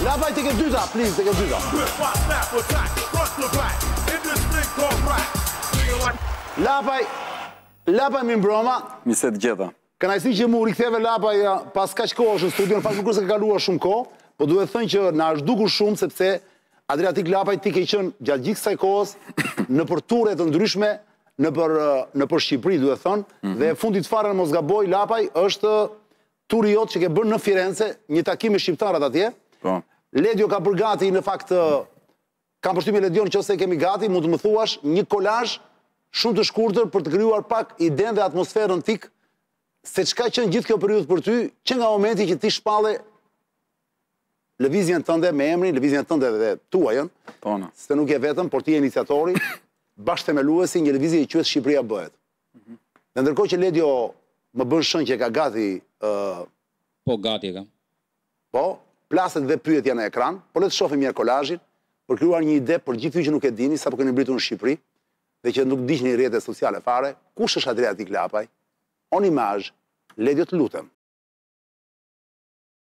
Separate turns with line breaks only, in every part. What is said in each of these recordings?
Lapaj tek e dyta, please, tek e dyta. Lapaj, Lapaj mirëmbrëma.
Mirë se të gjeta.
Kënaqësi që m'u riktheve Lapaj pas kaq kohësh në studion, pas nuk është ka kaluar shumë kohë, po duhet thënë që na është dukur shumë, sepse Adriatik Lapaj ti ke qenë gjatë gjithë kësaj kohe nëpër ture të ndryshme nëpër nëpër Shqipëri duhet thënë mm -hmm. dhe e fundit fare në mos gaboj Lapaj është turi yt që ke bërë në Firenze, një takim me shqiptarët atje.
Po.
Ledio ka bërë gati në fakt kam përshtypjen Ledion qoftë se kemi gati mund të më thuash një kolazh shumë të shkurtër për të krijuar pak idenë dhe atmosferën tik se ç'ka qenë gjithë kjo periudhë për ty, që nga momenti që ti shpalle lëvizjen tënde me emrin, lëvizjen tënde dhe tuajën.
Po na.
Se nuk je vetëm, por ti je iniciatori, bashkëthemeluesi i një lëvizjeje që quhet Shqipëria bëhet. Mhm. Dhe ndërkohë që Ledio më bën shenjë që e ka gati ë
Po gati e kam.
Po, plaset dhe pyetja në ekran, por le të shohim mirë kolazhin për të krijuar një ide për gjithë ju që nuk e dini sapo keni mbërritur në Shqipëri dhe që nuk ndiqni rrjetet sociale fare, kush është Adriatik Lapaj? On imazh, Ledio të lutem.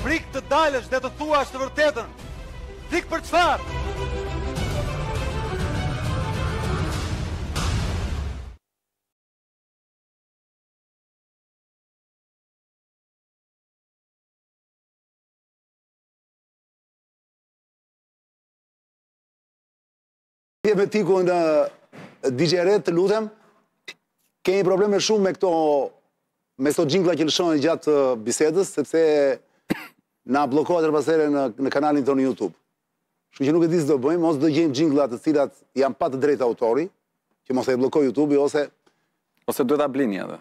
Frikë të dalësh dhe të thuash të vërtetën. Frikë për çfarë?
Je me ti ku në DJ Red, të lutem. Kemi probleme shumë me këto me këto xhingla që lëshohen gjatë bisedës, sepse na bllokohet Red Pas Ore në në kanalin tonë YouTube. Kështu që nuk e di si do bëjmë, ose do gjejmë xhingla të cilat janë pa të drejtë autori, që mos e bllokojë YouTube-i ose
ose duhet ta blini edhe.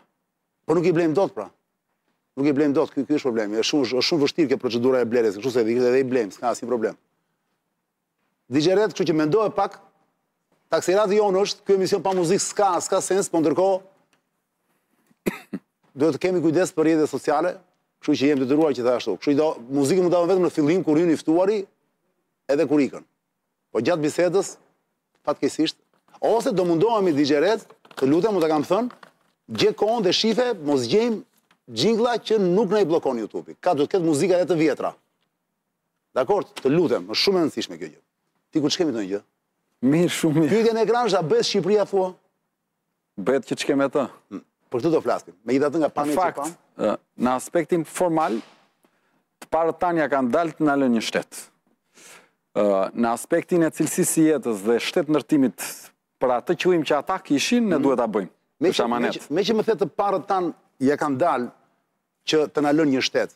Po nuk i blejmë dot pra. Nuk i blejmë dot, ky ky është problemi. Është shumë është shumë vështirë kjo procedura e blerjes, kështu se edhe i blejmë, s'ka asnjë problem. DJ Red, kështu që mendoje pak, taksirati jonë është, ky emision pa muzikë s'ka, s'ka sens, po ndërkohë, duhet të kemi kujdes për rrjete sociale, kështu që jemi të detyruar që të ashtu. Kështu që muzikën mund të vetëm në fillim, kur hyn i ftuari, edhe kur ikën. Po gjatë bisedës, fatkeqësisht, ose do mundohemi DJ Red, të lutem, unë të kam thënë, gjeje kohën dhe shife, mos gjejmë xhingla që nuk na i bllokon YouTube-i. Ka duhet të ketë muzika dhe të vjetra. Dakord, të lutem, është shumë e rëndësishme kjo gjë. Tiku, ç'kemi ndonjë gjë?
Mirë, shumë mirë.
Pyetja në ekran është a bëhet Shqipëria thua?
Bëhet që ç'ke me të. Mm.
Për këtë do flasim. Me gjithë
ato nga
pamja që pam?
Në aspektin formal, të parët tanë ia kanë dalë të na lënë një shtet. Në aspektin e cilësisë së jetës dhe shtetndërtimit për atë qëllim që ata kishin, ne mhm. duhet ta bëjmë.
Meqë, meqë, meqë më the të parët tanë ia kanë dalë që të na lënë një shtet,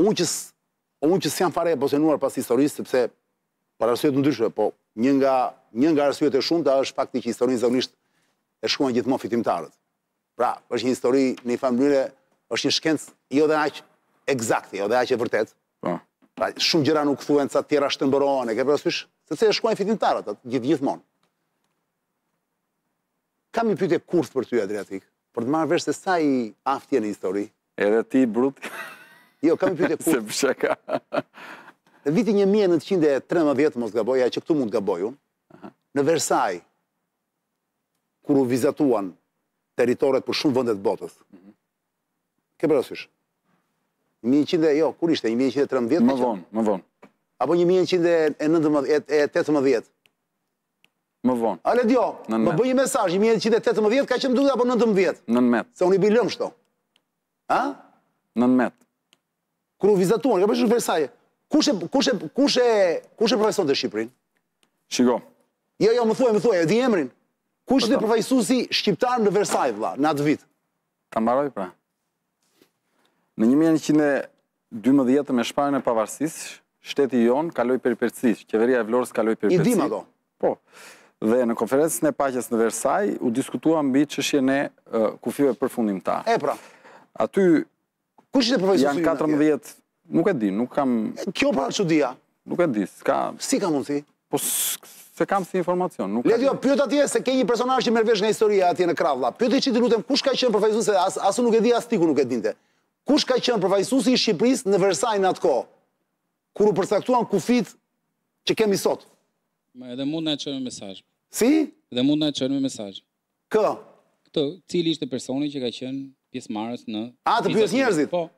Unë që unë që s'jam fare e pasionuar pas historisë, sepse për arsye të ndryshme, po një nga një nga arsyet e shumta është fakti që historinë zakonisht e shkruajnë gjithmonë fitimtarët. Pra, është një histori në një farë mënyre, është një shkencë jo dhe aq eksakte, jo dhe aq e vërtetë.
Po.
Pra, shumë gjëra nuk thuhen, ca të tjera shtrembërohen, e ke parasysh? Sepse e shkruajnë fitimtarët atë gjithë gjithmonë. Kam një pyetje kurth për ty Adriatik, për të marrë vesh se sa je i aftë në histori,
Edhe ti Brut.
Jo, kam një pyetje kurth.
Se s'paska.
Në vitin 1913, mos gaboj, ja që këtu mund të gaboj unë, në Versaj, kur u vizatuan territoret për shumë vende të botës, mhm. ke parasysh, 1900, jo, kur ishte, 1913?
Më vonë, më vonë.
Apo 1918?
Më vonë. Aledjo,
më bëj një mesazh, 1918 ka qenë duket apo 19?
19.
Se unë i bëj lëmsh këto.
A? 19.
Kur u vizatuan, ka bërë Versaje. Kush e kush e kush e kush e përfaqësonte Shqipërinë?
Shiko.
Jo, jo, më thuaj, më thuaj, e di emrin. Kush ishte përfaqësuesi shqiptar në Versajë vëlla, në atë vit?
Ta mbaroj pra. Në një mijë e nëntëqind e dymbëdhjetë me shpalljen e pavarësisë, shteti jonë kaloi peripeci, qeveria e Vlorës kaloi
peripeci.
I
dimë ato.
Po. Dhe në konferencën e paqes në Versaj u diskutua mbi çështjen e kufijve përfundimtarë.
E pra.
Aty
Kush ishte përfaqësuesi ynë? Janë
14 Nuk e di, nuk kam...
Kjo pra është çudia.
Nuk e di, s'ka...
Si ka mundësi?
Po se s'e kam si informacion, nuk Ledjo,
pyet atje se ke një personazh që merr vesh nga historia atje në krah vlla. Pyete çik të lutem kush ka qenë përfaqësues se as ai nuk e di as Tiku nuk e dinte. Kush ka qenë përfaqësuesi i Shqipërisë në Versaj në atë kohë? Kur u përcaktuan kufijtë që kemi sot.
Ma edhe mund na e çojnë me mesazh.
Si?
Dhe mund na e çojnë me mesazh.
Kë?
Këtë, cili ishte personi që ka qenë pjesëmarrës në
A të pyes njerëzit?
Po.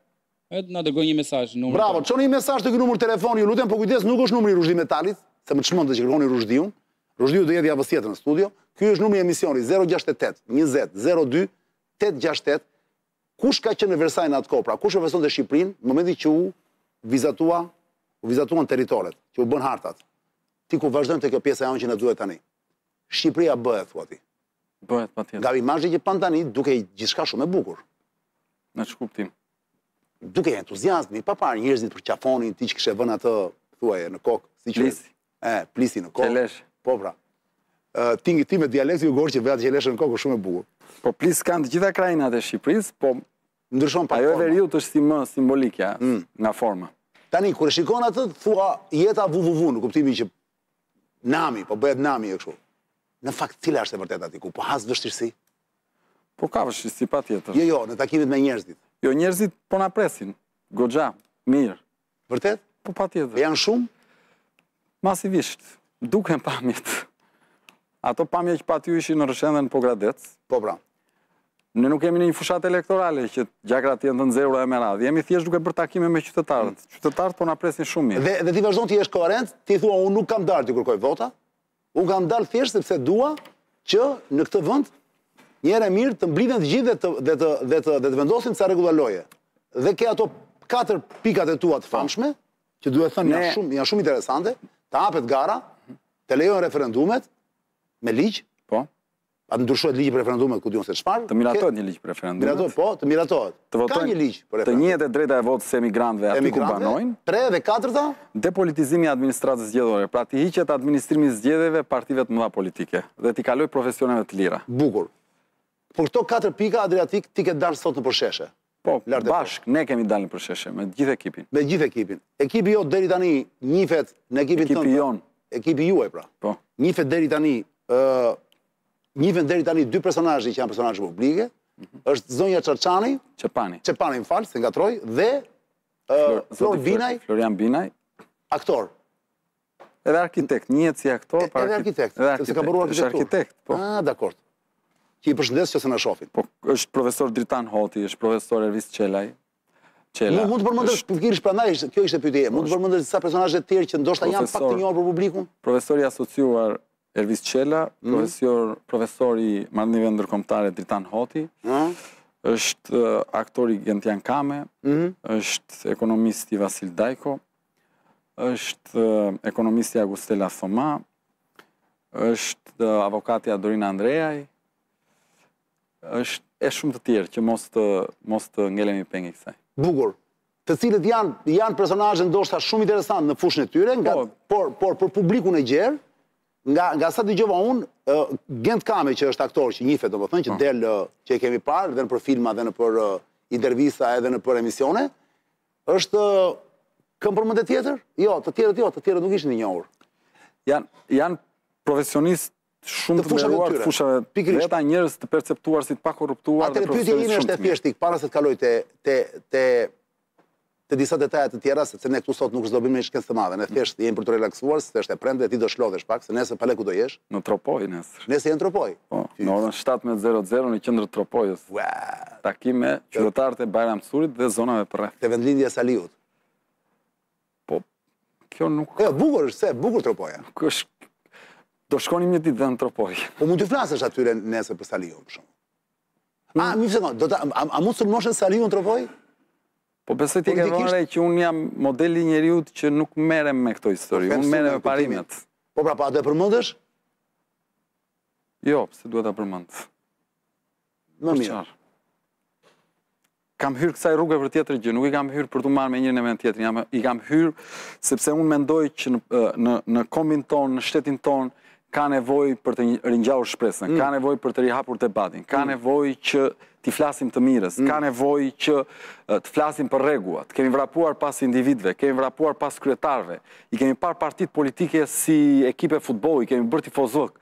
Edhe na dërgojnë një mesazh në numër.
Bravo, çoni një mesazh te ky numër telefoni, ju lutem, po kujdes, nuk është numri i Ruzhdi Metalit, se më çmendët që kërkoni Ruzhdiun. Ruzhdiu do jetë javën tjetër në studio. Ky është numri i emisionit 068 20 02 868. Kush ka qenë në Versaj në atë kohë? Pra, kush e përfaqësonte Shqipërinë në momentin që u vizatua, u vizatuan territoret, që u bënë hartat? Tiku, vazhdojmë te kjo pjesa jonë që na duhet tani? Shqipëria bëhet, thua ti.
Bëhet, patjetër.
Nga imazhi që pamë tani, dukej gjithçka shumë e bukur.
Në ç'kuptim?
Dukej entuziasmi, pa parë njerëzit përqafonin, ti që kishe vënë atë, thuaje, në kokë, siç...
Plisi.
E, plisi në kokë.
Qeleshe.
Po, pra. Ti ngjit me dialektin jugor që vë atë qeleshe në kokë, shumë e bukur.
Po, plis kanë të gjitha krahinat e Shqipërisë, po...
Ndryshon pak forma.
Ajo e veriut është si më simbolikja, mm. nga forma.
Tani, kur e shikon atë, thua jeta vuvuvun, në kuptimin që Nami, po bëhet nami e kështu. Në fakt, cila është e vërteta, ti ku? Po has vështirësi?
Po ka vështirësi, patjetër.
Jo, jo, në takimet me njerëzit.
Jo, njerëzit po na presin. Goxha, mirë.
Vërtet?
Po patjetër.
E janë shumë?
Masivisht, duken pamjet. Ato pamje që patë ju ishin në Rrëshen dhe në Pogradec?
Po pra.
Ne nuk jemi në një fushatë elektorale që gjakrat të jenë të nxehura e me radhë. Jemi thjesht duke bërë takime me qytetarët. Mm. Qytetarët po na presin shumë mirë.
Dhe, dhe ti vazhdon të jesh koherent, ti thua unë nuk kam dalë të kërkoj vota. Unë kam dalë thjesht sepse dua që në këtë vend një herë e mirë të mblidhen të gjithë dhe të dhe të dhe të, dhe të vendosin ca rregulla loje. Dhe ke ato katër pikat e tua të famshme, Që duhet thënë, janë shumë, janë shumë interesante, të hapet gara, të lejohen referendumet, me ligj,
po,
a të ndryshohet ligji për referendumet, ku di unë se çfarë.
Të miratohet një ligj për referendumet.
Miratohet, po, të miratohet.
Të votojnë, s'ka
një ligj për
referendumet.
Të
njihet e drejta e votës e emigrantëve, aty ku banojnë.
Tre dhe katërta?
Depolitizimi i administratës zgjedhore, pra t'i hiqet administrimi i zgjedhjeve partive të mëdha politike, dhe t'i kalojë profesioneve të lira.
Bukur. Për këto katër pika Adriatik ti ke dalë sot nëpër sheshe.
Po, bashkë ne kemi dalë nëpër sheshe me gjithë ekipin.
Me gjithë ekipin. Ekipi jot deri tani njifet në ekipin tënd.
Ekipi jonë.
Ekipi juaj pra.
Po.
Njifet deri tani ë njifen deri tani dy personazhe që janë personazhe publike. Mhm. Është zonja Çarçani,
Çepani.
Çepani, më fal, se e ngatërroj dhe Flor Binaj,
Florian Binaj,
aktor.
Edhe arkitekt, njihet si aktor, pa
Edhe arkitekt,
edhe
arkitekt, ka mbaruar,
është arkitekt, po.
Ah, dakord. Që i përshëndes qoftë se na shofin.
Po, është profesor Dritan Hoti, është profesor Ervis Çelaj. Çela.
Mund të përmendësh,
është...
pikërisht prandaj, kjo ishte pyetje, mund të po, përmendësh disa personazhe të tjerë që ndoshta janë pak të njohur për publikun?
Profesor i asociuar Ervis Çela,
mhm.
profesor, profesor i Marrëdhënieve Ndërkombëtare Dritan Hoti,
mhm.
është aktori Gentian Kame,
mhm.
është ekonomisti Vasil Dajko, është ekonomistja Agustela Thoma, është avokatja Dorina Andreaj, është e shumë të tjerë që mos të mos të ngelemi peng i kësaj.
Bukur. Të cilët janë janë personazhe ndoshta shumë interesantë në fushën e tyre, nga
po.
por por për publikun e gjerë, nga nga sa dëgjova unë, uh, Gent Kame që është aktor që njihet domethënë që po. del uh, që e kemi parë dhe nëpër filma dhe nëpër uh, intervista edhe nëpër emisione, Është kë më përmende tjetër? Jo, të tjerët jo, të tjerët nuk ishin të njohur.
Jan janë profesionistë shumë
të
nderuar të fushave.
Pikërisht
ata njerëz të perceptuar si të pakorruptuar
dhe profesionistë. Atë pyetja ime është e thjeshtë, para se të kaloj te te te te disa detaje të tjera, sepse ne këtu sot nuk është se do bëjmë një shkencë të madhe, ne thjesht jemi për të relaksuar, se është e premte dhe ti do shlodhesh pak, se nesër pale ku do jesh.
Në Tropojë nesër.
Nesër je në Tropojë.
Po, në orën 17.00 në qendër të Tropojës.
Ua!
Takim me qytetarët e Bajram Currit dhe zonave përreth.
Te vendlindja e Saliut.
Po, kjo nuk...
Jo, bukur, se, bukur Tropoja.
Kësh, do shkonim një ditë dhe në Tropojë.
Po mund të flasësh atyre nesër për Saliun, për shumë. Mm. A, një sekundë, do ta, a, a mund të sulmosh Saliun në Tropojë?
Po besoj ti ke vënë re që unë jam modeli i njeriut që nuk merrem me këto histori,
po,
unë merrem me parimet.
Po pra, pa do e përmendësh?
Jo, pse duhet ta përmend?
Më mirë.
I kam hyrë kësaj rruge për tjetër gjë, nuk i kam hyrë për t'u marrë me njërin e me tjetrin, jam, i kam hyrë sepse unë mendoj që në, në, në kombin tonë, në shtetin tonë, ka nevojë për të ringjallur shpresën, mm. ka nevojë për të rihapur debatin, ka mm. nevojë që t'i flasim të mirës, ka mm. nevojë që të flasim për rregullat, kemi vrapuar pas individëve, kemi vrapuar pas kryetarëve, i kemi parë partitë politike si ekipe futbolli, i kemi bërë tifozllëk,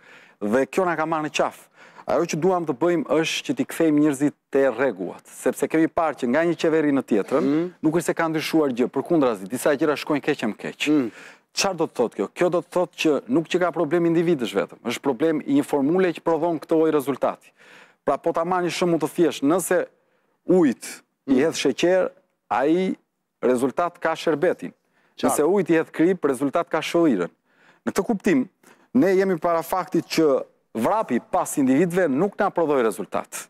dhe kjo na ka marrë në qafë. Ajo që duam të bëjmë është që t'i kthejmë njerëzit te rregullat, sepse kemi parë që nga një qeveri në tjetrën, mm. nuk është se ka ndryshuar gjë, përkundrazi, disa gjëra shkojnë keq e më keq. Mm. Çfarë do të thotë kjo? Kjo do të thotë që nuk qenka problem individësh vetëm, është problem i një formule që prodhon këtë lloj rezultati. Pra po ta marr një shembull të thjeshtë, nëse ujit i mm. hedh sheqer, ai rezultat ka sherbetin. Nëse ujit i hedh kripë, rezultat ka shëllirën. Në këtë kuptim, ne jemi para faktit që vrapi pas individëve nuk na prodhoi rezultat.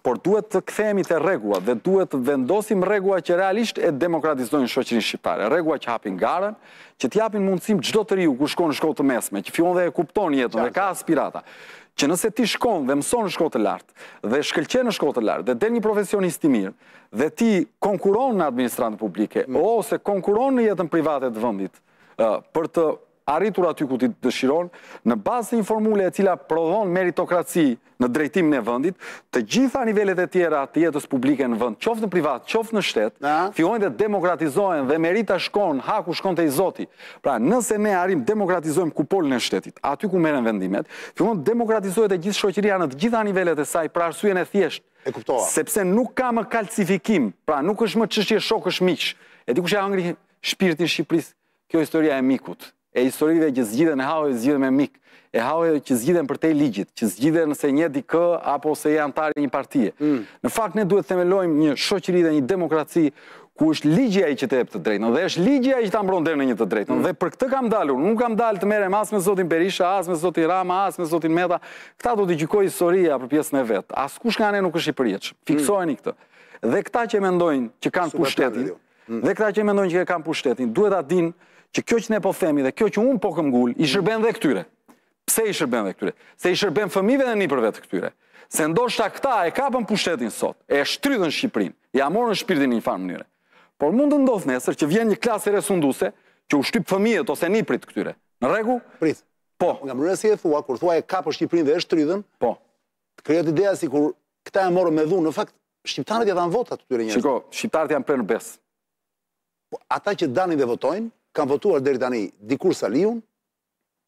Por duhet të kthehemi te rregullat dhe duhet të vendosim rregulla që realisht e demokratizojnë shoqërinë shqiptare, rregulla që hapin garën, që t'i japin mundësinë çdo të riu kur shkon në shkollë të mesme, që fillon dhe e kupton jetën dhe ka aspirata, që nëse ti shkon dhe mëson në shkollë të lartë dhe shkëlqen në shkollë të lartë dhe del një profesionist i mirë, dhe ti konkurron në administratën publike, mm. ose konkurron në jetën private të vendit, për të arritur aty ku ti dëshiron, në bazë të një formule e cila prodhon meritokraci në drejtimin e vendit, të gjitha nivelet e tjera të jetës publike në vend, qoftë në privat, qoftë në shtet, fillojnë dhe demokratizohen dhe merita shkon, haku shkon te i zoti. Pra, nëse ne arrijmë demokratizojmë kupolën e shtetit, aty ku merren vendimet, fillon e demokratizohet e gjithë shoqëria në të gjitha nivelet e saj, për arsyen e thjeshtë, E kuptova. Sepse nuk ka më kalcifikim, pra nuk është më çështje shokësh miqsh. E di kush ia hëngri shpirtin Shqipërisë, kjo historia e mikut, e historive që zgjidhen e halle zgjidhen me mik, e halleve që zgjidhen përtej ligjit, që zgjidhen se njeh dikë apo se je anëtar i një partie. Mm. Në fakt ne duhet të themelojmë një shoqëri dhe një demokraci ku është ligji ai që të jep të drejtën dhe është ligji ai që ta mbron derën e një të drejte. Mm. Dhe për këtë kam dalur, nuk kam dalë të merrem as me zotin Berisha, as me zotin Rama, as me zotin Meta. Këta do t'i gjykojë historia për pjesën e vet. Askush nga ne nuk është i përjetshëm. Mm. Fiksojeni këtë. Dhe këta që mendojnë që kanë pushtetin, mm. dhe këta që mendojnë që kanë pushtetin, duhet ta dinë që kjo që ne po themi dhe kjo që unë po këmbëngul i shërben dhe këtyre. Pse i shërben dhe këtyre? Se i shërben fëmijëve dhe nipërve të këtyre. Se ndoshta këta e kapën pushtetin sot, e shtrydhën Shqipërinë, ja morën shpirtin një farë mënyre. Por mund të ndodhë nesër që vjen një klasë e re sunduese që u shtyp fëmijët ose nipërit e këtyre. Në rregull?
Prit.
Po.
Nga mënyra si e thua, kur thua e kapën Shqipërinë dhe e shtrydhën,
po.
Krijohet ideja sikur këta e morën me dhunë, në fakt, shqiptarët ja dhanë votat këtyre njerëzve.
Shiko, shqiptarët janë prerë në besë.
Po, ata që dalin dhe votojnë, kanë votuar deri tani dikur Saliun,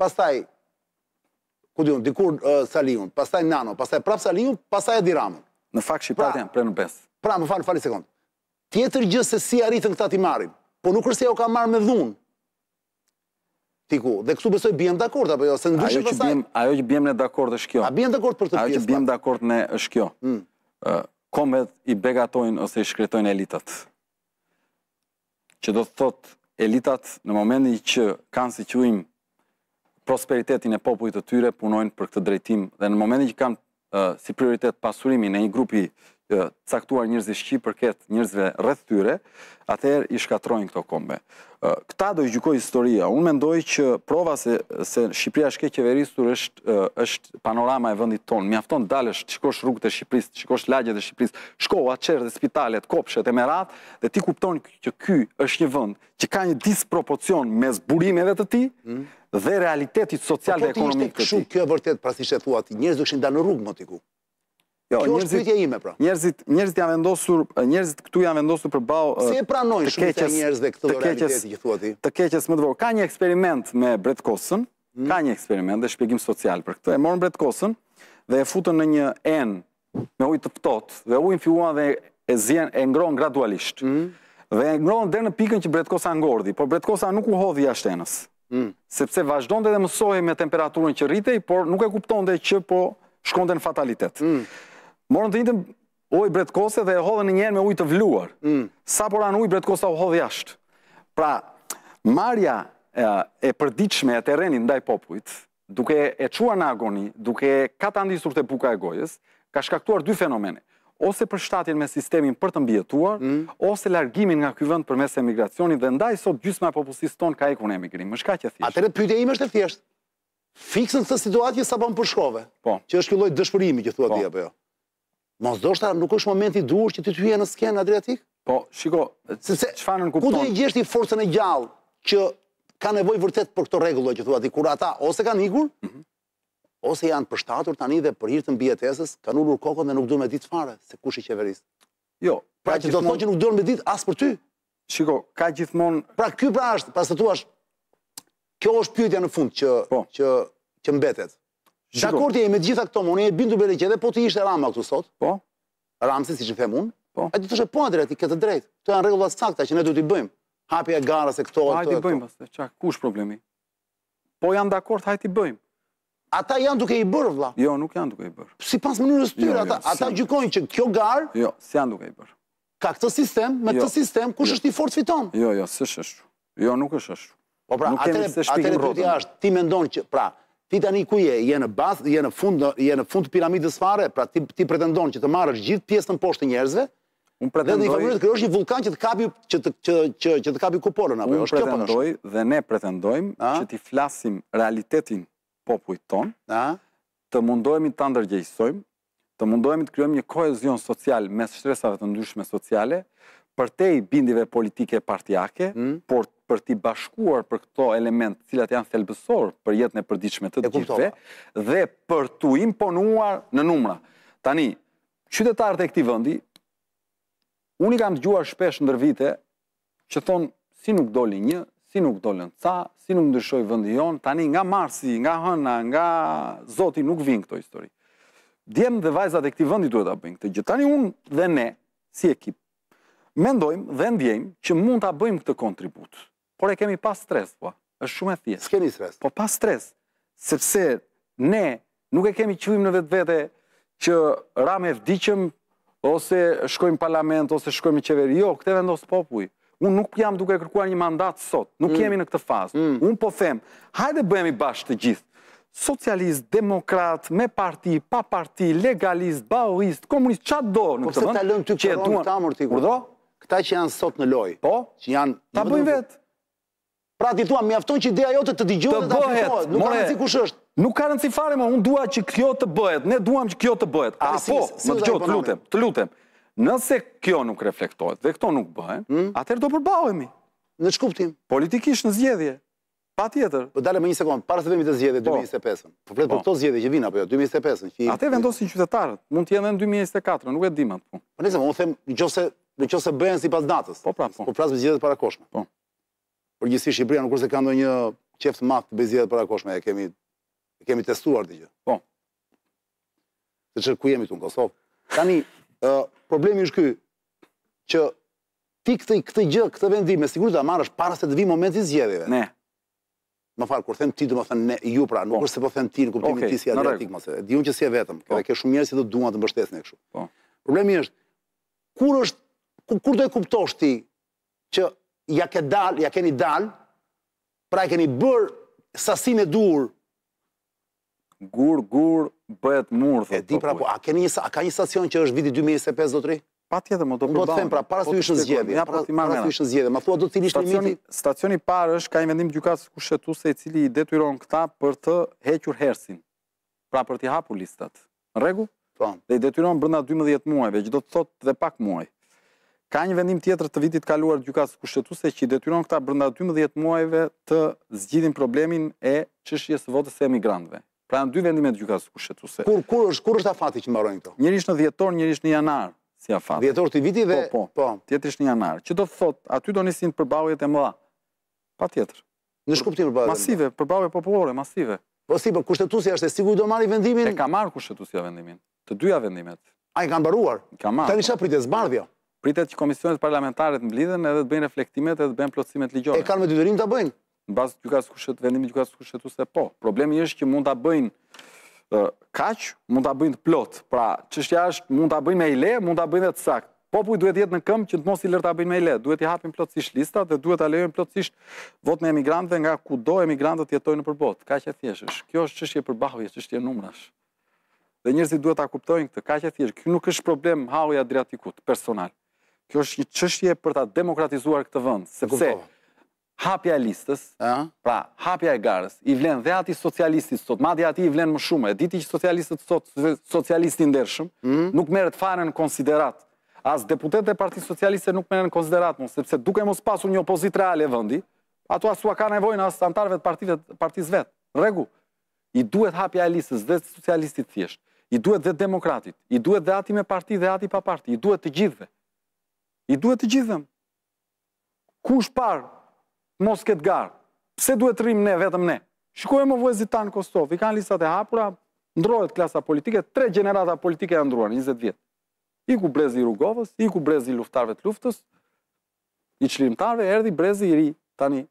pastaj ku di unë, dikur Saliun, pastaj Nano, pastaj prap Saliun, pastaj Edi Ramën.
Në fakt shqiptarët pra, janë prerë në besë.
Pra, më fal, fal një sekondë. Tjetër gjë se si arritën këta t'i marrin, po nuk është se ua kanë marrë me dhunë. Shiko, dhe këtu besoj biem dakord, apo jo, se ndryshe pastaj...
Ajo që biem ne dakord është kjo.
A biem dakord për këtë pjesë?
Ajo që biem dakord ne është kjo. Hmm. Kombet i begatojnë ose i shkretojnë elitat. që do të thotë elitat në momentin që kanë si qëllim prosperitetin e popullit të tyre punojnë për këtë drejtim dhe në momentin që kanë si prioritet pasurimin e një grupi të caktuar njerëzish që i përket njerëzve rreth tyre, atëherë i shkatërrojnë këto kombe. Këta do i gjykojë historia. Unë mendoj që prova se se Shqipëria është keqqeverisur është është panorama e vendit tonë. Mjafton të dalësh, të shikosh rrugët e Shqipërisë, të shikosh lagjet e Shqipërisë, shkolla, çerdhe, spitalet, kopshet e me radhë, dhe ti kupton që ky është një vend që ka një disproporcion mes burimeve të tij hmm. dhe realitetit social po, dhe ekonomik të
tij. Kjo e vërtetë, pra siç e thua ti, njerëzit do ishin dalë në rrugë me thika. Jo, kjo është pyetja ime, pra.
Njerëzit, njerëzit janë vendosur, njerëzit këtu janë vendosur
përballë të keqes, të keqes,
të keqes më të vogël. Ka një eksperiment me bretkosën, hmm. ka një eksperiment dhe shpjegim social për këtë. E morën bretkosën dhe e futën në një enë me ujë të ftohtë dhe ujin filluan ta ziejnë, e ngrohën gradualisht. Mm. Dhe e ngrohën deri në pikën që bretkosa ngordhi, por bretkosa nuk u hodh jashtë enës. Mm. Sepse vazhdonte dhe mësohej me temperaturën që rritej, por nuk e kuptonte që po shkonte në fatalitet. Mm. Morën të njëjtin lloj bretkose dhe e hodhën njëherë në ujë të vluar. Mm. Sapo ra në ujë bretkosa u hodh jashtë. Pra, marrja e përditshme e terrenit ndaj popullit, duke e çuar në agoni, duke e katandisur te buka e gojës, ka shkaktuar dy fenomene. Ose përshtatjen me sistemin për të mbijetuar, mm. ose largimin nga ky vend përmes emigracionit dhe ndaj sot gjysma e popullsisë tonë ka ikur në emigrim. Mm. Është kaq e
thjeshtë. Atëherë pyetja ime është e thjeshtë. Fiks në këtë situatë që sapo më përshkove.
Po.
Që është ky lloj dëshpërimi që thua po. ti apo jo. Mos ndoshta nuk është momenti i duhur që ti të hyje në skenë Adriatik?
Po, shiko,
sepse
çfarë nuk kupton?
Ku do të gjesh ti forcën e gjallë që ka nevojë vërtet për këto rregulla që thua ti kur ata ose kanë ikur,
mm -hmm.
ose janë përshtatur tani dhe për hir të mbijetesës kanë ulur kokën dhe nuk duan me ditë fare se kush i qeveris.
Jo,
pra që do të thotë që nuk duan me ditë as për ty.
Shiko, ka gjithmonë
Pra ky pra është, pas të thuash, kjo është pyetja në fund që
po.
që që mbetet. Dakor me të gjitha këto, unë e bindur me një gjë, po të ishte Rama këtu sot.
Po.
Ramsi siç i them unë.
Po.
Ai do të thoshte po Adriatik ke të drejtë. Këto janë rregulla të sakta që ne duhet t'i bëjmë. Hapja e garës e këto.
Hajde i bëjmë pastaj. Çka, ku është problemi? Po janë dakord, hajde t'i bëjmë.
Ata janë duke i bërë vëlla.
Jo, nuk janë duke i bërë.
Sipas mënyrës së tyre
jo, jo,
ata, ata gjykojnë që kjo garë
Jo, s'janë duke i bërë.
Ka këtë sistem, me këtë jo. sistem, kush jo. është i fortë fiton.
Jo, jo, s'është kështu. Jo, nuk është kështu.
Po pra, atëherë për
ty
është, ti mendon që, pra, ti tani ku je, je në bazë, je në fund, je në fund të piramidës fare, pra ti, ti pretendon që të marrësh gjithë pjesën poshtë të njerëzve,
Unë pretendoj...
Dhe të krijosh një vulkan që të kapi, që të, që, që, që të kapi kupolën, apo jo, është kjo përndosh? Unë
pretendoj dhe ne pretendojmë që t'i flasim realitetin popullit
tonë,
të mundohemi ta ndërgjegjësojmë, Të mundohemi të krijojmë një kohezion social mes shtresave të ndryshme sociale, përtej bindjeve politike e
partiake,
por për t'i bashkuar për këto elementë, të cilat janë thelbësor për jetën e përditshme të
të
gjithëve dhe për t'u imponuar në numra. Tani, qytetarët e këtij vendi, unë i kam dëgjuar shpesh ndër vite që thonë si nuk doli një, si nuk dolën ca, si nuk ndryshoi vendi jonë, tani nga Marsi, nga Hëna, nga Zoti nuk vijnë këto histori. Djemtë dhe vajzat e këtij vendi duhet ta bëjnë këtë gjë. Tani unë dhe ne si ekip mendojmë dhe ndjejmë që mund ta bëjmë këtë kontribut. Por e kemi pa stres, po. Është shumë e thjeshtë.
S'keni stres.
Po pa stres, sepse ne Nuk e kemi qëllim në vetvete që ramë e vdiqëm ose shkojmë në parlament ose shkojmë në qeveri. Jo, këtë e vendos populli. Unë nuk jam duke kërkuar një mandat sot. Nuk mm. jemi në këtë fazë. Mm. Unë po them, hajde bëhemi bashkë të gjithë socialistë, demokratë, me parti, pa parti, legalistë, ballistë, komunistë, çfarëdo në këtë vend.
Po se
talon ty
kërën
të
amur t'i
kërdo?
Këta që janë sot në lojë.
Po?
Që janë...
Ta bëjmë vetë.
Pra ti thua mjafton që ideja jote të dëgjohet dhe
të
aplikohet, nuk ka rëndësi kush është.
Nuk ka rëndësi fare më, unë dua që kjo të bëhet, ne duam që kjo të bëhet. A po, më dëgjo, të lutem, të lutem. Nëse kjo nuk reflektohet dhe këto nuk bëhen,
hmm?
atëherë do përballemi.
Në ç'kuptim.
Politikisht në zgjedhje. Patjetër.
Po dale më një sekond, para se të vemi
te zgjedhjet
2025-ën. Po, po flet për
po.
këto zgjedhje që vijnë apo jo, 2025-ën, që
Atë e vendosin qytetarët, mund të jenë në 2024, nuk e di më atë punë.
Po nëse unë them, nëse nëse bëhen sipas datës.
Po pra, po.
Po pra, zgjedhjet e parakohshme.
Po.
përgjithësi Shqipëria nuk është se ka ndonjë qef të madh të bëjë zgjedhje të parakohshme, e kemi e kemi testuar këtë gjë.
Po.
Se ç'ku jemi këtu në Kosovë? Tani, ë problemi është ky që ti këtë këtë gjë, këtë vendim me siguri ta marrësh para se të vijë momenti i zgjedhjeve.
Ne.
Më fal, kur them ti domethënë ne ju pra, nuk
po.
është se po them ti në kuptimin
okay,
ti si Adriatik mos e. Di unë që s'je vetëm,
po.
edhe ke shumë njerëz që do të duan të mbështesin kështu.
Po.
Problemi është kur është kur do e kuptosh ti që ia ke dalë, ia keni dalë, pra e keni bërë sasinë e duhur.
Gur gur bëhet mur thotë.
E di pra po, a keni një a ka një stacion që është viti 2025 zotri?
Patjetër, më ço
të bëj. Po
të
them pra, para
po,
se
ç'janë
zgjedhje.
Ja po t'i marr.
Para se ishën zgjedhje, ma thua dot cili
është
limiti?
Stacioni i parë është ka një vendim i Gjykatës Kushtetuese i cili i detyron këta për të hequr herësin. Pra për të hapur listat. Në rregull?
Po.
Dhe i detyron brenda dymbëdhjetë muajve, që do të thotë dhe pak muaj. Ka një vendim tjetër të vitit të kaluar të Gjykatës Kushtetuese që i detyron këta brenda dymbëdhjetë muajve të zgjidhin problemin e çështjes së votës së emigrantëve. Pra janë dy vendime të Gjykatës Kushtetuese.
Kur kur është kur është afati që mbarojnë këto?
Njëri është në dhjetor, njëri është në janar si afat.
Dhjetor të vitit dhe
po, po.
po.
Tjetri është në janar. Që do të thotë, aty do nisin përballjet e mëdha. Patjetër.
Në ç'kuptim përballjet.
Masive, përballje popullore, masive.
Po si, po Kushtetuesja është e sigurt do marri vendimin?
E ka marrë Kushtetuesja vendimin. Të dyja vendimet.
A i ka mbaruar?
Ka marrë.
Tani ça pritet, zbardhja?
Pritet që komisionet parlamentare të mblidhen edhe të bëjnë reflektimet edhe të bëjnë plotësimet ligjore.
E kanë me detyrim ta bëjnë?
Në bazë të Gjykatës Kushtet, vendimit të Gjykatës Kushtetuese, po. Problemi është që mund ta bëjnë kaq, mund ta bëjnë të plotë. Pra, çështja është, mund ta bëjnë me hile, mund ta bëjnë dhe të saktë. Populli duhet të jetë në këmbë që të mos i lërë ta bëjnë me hile. Duhet t'i hapin plotësisht listat dhe duhet ta lejojnë plotësisht votën e emigrantëve nga kudo emigrantët jetojnë nëpër botë. Kaq e thjeshtë është. Kjo është çështje përballjeje, çështje numrash. Dhe njerëzit duhet ta kuptojnë këtë. Kaq e thjeshtë. Ky nuk është problem halli i Adriatikut personal. Kjo është një çështje për ta demokratizuar këtë vend, sepse hapja e listës, pra hapja e garës, i vlen dhe atij socialistit sot, madje atij i vlen më shumë, e di ti që socialisti sot, socialisti i ndershëm, mhm. nuk merret fare në konsideratë, as deputetët e Partisë Socialiste nuk merren në konsideratë, mos, sepse duke mos pasur një opozitë reale vendi, ata s'ua ka nevojën as anëtarëve të partisë së vet, në rregull, i duhet hapja e listës dhe socialistit të thjeshtë, i duhet dhe demokratit, i duhet dhe atij me parti dhe atij pa parti, i duhet të gjithëve, i duhet të gjithëve, Ku është parë të mos ketë garë? Pse duhet të rrimë ne, vetëm ne? Shikoji mo vëllezërit tanë në Kosovë, i kanë listat e hapura, ndërrohet klasa politike, tre gjenerata politike janë ndërruar, 20 vjet. Iku brezi i Rugovës, iku brezi i luftëtarëve të luftës, i çlirimtarëve, erdhi brezi i ri, tani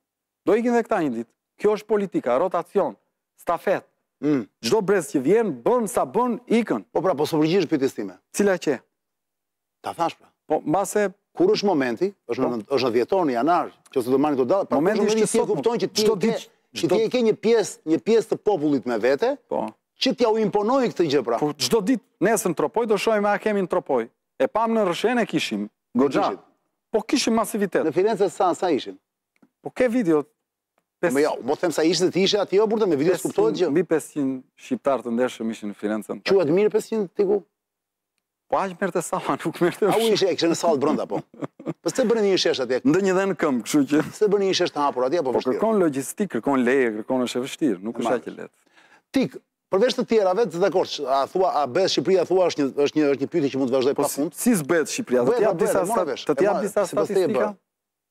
Do ikin dhe këta një ditë. Kjo është politika, rotacion, stafetë.
Mm.
Çdo brez që vjen, bën sa bën, ikën.
Po pra, po s'i përgjigjesh pyetjes time.
Cila që?
Ta thashë pra.
Po mbase
kur është momenti, është po. në është në dhjetor, në janar, që se do marrin këto data, pra
momenti është që sot
kupton që ti ke që ti ke një pjesë, një pjesë të popullit me vete,
po.
Që t'jua imponojë këtë gjë pra.
Po çdo ditë nesër në Tropojë do shohim a kemi në Tropojë. E pamë në Rrëshen e kishim. Goxha. Po kishim masivitet.
Në Firenze sa sa ishin?
Po ke video Po
më jo, më thuaj sa ishte ti ishe atje o burrë me video s'kuptohet gjë.
Mbi 500 shqiptarë të ndershëm ishin në Firenze.
Quhet mirë 500 Tiku?
Po aq merrte salla, nuk merrte.
A, u ishte kishte në sallë brenda po. Pse s'e bëni një shesh atje.
Ndenjën dhe në këmbë, kështu që.
S'e bëni një shesh të hapur atje apo
po
vështirë.
Po kërkon logjistikë, kërkon leje, kërkon është e vështirë, nuk është aq e lehtë.
Tik, përveç të tjerave, të dakord, a thua a bëhet Shqipëria thua është një është një është një pyetje që mund të vazhdojë
po
pafund.
Si s'bëhet Shqipëria? Do të jap disa të jap disa statistika.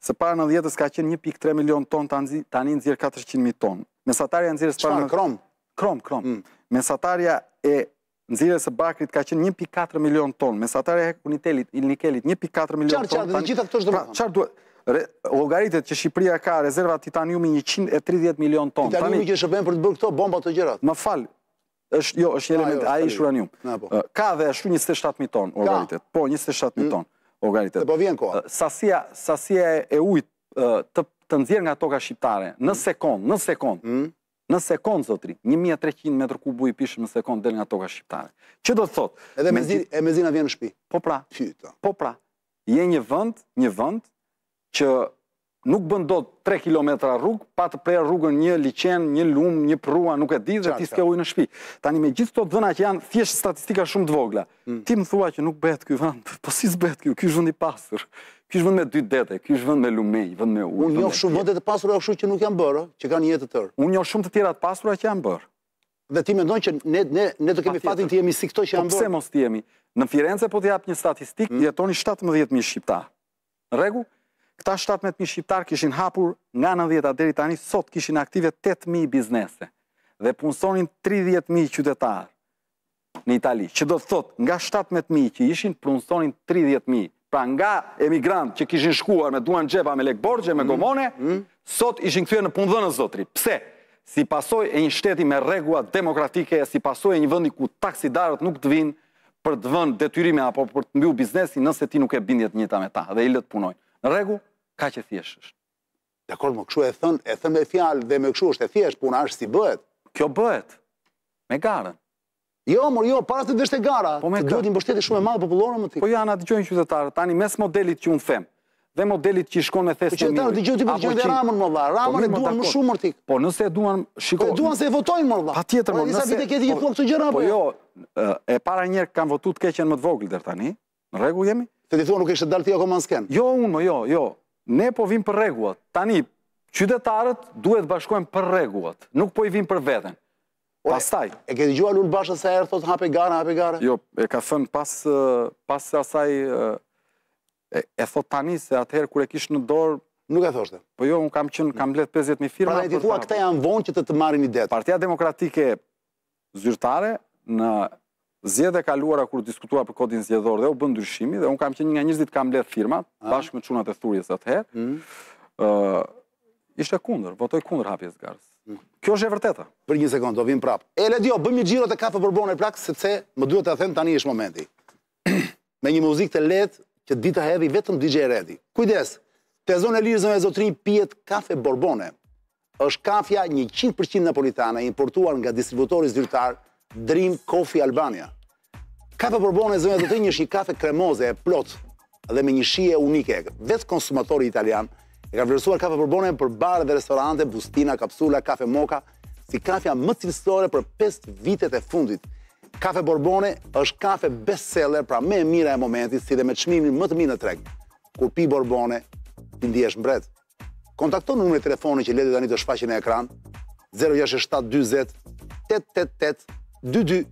Se
para nëntëdhjetës ka qenë 1.3 milion ton tani nxjerr 400 mijë ton. Mesatarja e nxjerrjes para
krom,
krom, krom.
Mm.
Mesatarja e nxjerrjes së bakrit ka qenë 1.4 milion ton. Mesatarja e unitelit, e nikelit 1.4 milion ton.
Çfarë
çfarë
gjitha këto çdo.
Pra, çfarë duhet? Llogaritet që Shqipëria ka rezerva titaniumi 130 milion ton.
Titaniumi që shërbejnë për të bërë këto bomba e gjërat.
Më fal, Është, jo, është një element, ai
është
uranium.
Po.
Ka dhe ashtu 27.000 ton, llogaritet. Po, 27.000 mm. ton, llogaritet.
Dhe po vjen koha.
Sasia, sasia e ujit të, të nxjerrë nga toka shqiptare, në mm. sekondë, në sekondë,
mm.
në sekondë, zotëri, 1300 metër kub ujë i pijshëm në sekondë del nga toka shqiptare. Që do të thotë?
Edhe mezi, e mezi na vjen në shpi.
Po pra, po pra, je një vënd, një vënd, që Nuk bën dot tre kilometra rrugë pa të prerë rrugën një liqen, një lum, një përrua, nuk e di dhe ti s'ke ujë në shtëpi. Tani me gjithë këto të dhëna që janë thjesht statistika shumë të vogla.
Mm.
Ti më thua që nuk bëhet ky vend. Po si s'bëhet ky? Ky është vend i pasur. Ky është vend me dy dete, ky është vend me lumenj, vend me ujë.
Unë njoh shumë vende të pasura kështu që nuk janë bërë, që kanë jetë të tërë.
Unë njoh shumë të tjera të pasura që janë bërë.
Dhe ti mendon që ne ne ne do kemi fatin të jemi si këto që
po
janë bërë.
Pse mos të jemi? Në Firenze po të jap një statistikë, mm. jetonin 17000 shqiptarë. Në rregull? Këta shtatëmbëdhjetë mijë shqiptarë kishin hapur nga nëntëdhjeta deri tani sot kishin aktive tetë mijë biznese dhe punësonin tridhjetë mijë qytetarë në Itali, që do të thotë nga shtatëmbëdhjetë mijë që ishin punësonin tridhjetë mijë. Pra nga emigrantë që kishin shkuar me duar në xhepa me lek borxhe me gomone, sot ishin kthyer në punëdhënës zotëri. Pse? Si pasojë e një shteti me rregulla demokratike, si pasojë e një vendi ku taksidarët nuk të vijnë për të vënë detyrime apo për të mbyllë biznesin nëse ti nuk ke bindje të njëjta me ta dhe i lë të punojnë. Në rregull? Kaq e thjeshtë është.
Dakord, mo kështu e thënë, e thënë me fjalë dhe me kështu është e thjeshtë puna, është si bëhet.
Kjo bëhet me garën.
Jo, mor, jo, para se të dështë gara.
Po
duhet një mbështetje shumë e madhe popullore me ty.
Po ja, na dëgjojnë qytetarët. Tani mes modelit që unë them, dhe modelit që i shkon më
për
së
miri. Po qytetarët, dëgjo ti, pëlqejnë dhe Ramën, madje. Ramën po, e duan më shumë, mërtik.
Po nëse e duan, shiko...
Po e duan se e votojnë, më dha.
Patjetër,
më
nëse...
Po e duan
se
e votojnë, më
dha.
Po
jo, e para njëherë kanë votu të keqen më të vogël, dhe tani, në rregull jemi?
Se ti thua nuk kishe dalë ti akoma në skenë.
Jo, unë, jo, jo. Ne po vijmë për rregullat. Tani, qytetarët duhet bashkohen për rregullat. Nuk po vijmë për veten. Pastaj.
E ke dëgjuar Lul Basha sa herë thotë hape garën, hape garën?
Jo, e ka thënë pas pas asaj E thotë tani se atëherë kur e kish në dorë
Nuk e thoshte.
Po jo, unë kam qenë, kam mbledh 50.000 firma.
Pra ti thua këta janë vonë që të të marrin idetë.
Partia Demokratike zyrtare në zgjedhjet e kaluara kur diskutua për kodin zgjedhor dhe u bë ndryshimi dhe unë kam qenë një nga njerëzit që kam mbledh firmat bashkë me çunat e Thurjes atëherë.
Ëh.
Mm. Ishte kundër, votoi kundër hapjes garës. Mm. Kjo është e vërteta.
Për një sekondë do vijmë prapë. E Ledio, bëjmë një xhiro te kafe Borbone plak sepse më duhet ta them tani është momenti. me një muzikë të lehtë që di ta hedhi vetëm DJ Redi. Kujdes, te Zonë e Lirë zonja zotërinj pihet kafe Borbone. Është kafja 100% napolitane e importuar nga distributori zyrtar Dream Coffee Albania. Kafe Borbone zonja zotërinj është një kafe kremoze e plotë dhe me një shije unike. Vetë konsumatori italian e ka vlerësuar kafe Borbone për bare dhe restorante, bustina, kapsula, kafe moka, si kafja më cilësore për 5 vitet e fundit. Kafe Borbone është kafe bestseller, pra më e mira e momentit, si dhe me çmimin më të mirë në treg. Kur pi Borbone, ti ndihesh mbret. Kontakto numrin e telefonit që Ledi tani do shfaqë në ekran, 067 20 888 22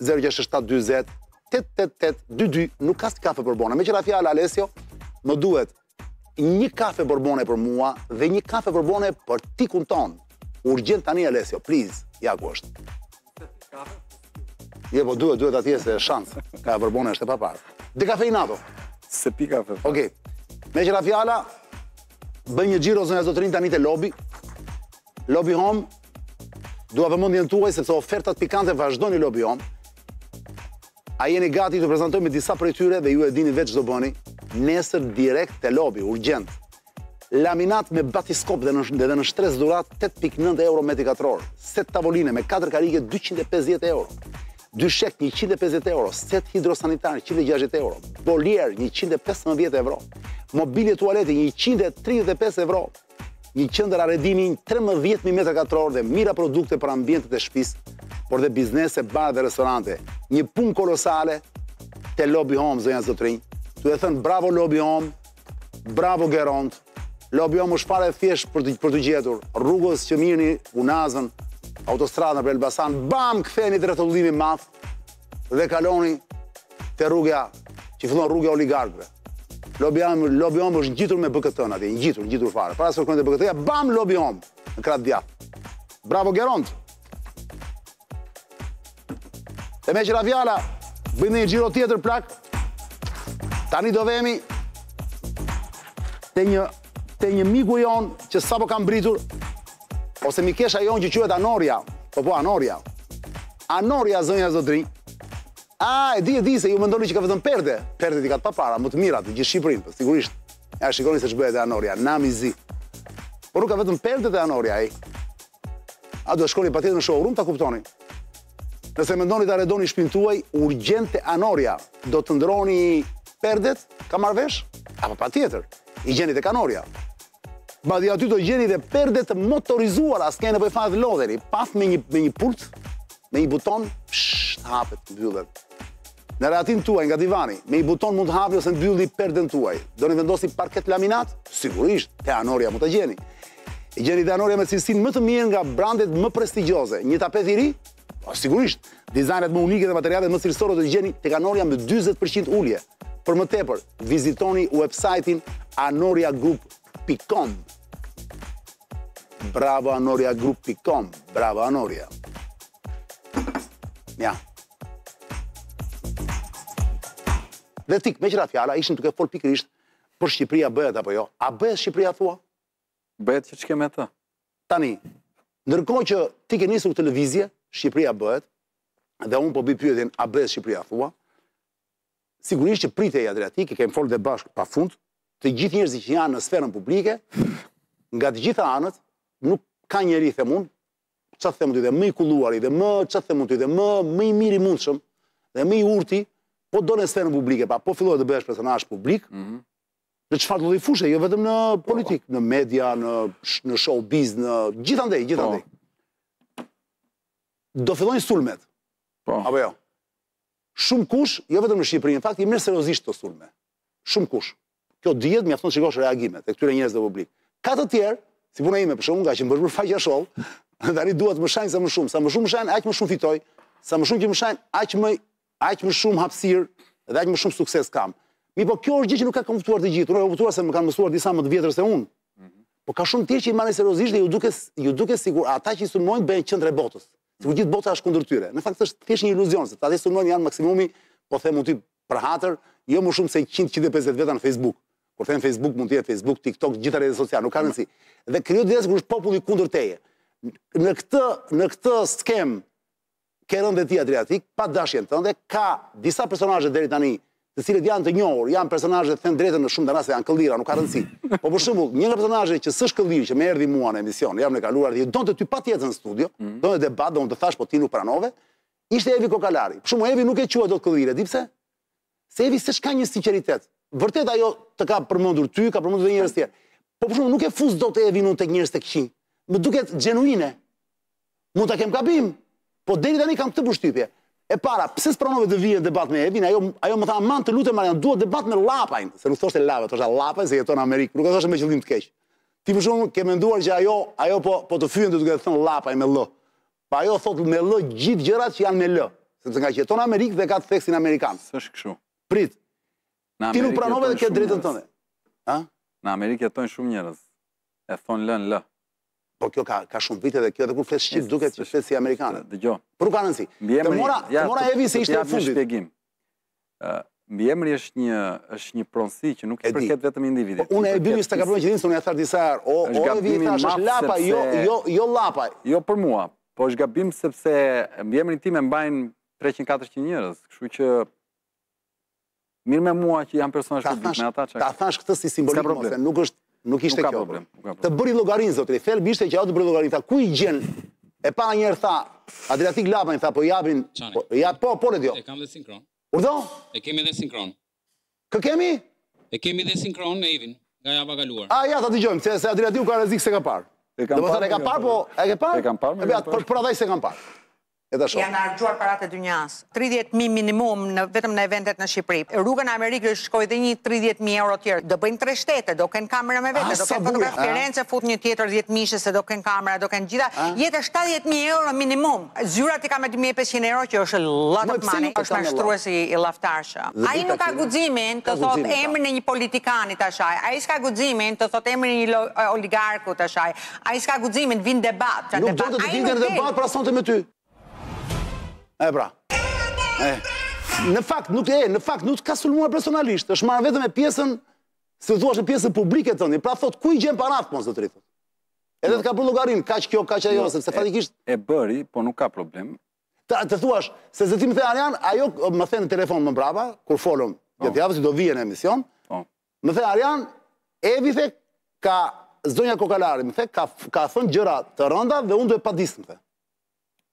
067 20 888 22 nuk ka si kafe Borbone. Meqë ra fjala Alessio, më duhet Një kafe Borbone për mua dhe një kafe Borbone për tikun ton. Urgjent tani Alessio, please. Ja ku është. Je po duhet, duhet atje se shans. Kafe Borbone është e paparë. Dhe kafe i nato.
S'e pi kafe.
Okej. Okay. Meqë ra fjala, bëjmë një xhiro zonja zotërinj tani te Lobby. Lobby Home, dua vëmendjen tuaj, sepse ofertat pikante vazhdojnë te Lobby Home. A jeni gati t'ju prezantoj me disa prej tyre dhe ju e dini vetë ç'do bëni? Nesër direkt te Lobi, urgjent! Laminat me batiskop dhe nënshtresë dhuratë tetë pikë nëntë euro metri katror, set tavoline me katër karrige dyqind e pesëdhjetë euro, dyshek njëqind e pesëdhjetë euro, set hidrosanitar njëqind e gjashtëdhjetë euro, bolier njëqind e pesëmbëdhjetë evro, mobilje tualeti njëqind e tridhjetë e pesë evro, Një qendër arredimi trembëdhjetë mijë metra katrorë dhe mijëra produkte për ambientet e shtëpisë, por dhe biznese, bare dhe restorante. Një punë kolosale te Lobby Home, zonja zotërinj. Duhet thënë bravo Lobby Home, bravo Gerond. Lobby Home është fare thjesht për të, për t'u gjetur. Rrugës që mirni, unazën, autostradën për Elbasan, bam, ktheni te rrethrrotullimi i madh, dhe kaloni te rruga që fillon rruga e oligarkëve. Lobby Home, Lobby Home është ngjitur me BKT-në atje, ngjitur, ngjitur fare. Para se të vesh te BKT-ja, bam Lobby Home në krah të djathtë. Bravo Geront. Dhe meqë ra fjala, bëjmë një xhiro tjetër plak. Tani do vemi te një te një miku jonë që sapo ka mbërritur Ose mikesha jonë që quhet Anoria. Po po, Anoria. Anoria, zonja zotërinj. A, e di, e di, se ju mendoni që ka vetëm perde. Perdet i ka të papara, më të mirat, në gjithë Shqipërinë, po, sigurisht. Ja shikoni se ç'bëhet te Anoria, nam i zi. Por nuk ka vetëm perde te Anoria, e. Do shkoni patjetër në showroom, ta kuptoni. Nëse mendoni të arredoni shpinë tuaj, urgjent te Anoria, do të ndërroni perdet, ka marrëveshje? A po patjetër, i gjeni te Anoria. Madje aty do gjeni dhe perde të motorizuara, s'keni nevojë fare të lodheni. Paf me një me një pult, me një buton, shh, hapet mbyllet. Në rehatinë tuaj nga divani, me një buton mund të hapni ose mbyllni perden tuaj. Doni të vendosni parket laminat? Sigurisht, te Anoria mund ta gjeni. I gjeni te Anoria me cilësinë më të mirë nga brandet më prestigjioze. Një tapet i ri? Po, sigurisht, dizajnet më unike dhe materialet më cilësore do t'i gjeni tek Anoria me 40% ulje. Për më tepër, vizitoni website-in anoriagroup.com. Bravo anoriagroup.com. Bravo Anoria. Ja. Dhe Tik, meqë ra fjala, ishim duke fol pikërisht për Shqipëria bëhet apo jo. A bëhet Shqipëria thua?
Bëhet që ç'ke me të.
Tani, ndërkohë që ti ke nisur këtë lëvizje, Shqipëria bëhet, dhe unë po bëj pyetjen, a bëhet Shqipëria thua, sigurisht që pritej Adriatik, e kemë folë dhe bashkë pa fund, të gjithë njerëzit që janë në sferën publike, nga të gjitha anët, nuk ka njeri, them unë, ça them, mund të jetë dhe më i kulluari, dhe ça them, mund të jetë dhe më, më i miri i mundshëm, dhe më i urti, po dole në sferën publike, apo fillove të bëhesh personazh publik, mm -hmm. Në çfarë lloj fushe, jo vetëm në politikë, në media, në në showbiz, në gjithandej, gjithandej. Po. Do fillojnë sulmet.
Po.
Apo jo. Shumëkush, jo vetëm në Shqipëri, në fakt i merr seriozisht këto sulme. Shumëkush. Kjo dihet, mjafton të shikosh reagimet e këtyre njerëzve publikë. Ka të tjerë, si puna ime për shembull ngaqë më është bërë faqja shollë, tani dua të më shajnë sa më shumë, sa më shumë më shajnë, aq më shumë fitoj, sa më shumë që më shajnë, aq më Aq më shumë hapësirë dhe aq më shumë sukses kam. Mirëpo kjo është gjë që nuk e kanë kuptuar të gjithë. Unë e kam kuptuar se më kanë mësuar disa më të vjetër se unë. Mhm. Po ka shumë tjerë që i marrin seriozisht dhe u duket u duket sikur ata që i sulmojnë bëhen qendra e botës. Sikur gjithë bota është kundër tyre. Në fakt është thjesht një iluzion se ata që sulmojnë janë maksimumi, po them unë tip për hatër, jo më shumë se 100-150 veta në Facebook. Kur them Facebook mund të jetë Facebook, TikTok, gjitha rrjetet sociale, nuk ka rëndësi. Dhe krijohet vetë sikur është populli kundër teje. Në këtë në këtë skemë ke rënë dhe ti Adriatik, pa dashjen tënde, ka disa personazhe deri tani, të cilët janë të njohur, janë personazhe, të them të drejtën në shumë raste janë këllira, nuk ka rëndësi. Po për shembull, një nga personazhet që s'është këllir që më erdhi mua në emision, javën e kaluar dhe donte ty patjetër në studio, mm. donte debat, donte të thashë po ti nuk pranove, ishte Evi Kokalari. Për shembull Evi nuk e quaj dot këllirë, e di pse? Se Evi seç ka një sinqeritet. Vërtet ajo të ka përmendur ty, ka përmendur dhe njerëz të tjerë. Po për shembull nuk e fus dot Evin unë tek njerëz të këqinj. Më duket gjenuine. Mund ta kem gabim, po deri tani kam këtë përshtypje. E para, pse s'pranove të vije në debat me Evin? Ajo ajo më tha, "Aman, të lutem Arjan, dua debat me Llapajn." Se nuk thoshte Lapajn, thoshte Llapajn se jeton në Amerikë. Nuk e thoshte me qëllim të keq. Ti për shembull ke menduar që ajo ajo po po të fyen duke thënë Llapajn me ll. Po ajo thotë me ll gjithë gjërat që janë me l, sepse ngaqë jeton në Amerikë dhe ka theksin amerikan.
S'është kështu.
Prit. Ti nuk pranove dhe ke
të
drejtën tënde. Ë?
Në Amerikë jetojnë shumë njerëz. E thonë l-në l.
Po kjo ka ka shumë vite dhe kjo edhe kur flet shqip duket që flet si amerikane.
Dëgjo.
Por nuk ka rëndësi. Të mora, të mora Evin se ishte e fundit.
Shpjegim. Mbiemri është një është një pronësi që nuk i përket vetëm individit.
Po, unë e
dy
vista ka bërë që unë e thashë disa herë, o o Evi i
thashë
është Lapa, jo jo jo Llapa.
Jo për mua, po është gabim sepse mbiemrin tim e mbajnë 300-400 njerëz, kështu që mirë me mua që jam personazh publik me ata çka.
Ta thashë këtë si simbolik, nuk është Nuk ishte kjo. Të bëri llogarinë zotri. Thelbi ishte që ajo të bëri llogarinë. Tha ku i gjen? E para një herë tha Adriatik Lapajn tha po japin. Po, ja po, po le dëgjo.
E kam dhe sinkron.
Urdhër?
E kemi dhe sinkron.
Kë kemi?
E kemi dhe sinkron Evin, nga java e kaluar.
A ja ta dëgjojmë, se se Adriatiku ka rrezik s'e ka parë.
E kam
parë. Domethënë e ka
parë,
po e ke parë?
E kam parë. Po
për atë s'e kam parë.
Janë harxhuar paratë e dynjasë. Tridhjetë mijë minimum vetëm në eventet në Shqipëri. Rrugën në Amerikë do të shkojë dhe një tridhjetë mijë euro të tjera. Do bëjnë tre shtete, do kenë kamera me vete, do kenë
fotografë.
Firenze fut një tjetër dhjetëmijëshe se do kenë kamera, do kenë të gjitha. Je te shtatëdhjetë mijë euro minimum. Zyrat i ka me dy mijë e pesëqind euro që është lot of money, është mashtrues i
llahtarshëm.
Ai nuk ka guximin të
thotë
emrin e një politikani të shajë. Ai s'ka guximin të thotë emrin e një oligarku të shajë. Ai s'ka guximin, vjen debat,
çfarë
debat?
Nuk do të vinte në debat pra sonte me ty. E pra. E. Në fakt nuk e, në fakt nuk të ka sulmuar personalisht, është marrë vetëm me pjesën si të thuash pjesën publike tënden. Pra thotë ku i gjen paratë mor zotëri thotë. Edhe të ka bërë llogarinë, kaq kjo, kaq ajo, jo, sepse faktikisht
e bëri, po nuk ka problem.
Ta të thuash se zoti më the Arjan, ajo që më the në telefon mbrapa, kur folëm, po. gjatë javës do vije në emision.
Po.
Më the Arjan, Evi the ka zonja Kokalari, më the ka ka thënë gjëra të rënda dhe unë do e padis, më the.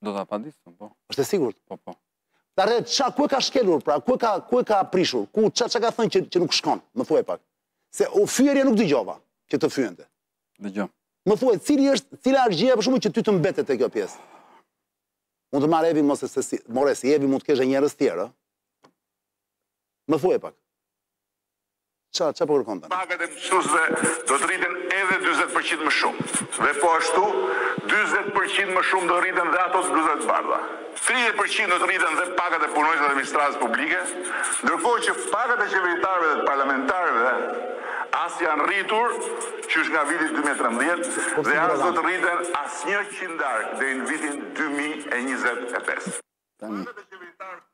Do ta padis, po.
Është e sigurt?
Po, po.
Ta rre ça ku e ka shkelur, pra ku e ka ku e ka prishur, ku ça ça ka thënë që që nuk shkon, më thuaj pak. Se unë fyerje nuk dëgjova që të fyente.
Dëgjo.
Më thuaj cili është, cila është gjëja për shkakun që ty të mbetet te kjo pjesë? Mund të marrë Evi mos se si, more si Evi mund të kesh njerëz tjerë. Më thuaj pak. Ça po kërkon tani?
Pagat e mësuesve do të rriten edhe dyzet për qind më shumë dhe po ashtu dyzet për qind më shumë do rriten dhe ato të bluzave të bardha. Tridhjetë për qind do të rriten dhe pagat e punonjësve të administratës publike, ndërkohë që pagat e qeveritarëve dhe të parlamentarëve as janë rritur qysh nga viti dy mijë e trembëdhjetë dhe as do të rriten asnjë qindarkë deri në vitin dy mijë e njëzet e pesë.
Tani.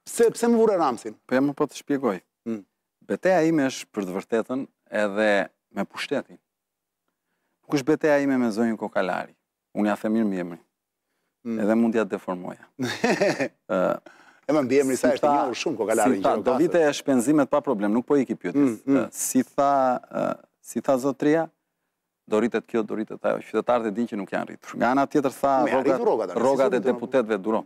Pse pse më vure Ramsin?
Po jam po të shpjegoj.
Hmm.
Beteja ime është për të vërtetën edhe me pushtetin. Nuk është beteja ime me zonjën Kokalari. Unë ia them mirë mbiemrin.
Hmm.
Edhe mund t'ia deformoja.
e më mbiemri sa është një shumë Kokalari.
Si ta, do vij te shpenzimet pa problem, nuk po i iki pyetjes.
Hmm,
hmm. Si tha, si tha zotria, do rritet kjo, do rritet ajo. Qytetarët e dinë që nuk janë rritur. Nga ana tjetër tha rrogat,
rrogat
e deputetëve duro.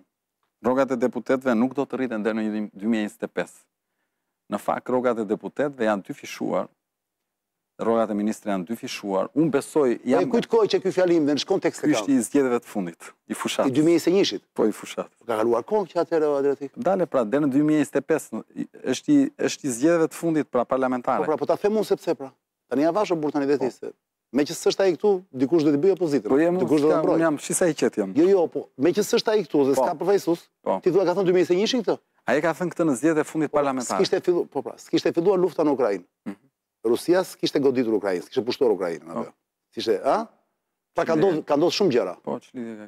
Rrogat e deputetëve nuk do të rriten deri në 2025. Në fakt rrogat e deputetëve janë dyfishuar. Rrogat e ministrave janë dyfishuar. Unë besoj.
Po
i
kujt kohe qe ky fjalim dhe në ç'kontekst?
Ishte i zgjedhjeve të fundit, i
fushatës.
I
2021-shit.
Po i fushatës.
Po ka kaluar kohë që atëherë Adriatik.
Dale pra deri në 2025, është i është i zgjedhjeve të fundit pra parlamentare.
Po pra po ta them unë sepse pra. Tani avash o burrë tani dhe ti se meqë s'është ai këtu, dikush duhet të bëjë opozitën.
Po jam unë,
dikush do të mbrojë.
Jam shih sa i qetë jam.
Jo, jo, po meqë s'është ai këtu dhe
po.
s'ka përfaqësues,
po.
ti thua ka thënë 2021 këtë?
Ai ka thënë këtë në zgjedhjet e fundit po, parlamentare.
S'kishte filluar, po pra, s'kishte filluar lufta në Ukrainë.
Mhm.
Rusia s'kishte goditur Ukrainën, s'kishte pushtuar Ukrainën atë. S'ishte, a? Pra ka ndodhur, ka ndodhur shumë gjëra.
Po, ç'lidhje ka?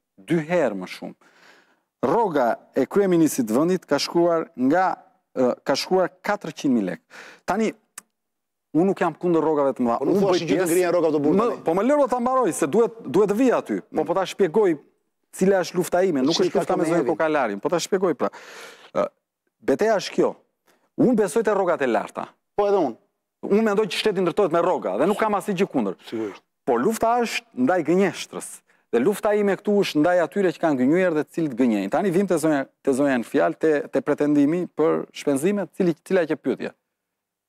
dy herë më shumë. Rroga e kryeministrit të vendit ka shkuar nga ka shkuar 400.000 lekë. Tani unë nuk jam kundër rrogave të mëdha.
Po nuk thua që
të
ngrihen rrogat
o
burrë.
Po më lëro ta mbaroj se duhet duhet të vij aty. Po po ta shpjegoj cila është lufta ime, po
nuk
është lufta me
zonjën
Kokalari, po ta shpjegoj pra. Beteja është kjo. Unë besoj te rrogat e larta.
Po edhe unë.
Unë mendoj që shteti ndërtohet me rroga dhe nuk kam asnjë gjë kundër. Por lufta është ndaj gënjeshtrës. Dhe lufta ime këtu është ndaj atyre që kanë gënjyer dhe të cilët gënjejnë. Tani vijmë te zonja, te zonja në fjalë te, te pretendimi për shpenzimet, cili, cila qe pyetja.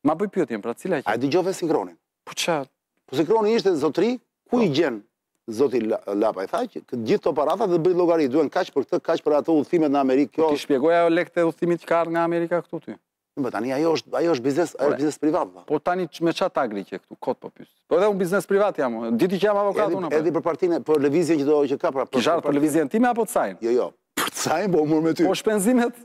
Ma bëj pyetjen, pra cila
qe.
A
e dëgjove sinkronin?
Po ça?
Po sinkroni ishte zotri, ku i po. gjen zoti Lapaj tha që të gjitha këto paratë dhe bëri llogari, duhen kaq për këtë, kaq për ato udhëtimet në Amerikë. Po kjo
t'i shpjegoi ajo lekët e udhëtimit që ka ardhur nga Amerika këtu ty.
Po tani ajo është ajo është biznes, ajo është biznes privat. Dhe.
Po tani me ça ta griqe këtu kot po pyes. Po edhe un biznes privat jam, di ti që jam avokat unë.
Edhe për partinë, për lëvizjen që do që ka pra. Për,
për, për lëvizjen time apo të sajën?
Jo, jo. Për të sajën po u mor me ty.
Po shpenzimet?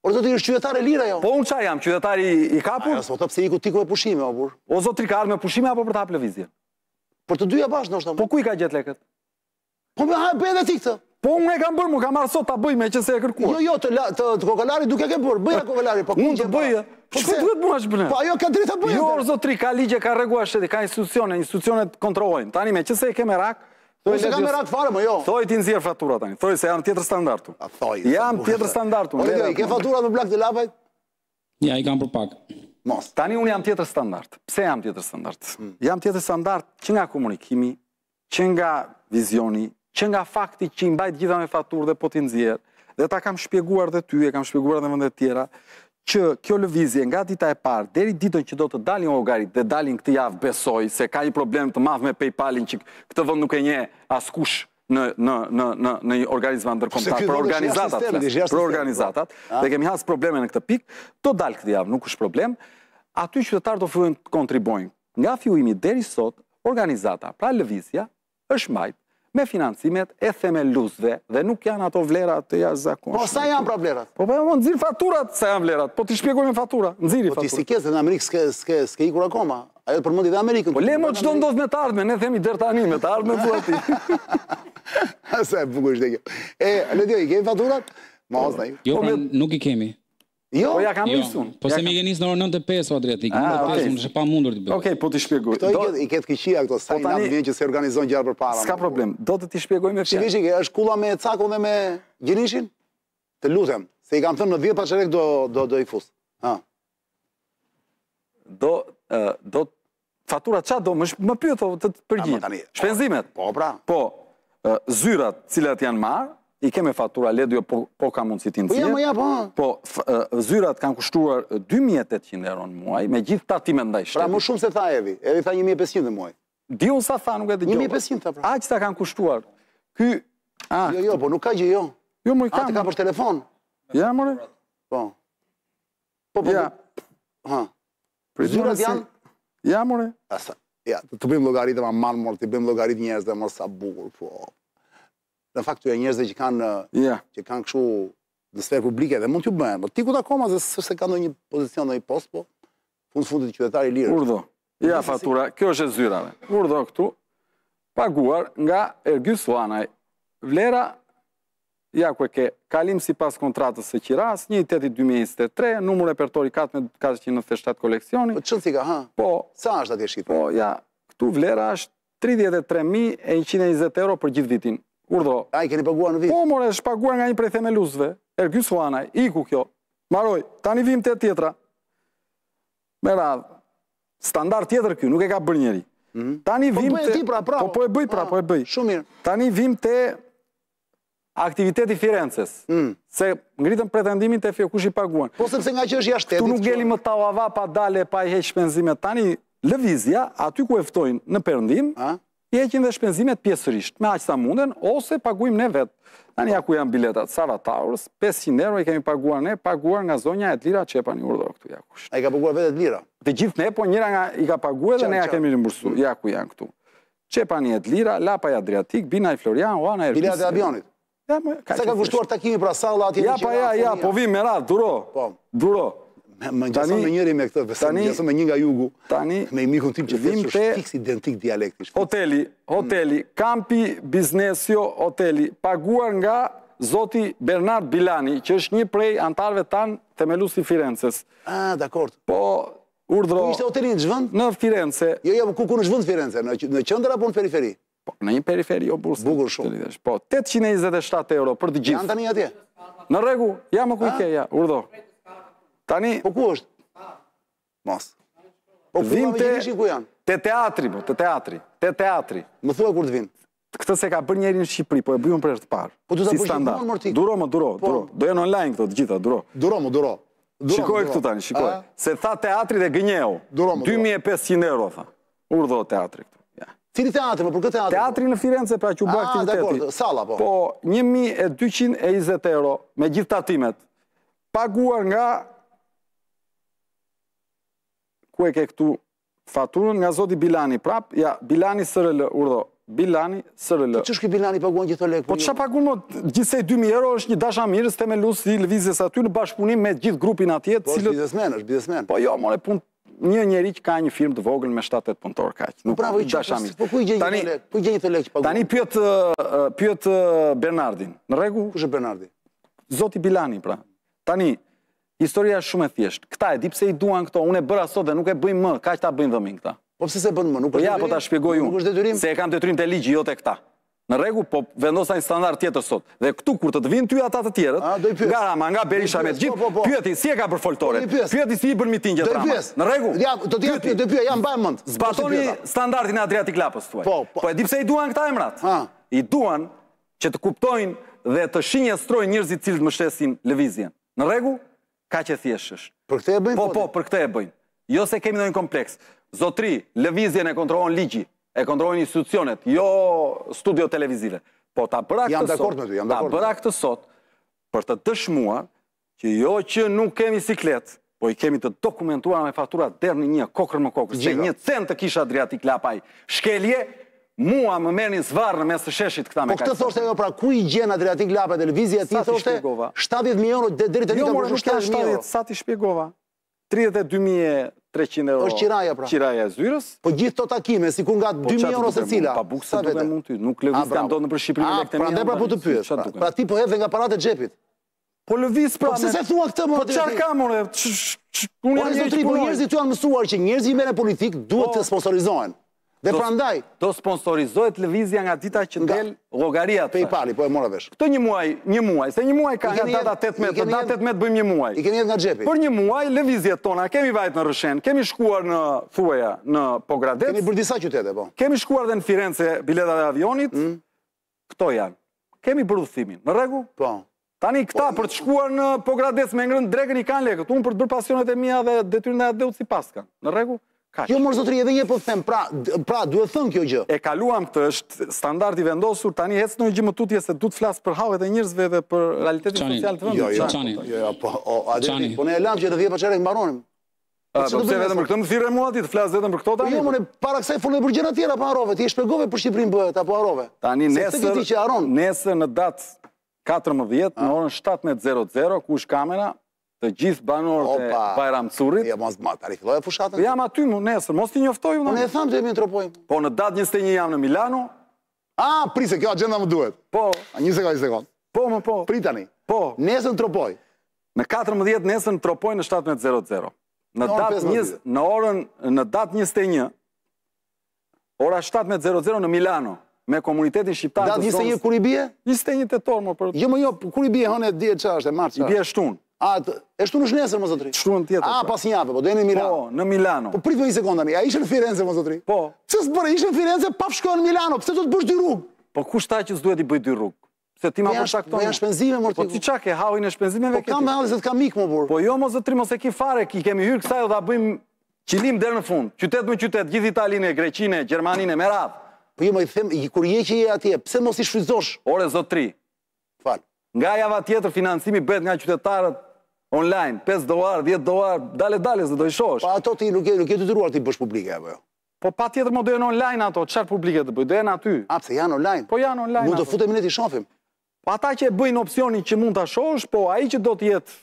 Ore zotri është qytetare e lirë ajo.
Po unë ça jam, qytetar i, i kapur?
Ajo s'po thot pse iku ti ku je pushime, o burr.
O zotri ka ardhur me pushime apo për të hap lëvizje?
Për të dyja bashkë ndoshta.
Po ku i ka gjet lekët?
Po ma bëj edhe ti këtë.
Po unë e kam bërë, unë kam marrë sot ta bëj meqenëse e
ke
kërkuar.
Jo, jo, të, la, të, të Kokalarit nuk e ke bërë, bëja Kokalarit, po
unë
ta
bëj,
po pse
duhet mua është bënë?
Po ajo ka të drejtë ta bëjë.
Jo, zotri, ka ligje, ka rregulla shteti, ka institucione, institucionet kontrollojnë. Tani meqenëse e ke
merak,
Unë
s'e kam merak fare, më jo.
Thoj t'i nxjerr faturat tani, thoj se jam tjetër standart unë.
A thoj.
Jam tjetër standart unë. O
jo, i ke faturat me blak të Lapajt?
Ja, i kam për pak.
Mos.
Tani unë jam tjetër standart. Pse jam tjetër standart? Hmm. Jam tjetër standart që nga komunikimi, që nga vizioni, që nga fakti që i mbaj të gjitha me faturë dhe po t'i nxjerr, dhe ta kam shpjeguar dhe ty, e kam shpjeguar dhe vende të tjera, që kjo lëvizje nga dita e parë deri ditën që do të dalin llogaritë dhe dalin këtë javë besoj se ka një problem të madh me PayPal-in që këtë vend nuk e njeh askush në në në në në një organizma ndërkombëtar për organizatat për organizatat dhe kemi has probleme në këtë pikë do dal këtë javë nuk është problem aty qytetarët do fillojnë të kontribuojnë nga fillimi deri sot organizata pra lëvizja është mbajt me financimet e themeluesve dhe nuk janë ato vlera të jashtëzakonshme.
Po sa janë pra vlerat?
Po po, nxirr faturat sa janë vlerat, po t'i shpjegoj me fatura, nxirri faturat.
Po ti si kjesë dhe në Amerikë s'ke ikur akoma, ajo përmendi dhe Amerikën.
Po le mo ç'do ndodhë në t'ardhmen, ne themi deri tani në t'ardhmen të duha ti.
A sa e bukur është kjo. E, Ledio, i kemi faturat? Ma osna i.
Jo,
po,
nuk i kemi.
Jo,
po ia kam
jo.
nisë
unë.
Po
se m'i ke nisë në orën 9 e 5 o Adriatik, në orën 5 unë është e pamundur të bëj.
Okej, po t'i shpjegoj.
Këto i ke të këqija këto, sa
po inat
më vjen që s'i organizon gjërat përpara.
S'ka problem, do të t'i shpjegoj me fjalë.
Shqipë, është kulla me cako dhe me gjenishin? Të lutem, se i kam thënë në dhjetë pa çerek do i fus.
Do, do, Fatura ça do, më pyet të të
përgjigjem,
shpenzimet.
Po, pra.
Po, zyrat të cilat janë marrë, i kemi faturat Ledio, po, po ka mundësi t'i nxjerrë.
Po, ja, po, ja, po.
Po, zyrat kanë kushtuar 2.800 euro në muaj, me gjithë tatimet ndaj shtetit.
Pra, më shumë se tha Evi, Evi tha 1.500 në muaj.
S'di unë sa tha, nuk e dëgjova.
1.500 tha, pra.
Aq kanë kushtuar. Ky, a...
Jo, jo, po nuk ka gjë, jo.
Jo, më i kam.
A, të ka për telefon.
Ja, more.
Po. Po, po.
Ja.
Ha.
Prej
Zyrat
se...
janë...
Ja, more.
Asa, ja, të bëjmë llogaritë e mëma, more, të bëjmë llogaritë njerëzve more sa bukur, po. Në fakt, ti je njerëz që kanë,
ja.
që kanë kështu në sferë publike dhe mund t'ju bëhen, po ti ku akoma s'është se ke ndonjë pozicion ndonjë post, po, fund fundit qytetar i lirë.
Urdhro, ja fatura, kjo është e zyrave. Urdhro këtu, paguar nga Ergys Luanaj, vlera Ja ku e ke, kalim sipas kontratës së qirasë, një i tetit dy mijë e njëzet e tre, numër repertori katër mijë katërqind e nëntëdhjetë e shtatë koleksioni.
Po ç'në thika, ha?
Po.
Sa është atje shifra?
Po, ja, këtu vlera është tridhjetë e tre mijë e njëqind e njëzet euro për gjithë vitin. Urdhro.
A i keni paguar në vit?
Po, more, është paguar nga një prej themeluesve. Ergys Luanaj, iku kjo. Maroi, tani vim te tjetra. Me radhë. Standart tjetër kjo, nuk e ka bërë njeri. Mhm. Tani
po
vim
të... Po bëje ti pra, pra.
Po, po e bëj pra,
ah,
po e bëj.
Shumë mirë.
Tani vim te aktiviteti i Firences, mm. se ngritën pretendimin që kush i paguan.
Po sepse ngaqë është jashtë shtetit.
Këtu nuk geli më tau ava pa dale pa i heq shpenzimet. Tani lëvizja, aty ku e ftojnë në
perëndim,
i heqin dhe shpenzimet pjesërisht, me aq sa munden, ose paguajmë ne vetë. Tani ja ku janë biletat, Sava Tours, 500 euro i kemi paguar ne, paguar nga zonja Edlira Çepani Urdhro, këtu ja kush.
A i ka paguar vetë Edlira?
Të gjithë ne, po njëra nga i ka paguar dhe ne
ia
kemi rimbursu, ja ku janë këtu. Çepani Edlira, Lapaj Adriatik, Binaj Florian, Luanaj Ergys.
Biletat e avionit.
Ja, më, ka
Sa ka kushtuar takimi pra salla atje
ja,
në qira?
Ja, pa, ja,
ja,
po vim me radhë, duro.
Po.
Duro.
Më ngjason me njëri me këtë, pse
tani,
më me një nga jugu.
Tani,
me mikun tim që
vjen,
është fiks identik dialektisht.
Hoteli, hoteli, mm. kampi biznesio hoteli, paguar nga zoti Bernard Bilani, që është një prej anëtarëve tanë themelues të Firences.
Ah, dakord.
Po, Urdhro...
Ku ishte hoteli në ç'vend?
Në Firence.
Jo, jo, ku, ku në ç'vend Firence? Në, në qendër apo në periferi?
Po, në një periferi, jo bursa.
Bukur shumë.
Po, 827 euro për të gjithë.
Janë tani atje?
Në rregull, ja më ku e ke, ja, urdhro. Tani...
Po ku është? Mos. Po ku janë?
Te teatri, po, te teatri. Te teatri.
Më thuaj kur të vinë?
Këtë s'e ka bërë njeri në Shqipëri, po e bëjmë për herë të parë.
Po do ta bësh gjithmonë more ti.
Duro mo duro,
po.
duro. Do jenë online këto të gjitha, duro.
Duro mo duro. Shikoje
këtu tani,
shikoje.
Se tha teatri dhe gënjeu.
Duro mo duro.
2500 euro tha. Urdhro teatri këtu. Ja.
Cili teatri, mor po ky teatri?
Teatri në Firence, pra që u bë
ah,
aktiviteti.
Ah, dakord, salla po.
Po 1220 euro me gjithë tatimet. Paguar nga ku e ke këtu faturën nga zoti Bilani prap ja Bilani SRL urdhro Bilani SRL
Po ç'është ky Bilani që paguan gjithë ato lekë
Po ça paguan mo gjithsej 2000 euro është një dashamirës themelues i lëvizjes aty në bashkëpunim me gjithë grupin atje
Po është biznesmen është biznesmen
Po jo more po një njeri që ka një firmë të vogël me 7-8 punëtorë kaq. Po
bravo i
qoftë.
Po ku i gjen ato lekë? Ku i gjen ato lekë që paguan?
Tani pyet pyet Bernardin. Në rregull?
Kush është Bernardi?
Zoti Bilani pra. Tani Historia është shumë e thjeshtë. Këta e di pse i duan këto, unë e bëra sot dhe nuk e bëjmë më, kaq ta bëjnë dhëmin këta.
Po pse se bën më, nuk është
detyrim? Po
ja po
ta shpjegoj unë. Se e kam detyrim te ligji, jo te këta. Në rregull, po vendosa një standard tjetër sot. Dhe këtu kur të të vinë ty ata të tjerët, nga Rama, nga Berisha me të gjithë,
po, po, po.
pyeti si e ka për foltore. Pyeti si i bën mitingjet Rama. Në rregull?
Ja, do t'i jap një pyetje, ja mbaj mend.
Zbatoni standardin e Adriatik Lapajt tuaj.
Po, po.
Po e di pse i duan këta emrat?
Ha.
I duan që të kuptojnë dhe të shinjestrojnë njerëzit të cilët mështesin lëvizjen. Në rregull? Kaq e thjeshtë është.
Për këtë e bëjnë?
Po, po, për këtë e bëjnë. Jo se kemi ndonjë kompleks. Zotri, lëvizjen e kontrollon ligji, e kontrollojnë institucionet, jo studio televizive. Po ta bëra këtë sot.
Jam dakord me ty, jam dakord. Ta
bëra këtë sot për të dëshmuar që jo që nuk kemi siklet, po i kemi të dokumentuar me fatura deri në një kokërr më kokërr, se një cent të kisha Adriatik Lapaj. Shkelje Mua më merrnin zvarrë në mes të sheshit këta me kaq.
Po këtë thoshte ajo pra ku i gjen Adriatik Lapaj dhe lëvizja
e tij
thoshte
70
mijë euro deri tani ka
mbushur 70
mijë euro.
S'ta shpjegova? 32300 euro.
Është qiraja pra.
Qiraja e zyrës.
Po gjithë këto takime sikur nga 2000 euro secila.
Pa bukë
sa duhet
mund ty. Nuk
lëvizkam
dot nëpër Shqipëri me
lekët
e mia.
Prandaj pra po të pyes. Pra ti po hedh nga paratë e xhepit.
Po lëviz pra.
Po pse s'e thua këtë më?
Po çfarë ka më? Unë jam
zotri, po njerëzit u janë mësuar që njerëzit merren me politikë duhet
po.
të sponsorizohen. Dhe prandaj
do sponsorizohet lëvizja nga dita që del llogaria.
PayPal, po e mora vesh.
Këtë një muaj, një muaj, se një muaj ka nga data 18, te
data
18 bëjmë një muaj.
I keni hedhur nga xhepi.
Për një muaj lëvizjet tona kemi vajt në Rrëshen, kemi shkuar në thuaja në Pogradec.
Kemi bërë disa qytete, po.
Kemi shkuar edhe në Firenze, biletat e avionit. Mm. Këto janë. Kemi bërë udhëtimin. Në rregull?
Po.
Tani këta po, për të shkuar në Pogradec me ngrën drekën i kanë lekët. Unë për të bërë pasionet e mia dhe detyrën ndaj atdheut s'i paskam. Në rregull? Ka.
Jo mor zotri edhe unë po them, pra pra duhet thënë kjo gjë.
E kaluam këtë, është standard i vendosur, tani ec ndonjë gjë më tutje se dua të flas për hallet e njerëzve dhe për realitetin social të vendit.
Jo,
jo,
jo, jo, po, o, a po ne e lamë që dhjetë pa çerek mbaronim.
Po pse
do
vetëm për këtë më thirre mua ti të flas vetëm për këto tani?
Po jo more, ne para kësaj folëm për gjëra të tjera, apo harrove ti e shpjegove për Shqipërinë bëhet apo harrove?
Tani nesër
ti që harron.
Nesër në datë 14 në orën 17:00 ku është kamera të gjithë banorët e Bajram Currit.
Jo, mos ma tani fillo fushatën.
Po jam aty më nesër, mos t'i njoftoj unë.
Po ne thamë të jemi në Tropojë.
Po në datë 21 jam në Milano,
A, prit se kjo agenda më duhet.
Po.
A një sekond, një sekond.
Po, më po.
Prit tani.
Po.
Nesër në Tropojë.
Në 14 nesër në Tropojë në 17.00. Në datë një, në orën, në datë 21, ora 17.00 në Milano, me komunitetin shqiptar të zonës...
Datë 21 kur i bie?
21 tetor, më për...
Jo, më jo, kur i bie, e hënë, e diel, ç'është, e martë ç'është?
I bie e
shtunë. A, e shtunë është nesër, mo zotri?
Shtunën tjetër.
A,
pra.
pas një jave, po, do jemi në Milano.
Po, në Milano.
Po, pritë me një sekond mua, ishe në Firenze, mo zotri?
Po.
Pse s'e bëre, ishe në Firenze, pas shkoje në Milano, pse t'i bësh dy rrugë?
Po, kush tha që s'duhet t'i bëj dy rrugë? Se ti ma
po përshak
tonë.
Po, janë shpenzime, more ti.
Po,
ti
ça ke, hallin e shpenzimeve ke ti.
Po, kam dhe hall, se të kam mik, mo burrë.
Po, jo, mo zotri, mos e ki fare, i kemi hyrë kësaj do e bëjmë qilim deri në fund. Qytet më qytet, gjithë Italinë, Greqinë, Gjermaninë, me radhë.
Po, jo, mo po them, kur je që je atje, pse mos e shfrytëzosh?
Ore, zotri,
Fal.
Nga java tjetër financimi bëhet nga qytetarët online, 5 dolar, 10 dolar, dale dale se do i shohësh.
Po ato ti nuk je nuk je detyruar t'i bësh publike apo jo?
Po patjetër mo do jenë online ato, çfarë publike të bëj, do jenë aty.
A pse janë online?
Po janë online.
Mund të futemi ne t'i shohim.
Po ata që e bëjnë opsionin që mund ta shohësh, po ai që do të jetë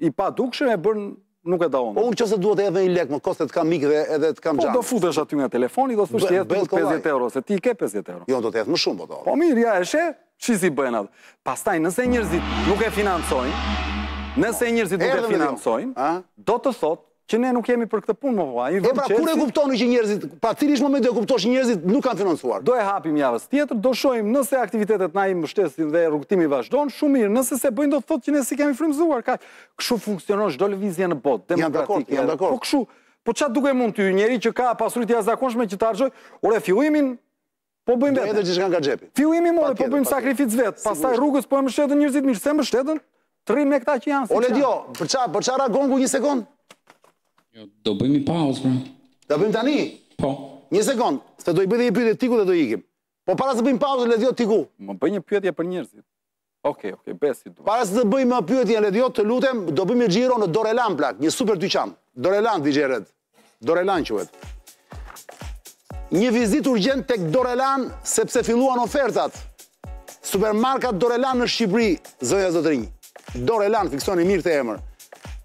i padukshëm e bën Nuk e
di
unë.
Po unë që s'e dua të jep dhe një lek më kot se të kam mik dhe edhe të kam
xhan.
Po
do futesh aty nga telefoni do thush të
jap
50 euro se ti ke 50 euro.
Jo do të jap më shumë po do.
Po mirë ja e she, shi si bëjnë atë. Pastaj nëse njerëzit nuk e financojnë, nëse njerëzit nuk e financojnë, do të thotë që ne nuk jemi për këtë punë mo vëlla.
Po pra kur e kupton ti që njerëzit, pas cilit moment do e kuptosh njerëzit nuk kanë financuar.
Do e hapim javën tjetër, do shohim nëse aktivitetet na i mbështesin dhe rrugëtimi vazhdon, shumë mirë. Nëse s'e bëjnë do të thotë që ne s'i kemi frymëzuar. Ka Kështu funksionon çdo lëvizje në botë, demokratike.
Jam dakord,
Po kështu, po çfarë dukem unë ty, njeri që ka pasuri të jashtëzakonshme që të harxhoj, ore fillimin po bëjmë vetë.
Edhe gjithçka nga xhepi.
Fillimin more po bëjmë sakrificë vet, pastaj rrugës po e mbështetën njerëzit mirë, s'e mbështetën, të rrinë me këta që janë.
O Ledio, për çfarë, për çfarë ragon ku një sekond?
Jo, do bëjmë një pauzë pra.
Do bëjmë tani?
Po.
Një sekond, se do i bëjë një pyetje tiku dhe do ikim. Po para se bëjmë pauzë, Ledio Tiku.
Më bëj një pyetje për njerëzit. Ok, ok, bëj si do.
Para se të bëjmë pyetjen Ledio, të lutem, do bëjmë një xhiro në Dorelan plak, një super dyqan. Dorelan DJ Red. Dorelan quhet. Një vizitë urgjent tek Dorelan sepse filluan ofertat. Supermarkat Dorelan në Shqipëri, zonja zotërinj. Dorelan fiksojeni mirë këtë emër.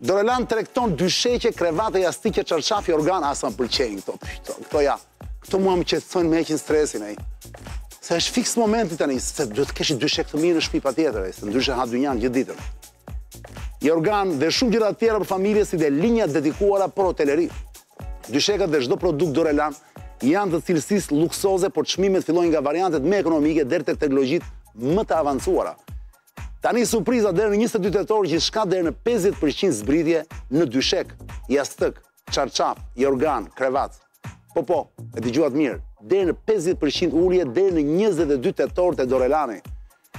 Dorelan tregton dyshekë, krevate, jastëkë, çarçafë, jorganë, ah sa më pëlqejnë këto. Këto janë. Këto mua më qetësojnë, më heqin stresin ai. Se është fiks momenti tani, se duhet të kesh dyshek të mirë në shtëpi patjetër ai, se ndryshe ha dynjan gjithë ditën. Jorganë dhe shumë gjëra të tjera për familje si dhe linja të dedikuara për hoteleri. Dyshekat dhe çdo produkt Dorelan janë të cilësisë luksoze, por çmimet fillojnë nga variantet më ekonomike deri tek teknologjitë më të avancuara. Tani surpriza deri në 22 tetor gjithçka deri në 50% zbritje në dyshek, jastëk, çarçaf, jorgan, krevat. Po po, e dëgjuat mirë, deri në 50% ulje deri në 22 tetor te Dorelani.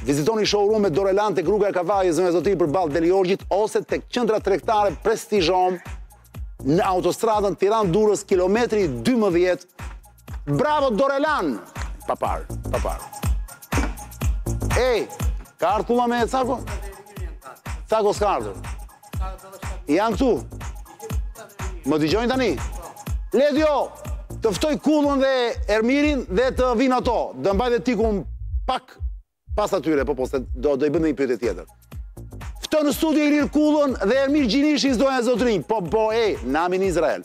Vizitoni showroom-et Dorelan tek rruga e Kavajës zonja zotëri përballë Delijorgjit ose tek qendra tregtare Prestige Home në autostradën Tiranë-Durrës kilometri 12. Bravo Dorelan! Pa parë, pa parë. Ej, ka ardhur puna me Cako? Cako s'ka ardhur. Janë këtu. Më dëgjojnë tani? Ledio, të ftoj Kullën dhe Ermirin dhe të vinë ato. Do mbaj dhe Tikun pak pas atyre, po po, se do i bëj dhe një pyetje tjetër. Ftoj në studio Ilir Kullën dhe Ermir Gjinishin zonja e zotërinj. Po, po, e, namin Izrael.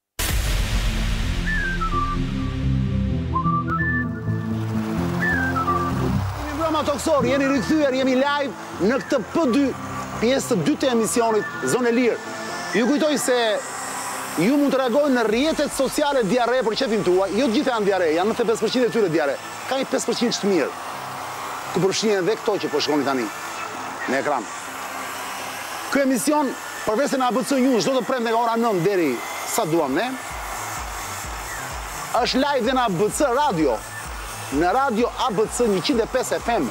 Tokësorë,
jemi rikthyer, jemi live në këtë P2, pjesë të dytë të emisionit Zonë e Lirë. Ju kujtoj se ju mund të reagoni në rjetet sociale diarre për qejfin tuaj, jo të gjitha janë diarre, janë 95% e tyre diarre, ka një 5% është mirë, ku përfshihen dhe këto që po shikoni po tani në ekran. Ky emision Përveçse në ABC News çdo të premte nga ora nëntë deri sa duam ne. Është live dhe në ABC Radio. Në Radio ABC 105 FM.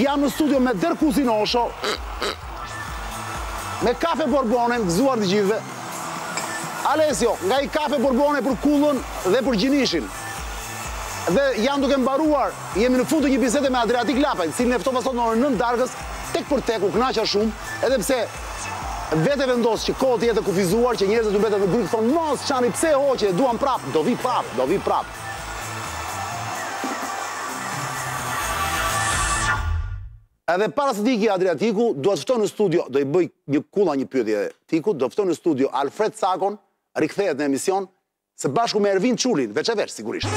Jam në studio me Dear Cousin Osho. Me kafe Borbonen, gëzuar të gjithëve. Alesio, nga një kafe Borbone për Kullën dhe për Gjinishin. Dhe jam duke mbaruar, jemi në fund të një bisede me Adriatik Lapajn, të cilin e ftova sot në orën 9 të darkës, Tek për tek u kënaqa shumë, edhe pse vetë e vendos që koha të jetë e kufizuar, që njerëzve t'u mbetet në grykë, thonë mos çani pse e hoqe, e duam prapë, do vijë prapë, do vijë prapë. Edhe para se të iki Adriatiku, dua të ftoj në studio, do i bëjë një Kulla një pyetje Tikut, dua të ftoj në studio Alfred Cakon, rikthehet në emision, Së bashku me Ervin Çulin, veç e veç, sigurisht.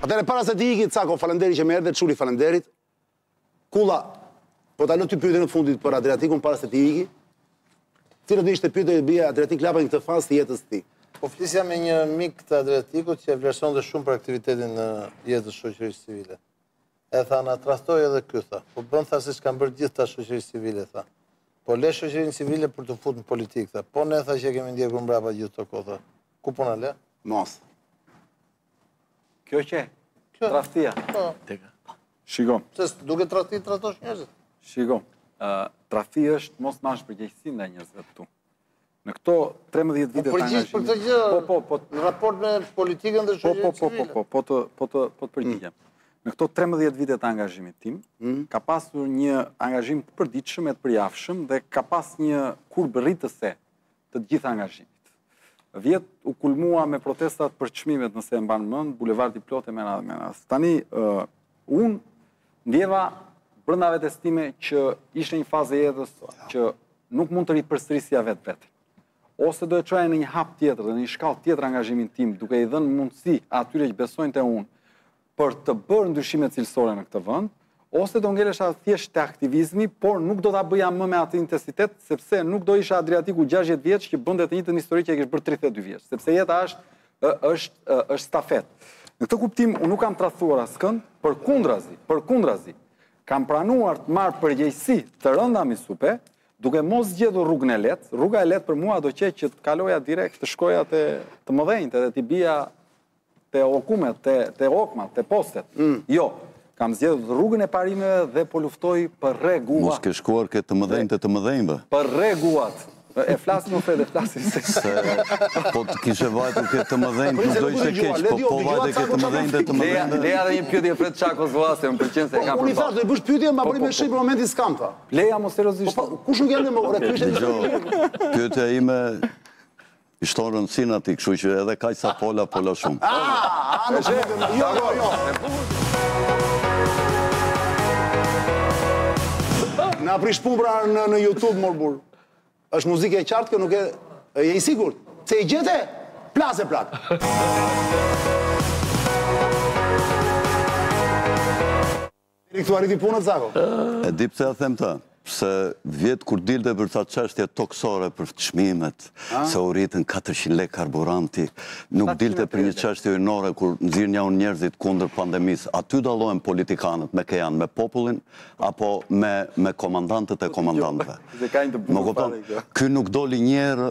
Atëherë para se ti iki Cako, faleminderit që më erdhe, Çuli faleminderit. Kulla, po ta lë ty pyetjen e fundit për Adriatikun para se ti iki. Cila do ishte pyetja që i bëje Adriatik Lapajt në këtë fazë të jetës së tij?
Po flisja me një mik të Adriatikut që e vlerësonte shumë për aktivitetin në jetë të shoqërisë civile. E tha, na tradhtoi edhe ky, tha. Po bën tha siç kanë bërë gjithë ata të shoqërisë civile, tha. Po lë shoqërinë civile për t'u fut në politikë, tha. Po ne tha që e kemi ndjekur mbrapa gjithë këtë kohë, tha. Ku po na lë?
Mos.
Kjo që? Kjo. Tradhtia.
Po.
Shiko.
S'të duket tradhti, tradhton njerëzit?
Shiko. Tradhti është mos mbash përgjegjësi ndaj njerëzve të tu. Në këto 13 vite të
angazhimit. Po për këtë gjë.
Po po po.
Në raport me politikën dhe shoqërinë.
Po po
po
po po të po të po të përgjigjem. Në këto 13 vite të angazhimit tim, hmm? ka pasur një angazhim të përditshëm e të përjavshëm dhe ka pas një kurbë rritëse të gjithë angazhimit. Vjet u kulmua me protestat për çmimet nëse e mban mend, bulevardi plot e me radhë me radhë. Tani ë uh, un ndjeva brenda vetes time që ishte një fazë e jetës që nuk mund të ripërsërisja vetveten. Ose do e çoja në një hap tjetër, në një shkallë tjetër angazhimin tim, duke i dhënë mundësi atyre që besojnë te unë, për të bërë ndryshime cilësore në këtë vend, ose do ngelesha thjesht te aktivizmi, por nuk do ta bëja më me atë intensitet, sepse nuk do isha Adriatiku 60 vjeç që bënte të njëjtën histori që e kish bërë 32 vjeç, sepse jeta është është është stafetë. Në këtë kuptim unë nuk kam tradhtuar askënd, përkundrazi, përkundrazi. Kam pranuar të marr përgjegjësi të rënda mbi supe, duke mos zgjedhur rrugën e lehtë. Rruga e lehtë për mua do qe që të kaloja direkt të shkoja te të mëdhenjtë dhe të bija Te okumet, te, te kokmat, te postet. Mm. Jo, kam zgjedhur rrugën e parimeve dhe po luftoj për rregulla.
Mos ke shkuar ke të mëdhenjtë e të mëdhenjve.
Për rregullat. E flas më fred, e flas se.
se po të kishe vajtur ke të mëdhenjtë, ti do ishte keq, po po vajte ke të mëdhenjtë e të mëdhenjve.
Lejo edhe një pyetje Fred Cako Zllase, më pëlqen se e po, kam.
Unë i thashë do i bësh pyetje, ma po, bëri me po, shih për momentin s'kam tha.
Leja më seriozisht.
Po kush nuk janë më ora, ky ishte.
Pyetja ime I shton rëndësinë atij, kështu që edhe kaq sa fola, fola shumë.
Ah, ah, jo, jo, jo. Na prish punë pra në në YouTube mor burrë. Është muzikë e qartë kjo nuk e e je i sigurt? Se e gjete? Plas e plak. Deri këtu arritën punët Cako?
E di pse ta them, se vjet kur dilte për ca çështje tokësore për çmimet, se u rritën katërqind lekë karburanti, nuk dilte për një çështje hyjnore kur nxirrja unë njerëzit kundër pandemisë, aty dallohen politikanët me kë janë me popullin apo me me komandantët e komandantëve. Më kupton? Ky nuk doli një herë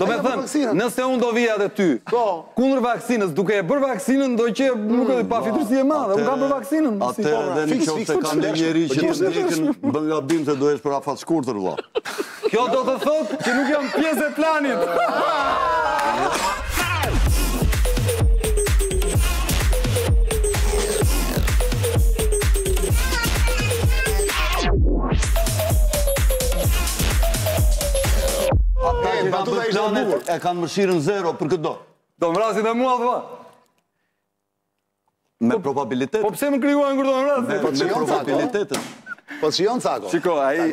Domethënë,
nëse unë do vija te ty,
po.
kundër vaksinës, duke e bërë vaksinën, do qe një pafytyrësi e madhe, unë kam bërë vaksinën. Ate
po, edhe në qoftë se ka
ndonjë
njeri që të ndjekin, bën nga bim të duhesh për afat shkurtër, vla.
Kjo do të thotë që nuk jam pjesë e planit.
Ej, pa të dhe ishte bukur.
E kanë mëshirën zero për këtë do.
Do më vrasi dhe mua, thua.
Me po, probabilitet.
Po pse më krijuan kur do më
vrasin?
Po
me probabilitet.
Po çuni jonë Cako?
Shiko, ai,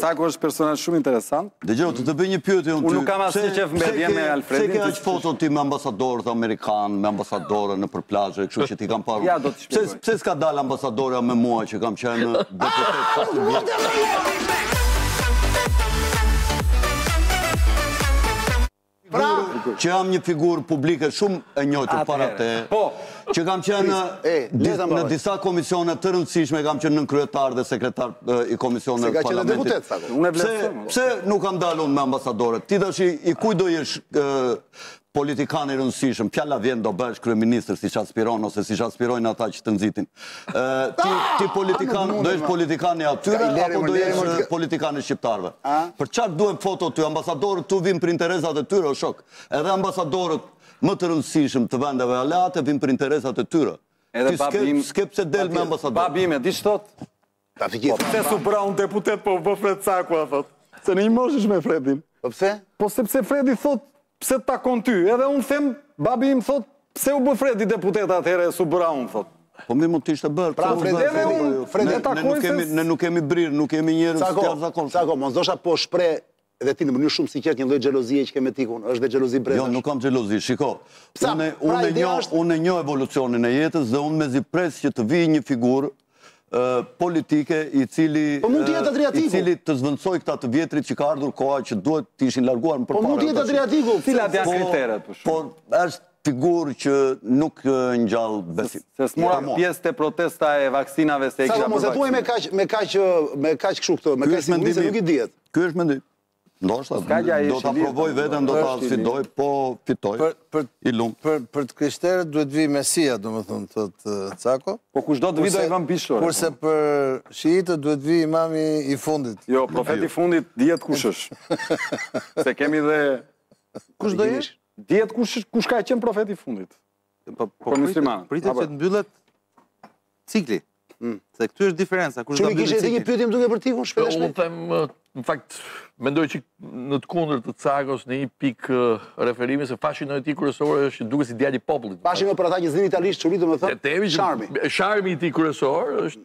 Cako është
personazh shumë interesant.
Dëgjo, të të bëj një pyetje unë ty.
Unë nuk kam as
qejfmbetje
me Alfredin.
Se ke aq foto ti me ambasadorët amerikanë, me ambasadorën nëpër plazhe, kështu që t'i kam parë. Pse pse s'ka dalë ambasadorja me mua që kam qenë deputet gjashtë vjet.
Pra,
që jam një figurë publike shumë e njohur para teje.
Po,
që kam qenë në disa komisione të rëndësishme, kam qenë nënkryetar dhe sekretar i
komisionit të
parlamentit. Pse pse nuk kam dalë unë me ambasadorët? Ti tashi i kujt do jesh politikan i rëndësishëm, fjala vjen do bëhesh kryeministër siç aspiron ose siç aspirojnë ata që të nxitin. Ë ti ah! ti politikan, do jesh politikan i atyre apo do jesh politikan i
shqiptarëve?
Për çfarë duhen foto ty? Ambasadorët ty vijnë për interesat e tyre, o shok. Edhe ambasadorët më të rëndësishëm të vendeve aleate vijnë për interesat e tyre.
Edhe babi im,
s'ke pse del me ambasador.
Babi im e di
ç'thotë?
Po pse s'u bëra unë deputet po u bë Fred Cakaj, thotë. Se në një moshë është me Fredin.
Po pse?
Po sepse Fredi thotë pse të takon ty, edhe unë them babi im thotë pse u bë Fredi deputet atëherë e s'u bëra unë thotë.
Po mirë mund të ishte bërë.
Pra Fredi edhe
unë
Fredi
takoj se
ne nuk kemi brirë, nuk jemi njerëz të jashtëzakonshëm.
Cako, mos ndoshta po shpreh dhe ti në mënyrë shumë sinqertë një lloj xhelozie që ke me Tikun, është dhe xhelozi brezash.
Jo, nuk kam xhelozi, shiko.
Pra,
unë,
pra
unë, njoh,
është...
unë e njoh evolucionin e jetës dhe unë mezi pres që të vijë një figurë politike i cili
po mund të jetë Adriatiku
i cili të zëvendësojë këta të vjetrit që ka ardhur koha që duhet të ishin larguar më përpara
po mund të jetë Adriatiku
cilat janë
po,
kriteret për po, shkak
po është figurë që nuk ngjall besim.
Se s'mora pjesë te protesta e vaksinave se e kisha.
Sa mos e thuaj me kaq me kaq me kaq kështu këtë, me kaq
mendimi
nuk i dihet.
Ky është mendimi. Ndoshta do ta provoj veten, do ta sfidoj, po fitoj.
Po
i lumt.
Për për të krishterët duhet të vijë Mesia, domethënë thotë Cako.
Po kush do të vijë Ivan Bishorja.
Kurse për shiitët duhet të vijë imami i fundit.
Jo, profeti i fundit dihet kush është. Se kemi dhe
kush do jesh?
Dihet kush kush ka qenë profeti i fundit.
Po, po,
për muslimanët.
Pritet që të mbyllet cikli. Mm. Se këtu është diferenca. Unë do të
kisha një pyetje më duket për Tikun shpejt shpejt.
Unë them në fakt mendoj që në të kundër të Cakos në një pikë referimi se fashino i tij kryesor është duket si djali i popullit.
Fashino për ata që s'dinë italisht çuri domethënë. Sharmi.
Sharmi i tij kryesor është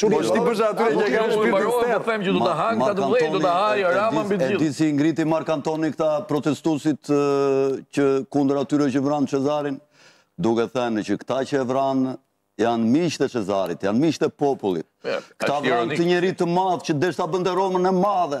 Po
ç'ti bësh atyre që kanë shpirtin
sterrë.
Nuk
e them që do ta hanë këta të mëdhenj, do ta hajë Rama mbi të gjithë.
E di si i ngriti Mark Antoni këta protestuesit që kundër atyre që vranë Cezarin, duke thënë që këta që e vranë janë miqtë e Cezarit, janë miqtë e popullit. Këta vranë këtë njeri të madh që desh ta bënte Romën e madhe.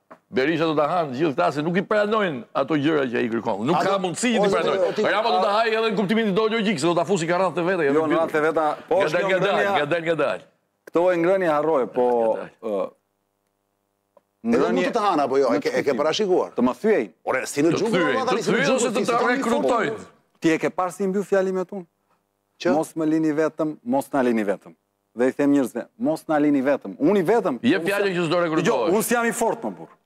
Berisha do ta hanë të gjithë këta se nuk i pranojnë ato gjëra që ai kërkon. Nuk ka mundësi që t'i pranojnë. Rama do ta hajë edhe në kuptimin ideologjik, se do ta fusi në radhë të veta.
Jo, në radhë të veta. Po, është kjo ngrënja.
Ngadalë, ngadalë.
Kjo e ngrënia, harroje, po...
Edhe mund të të hanë, apo jo, e ke parashikuar.
Të më thyej.
Ore, si në gjukë,
në
madhani, si në
gjukë,
si
të
rekrutojnë.
Ti e ke parë si i mbyll fjalimet unë? Mos më lini vetëm, mos më lini vetëm. dhe i them njerëzve, mos na lini vetëm. Unë i vetëm. Jep
fjalën që s'do rekrutohesh.
Unë s'jam i fortë mor burrë.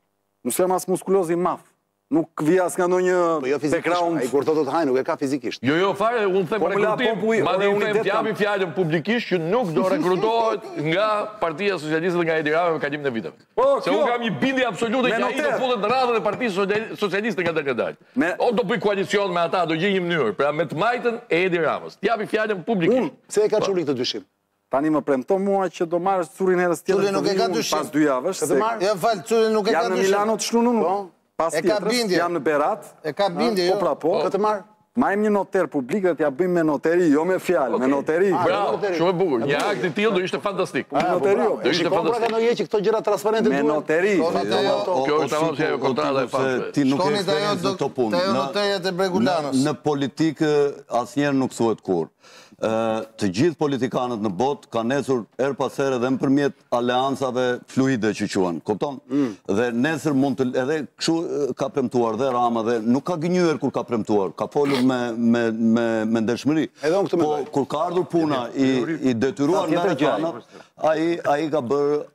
Unë s'jam as muskoloz i madh. Nuk vij as nga ndonjë
po jo
background.
Ai kur thotë të haj nuk e ka fizikisht.
Jo, jo, fare, unë them
po
rekrutim. Madje unë them
ta
japi fjalën publikisht që nuk do rekrutohet nga Partia Socialiste dhe nga Edi Rama me kalimin e viteve.
Po,
se unë kam një bindje absolute që ai do futet në radhën e Partisë Socialiste ngadalë ngadalë.
Me.
Ose do bëjë koalicion me ata, do gjejë një mënyrë, pra me të majtën e Edi Ramës. Ta japi fjalën publikisht.
Unë, pse e ka çuri këtë dyshim?
Tani më premto mua që do marrësh Çurin herës tjetër.
Çuri nuk e ka dyshim.
Pas dy javësh.
Këtë marr?
Ja fal, Çuri nuk e ka dyshim.
Jam në Milano të shtunën.
Po.
Se
e ka bindje.
Jam në Berat.
E ka bindje.
Po
jo.
pra po. po.
Këtë marr?
Marrim një noter publik dhe ta bëjmë me noteri, jo me fjalë, me noteri.
Ah,
Bravo,
shumë e bukur. Një akt i tillë do ishte fantastik.
Me noteri, jo.
do ishte fantastik.
Pra që këto gjëra transparente duhen.
Me noteri.
Kjo është ajo kontrata e famshme.
Ti nuk
ke
eksperiencë në këto punë.
Shkoni te ajo noterja te Bregu
i Lanës. Në politikë asnjëherë nuk thuhet kurrë. Të gjithë politikanët në botë kanë ecur herë pas here dhe nëpërmjet aleancave fluide që quhen. Kupton? Dhe nesër mund të edhe kështu ka premtuar dhe Rama dhe nuk ka gënjyer kur ka premtuar. Ka folur me me me me ndershmëri.
Edhe unë këtë mendoj.
Po kur ka ardhur puna i i detyruar nga rrethanat, ai ai ka bërë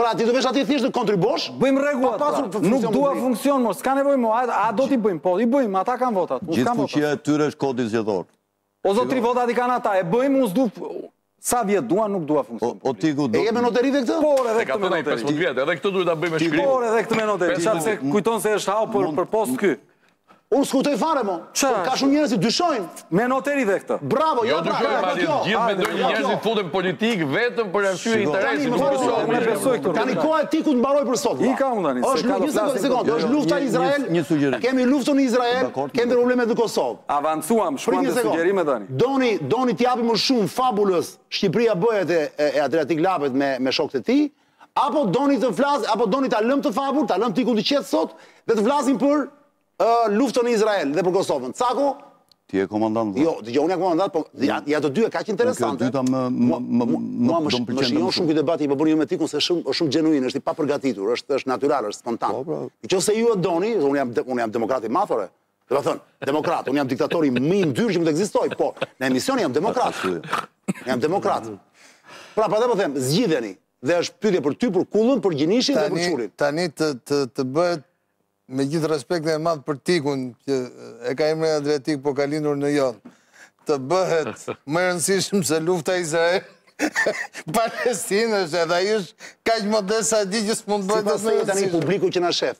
Pra ti
do vesh aty thjesht të kontribuosh?
Bëjmë rregullat.
Pa pasur
pra.
funksion.
Nuk dua funksion, mo, s'kam nevojë unë. A do t'i bëjmë? Po, i bëjmë, ata kanë votat. Unë
Gjithë fuqia e tyre është kodi zgjedhor.
O zotëri votat i kanë ata. E bëjmë, unë s'di sa vjet duan, nuk dua funksion.
O Tiku do.
E bëjmë me noteri dhe këtë?
Po, edhe këtë me noteri.
Edhe këtë duhet ta bëjmë me shkrim.
Po, edhe këtë me noteri. Ça, se kujton se është hall për për post ky.
Unë s'kuptoj fare mo,
Ça,
po ka shumë njerëz që dyshojnë.
Me noteri dhe këtë.
Bravo,
jo,
jo
bravo.
Jo
dyshojnë,
jo.
Gjithë mendojnë
që
njerëzit futen në politikë vetëm për arsye interesi.
Tani, më fal,
unë besoj këtë.
Tani koha e Tikut mbaroj për sot.
Ika unë tani.
Është një
një
sekundë,
sekundë.
Është lufta Izrael.
Një sugjerim.
Kemi luftën në Izrael, kemi probleme në Kosovë.
Avancuam,
s'ka
sugjerime tani.
Doni, doni t'japim më shumë fabulës Shqipëria bëhet e Adriatik Lapajt me shokët e tij. Apo doni të flasim, apo doni ta lëmë këtë fabul, ta lëmë Tikun të qetë sot dhe të flasim për uh, luftën në Izrael dhe për Kosovën. Cako,
Ti je komandant.
Jo, dëgjo, unë jam komandant, po ja, ja të dyja kaq interesante.
Kjo e dyta më më më më
më shumë më shijon shumë ky debat që po bëni ju me Tikun se shumë është shumë genuin, është i papërgatitur, është është natyral, është spontan.
Po, po.
Nëse ju e doni, unë jam unë jam demokrat i madh ore, Do të thënë, demokrat, unë jam diktatori më i ndyrë që mund të ekzistoj, po në emision jam demokrat. Jam demokrat. Prapë dhe po them, zgjidheni. Dhe është pyetje për ty, për Kullën, për Gjinishin dhe për Qorin.
Tani të, të, të bëhet me gjithë respektin e madh për Tikun, që e ka emrin Adriatik, po ka lindur në Jon, të bëhet më e rëndësishme se lufta Izrael-Palestinë është edhe ajo është kaq modesa e di që s'mund bëhet
asnjë.
Sipas,
tani publiku që na shef,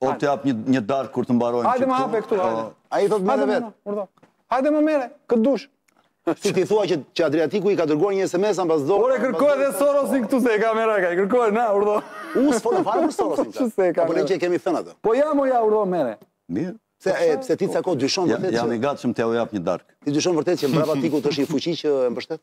O të
jap një një darkë kur të mbarojmë
këtu.
Hajde
më hape këtu, hajde.
Ai thotë merre vet.
Urdhëro. Hajde më merre, kë të dush.
Si ti thua që që Adriatiku i ka dërguar një SMS në pasdite.
Ore kërkoj edhe Sorosin këtu se e ka merak. Kërkoje, na, urdhëro.
Unë s'po të flas fare për Sorosin. Po ne që kemi thënë atë.
Po jam o ja urdhëro merre.
Mirë.
Se po e pse ti ca kohë
dyshon
vërtet.
Jam i gatshëm t'jua jap një darkë.
Ti dyshon vërtet që mbrapa Tikut është një fuqi që e mbështet?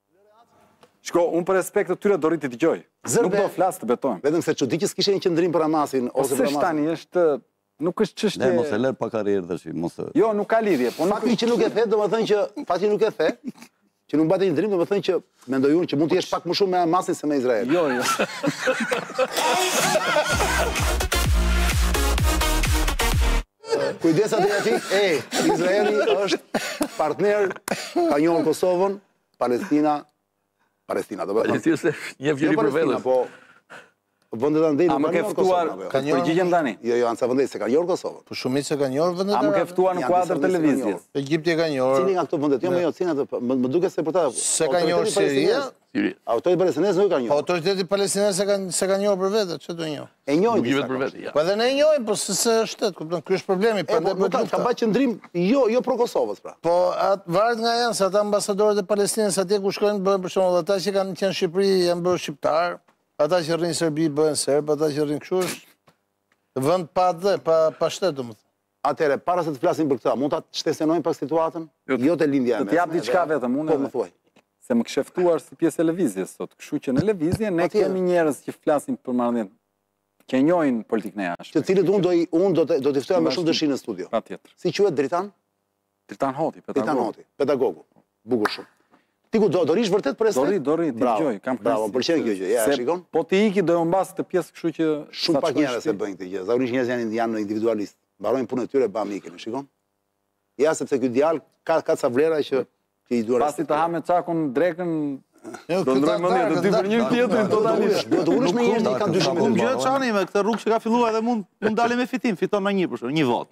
Shko, unë për respekt të tyre do rri t'i dëgjoj.
Zërbe,
nuk do flas të betohem.
Vetëm se çudi që s'kishe një qëndrim për Hamasin,
pro
ose për Hamasin.
tani është nuk është çështje.
Mos e lër pa karrierë tash, mos e.
Jo, nuk ka lidhje, po nuk
që nuk e the, domethënë që fakti nuk e the. Që nuk mbajte një qëndrim, domethënë që mendoj unë që mund të jesh pak më shumë me Hamasin se me Izrael.
Jo, jo.
Kujdes Adriatik, e, Izraeli është partner, ka njohur Kosovën, Palestina, Palestina, do me thënë.
Palestina s'e njeh
njeri
jo për vete.
Po, vendet
andej
nuk
e
kanë njohur Kosovën. A e
ka njohur?
Përgjigjen tani?
Jo, jo, sa vende s'e kanë njohur Kosovën.
Po shumica s'e kanë njohur vendet e rrëmë.
A më ke ftuar në kuadër të
lëvizjes?
Egjipti e ka njohur.
Cili nga këto vendet? Jo, më jo, cila të më duket se për ta.
S'e ka njohur Siria?
Siria.
Autoritetet palestineze nuk e
kanë
njohur.
Po autoritetet palestineze s'e kanë s'e kanë njohur për vete, çfarë do njohë?
E njohin disa.
Vetë për vete, ja.
Po edhe ne e njohim, po s'e, s'është shtet, kupton? Ky është problemi, prandaj
po ka bërë qëndrim jo jo pro Kosovës pra.
Po ato varet nga janë, se ata ambasadorët e Palestinës atje ku shkojnë bëhen për shembull ata që kanë qenë në Shqipëri janë bërë shqiptarë, ata që rrinë në Serbi bëhen serbë, ata që rrinë kështu është vend pa atë, pa pa shtet domethënë.
Atëherë, para se të flasim për këtë, a mund ta shtensionojmë pak situatën? Jo te Lindja e
Mesme. Do
të
jap
diçka
vetëm unë.
Po më thuaj.
Se më kishe ftuar si pjesë e lëvizjes sot. Kështu që në lëvizje ne kemi njerëz që flasin për marrëdhëniet, që e njohin politikën e jashtme.
Të cilët unë do i unë do të do t'i ftoja me shumë dëshirë në studio.
Patjetër.
Si quhet? Dritan?
Dritan Hoti,
pedagogu.
Dritan
Hoti, pedagogu. Bukur shumë. Tiku do, do rrish vërtet për estet?
Do rri, do rri, t'i dëgjoj, kam kënaqësi.
Bravo,
më
pëlqen kjo gjë, ja, shikon?
Po të iki, do jo në mbas kësaj pjese, kështu që...
Shumë pak njerëz e bëjnë këtë gjë, zakonisht njerëzit janë individ- janë individualistë, mbarojnë punën e tyre, bam ikin, e shikon? Ja, sepse ky djalë, ka, ka ca vlera që ti i duar...
Pasi të hamë me Cakon drekën,
Jo,
do ndërroni mendje të dy për njëri-tjetrin totalisht.
Do të ulësh me një që ka dyshim.
Unë gjithnjë jam me këtë rrugë që ka filluar edhe mund të dalim me fitim, fiton me një përqind, një votë.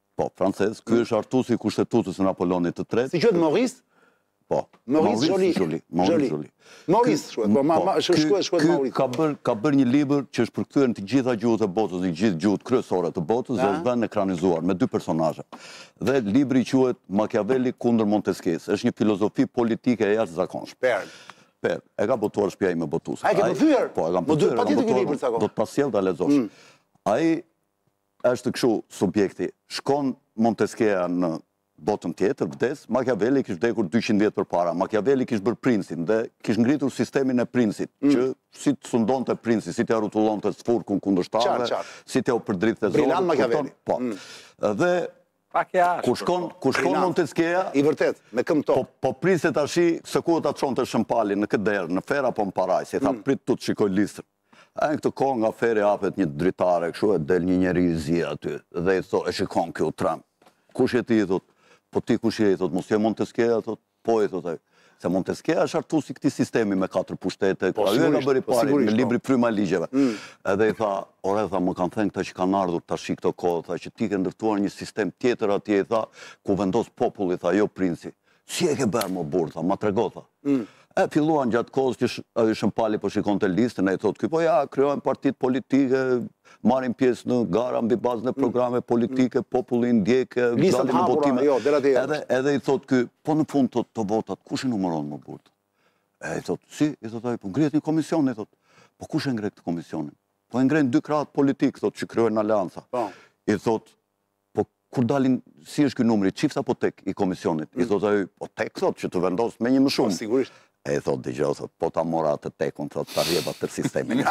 Po, francez. Ky
është hartuesi i kushtetutës së Napoleonit të Tretë.
Si quhet Maurice?
Po.
Maurice Joly.
Joly. Maurice
Joly. Maurice quhet, po, ma, po,
ma,
është shkruar
shkruar
Maurice.
Ka bër ka bër një libër që është përkthyer në të gjitha gjuhët e botës, në gjithë gjuhët kryesore të botës dhe është vënë ekranizuar me dy personazhe. Dhe libri quhet Machiavelli kundër Monteskjesë. Është një filozofi politike e jashtëzakonshme.
Per.
Per. E ka botuar shtëpia ime botuese.
A e ke botuar.
Po, e kam botuar. Po,
patjetër
që
libër sa kohë.
Do të ta sjell ta lexosh. Mm. Ai Është kështu subjekti. Shkon Monteskjea në botën tjetër, vdes, Machiavelli kish vdekur dyqind vjet përpara. Machiavelli kish bërë princin dhe kish ngritur sistemin e princit, mm. që si të sundonte princi, si t'ia rrotullonte sfurkun kundërshtarëve, si t'ia u përdridhte zorrët.
Brilant Machiavelli.
Po. Mm. Dhe
Pak i ashpër.
Kur shkon, kur shkon Monteskeja?
I vërtet, me këmbë
në
tokë.
Po, po priste tashi, se ku ta çonte Shën Pali në këtë derë, në ferr apo në parajsë, i tha mm. prit të të shikoj listën. E në këtë kohë nga ferri hapet një dritare kështu e del një njeri i zi aty dhe i thotë, e shikon ky u tremb. Kush je ti, i thotë, po ti kush je, i thotë, mos je Monteskeja, thotë, po, i thotë, se Monteskeja është hartuesi i këtij sistemi me katër pushtete,
po,
ai e ka
bërë
i
po,
pari, me
po.
libri Fryma e ligjeve. Mm. Edhe i tha, ore, tha, më kanë thënë këta që kanë ardhur tashi këto kohë, tha, që ti ke ndërtuar një sistem tjetër atje, i tha, ku vendos populli, tha, jo princi. Si e ke bërë mo burrë, tha, ma trego, tha. Mm. E filluan gjatë kohës që ai Shën Pali po shikonte listën, i thotë ky po ja krijojnë partitë politike, marrin pjesë në gara mbi bazën e mm. programeve politike, mm. populli i
ndjek,
dalin në votime.
Jo,
edhe edhe i thotë ky, po në fund thotë ato votat, kush i numëron mo burrë? E i thotë, si, i thotë ai, po ngrihet një komision, i thotë. Po kush e ngre këtë komisionin? Po e ngrenë dy krahët politikë, thotë, që krijojnë aleanca.
Po.
I thotë, Po kur dalin, si është ky numri, çift apo tek i komisionit? I thotë ai, po tek thotë që të vendosë me një më
shumë. Po sigurisht.
E i thotë dëgjo, thotë, po ta mora atë tekun, thotë, ta rrjepa tërë sistemin.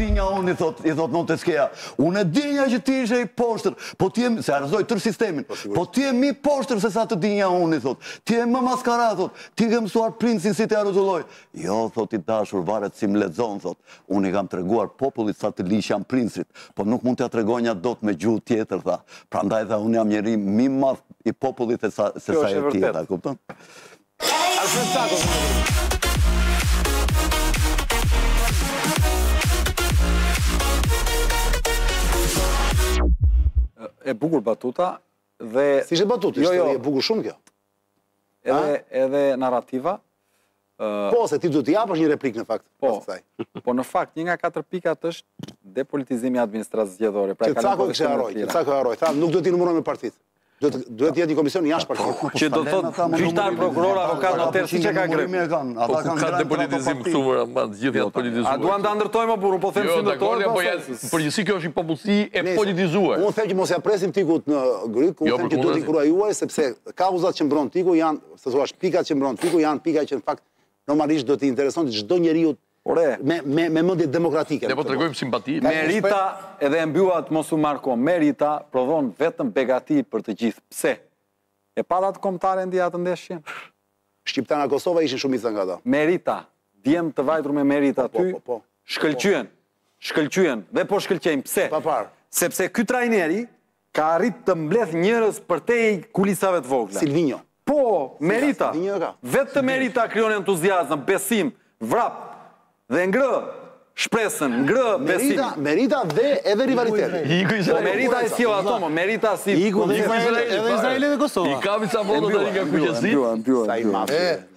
Dinja unë, i thotë, i thotë, Monteskeja, Unë e dinja që ti ishe i poshtër, po ti je se e rrëzoj tërë sistemin, po, po ti je më i poshtër se sa të dinja unë, i thot. Ti je më maskara, thot. Ti ke mësuar princin si ta rrotullojë. Jo, thot i dashur, varet si më lexon, thot. Unë i kam treguar popullit sa të liq janë princërit, po nuk mund t'ia tregonja dot me gjuhë tjetër, tha. Prandaj tha unë jam njeri më i madh i popullit se sa, se sa e tjetër, kupton?
E bukur batuta dhe...
Si ishte batuta,
jo,
ishte
jo.
e bukur shumë kjo.
Edhe narrativa.
Po, se ti do t'i japësh një replikë në fakt.
Po, po në fakt, një nga katër pikat është depolitizimi i administratës zgjedhore. Pra,
që Cako e kish
harruar,
që Cako e harroi. Tha, nuk do t'i numërojnë më partitë. Duhet të jetë një komision jashtë partisë.
Po, po, që do të thotë gjyqtar, prokuror, avokat, atëherë siç e ka greku.
Po ku ka depolitizim këtu më parë, të gjithë janë të politizuar.
A duan ta ndërtojmë apo po them
jo, s'e
ndërtojmë?
Jo, po ja, në përgjithësi kjo është një popullsi e politizuar.
Unë them që mos ia presim Tikut në grykë, unë
jo,
them që duhet inkurajuar sepse kauzat që mbron Tiku janë, se thua, pikat që mbron Tiku janë pika që në fakt normalisht duhet t'i interesojnë çdo njeriu
Ore,
me me mendje demokratike.
Ne po tregojmë simpati.
Merita edhe e mbylla të mos ju marr kohë. Merita prodhon vetëm begati për të gjithë. Pse? E patë atë Kombëtaren dje, atë ndeshje?
Shqiptarë nga Kosova ishin shumica nga ata.
Merita, djem të vajtur me meritë
aty.
Po,
po, po.
Shkëlqyen. Shkëlqyen dhe po shkëlqejnë. Pse?
Pa parë.
Sepse ky trajneri Ka arritur të mbledh njerëz përtej kulisave të vogla.
Silvinjo.
Po, merita. Vetëm merita krijon entuziazëm, besim, vrap dhe ngre shpresën, ngre besimin.
Merita, merita dhe edhe rivaliteti.
I
iku
Izraeli.
Po merita i sjell ato, më merita si.
I
iku Izraeli.
Edhe Izraeli dhe Kosova.
I kapi ca vota tani nga kuqezi.
Sa i madh.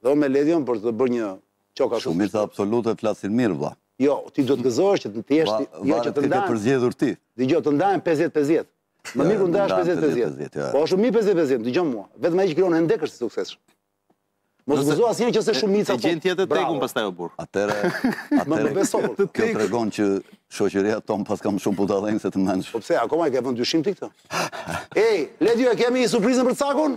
Dhe
unë
me
Ledion për të bërë një qokë Akustikut.
Shumica absolute flasin mirë, vlla.
Jo, ti duhet të gëzohesh që të jesh
ti,
jo që të
ndahen. Varet
çi ke
përzgjedhur ti.
Dëgjo, të ndahen 50-50. Më mirë të ndahesh 50-50. Po është më mirë 50-50, dëgjo mua. Vetëm ai që krijon hendek është i suksesshëm. Mos gëzo asnjëherë që se shumica
po. Gjen tjetër tekun pastaj o burrë.
Atëre, atëre.
Më beso.
Kjo tregon që shoqëria jonë paska më shumë budallenj se të mençur.
Po pse akoma e ke në dyshim ti këtë? Ej, Ledio, e kemi një surprizë për Cakun?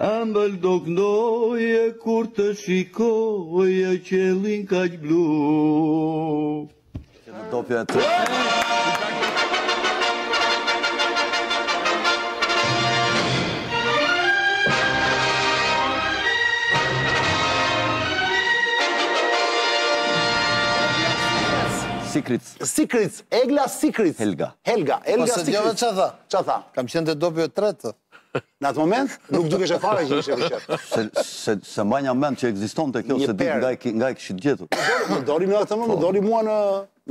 Ëmbël do këndoje kur të shikoje qiellin kaq blu. Në topja e Secrets.
Secrets, Egla Secrets.
Helga.
Helga, Helga
Secrets. Po s'e
dëgjova,
ça tha?
Ça tha?
Kam qenë te dopjo e tretë.
Në atë moment, nuk dukeshe fare që ishe vishep.
Se, se, s'e mbaja mend që ekzistonte kjo, s'e di nga, nga e kishit gjetur.
Më doli në atë më, më doli mua në,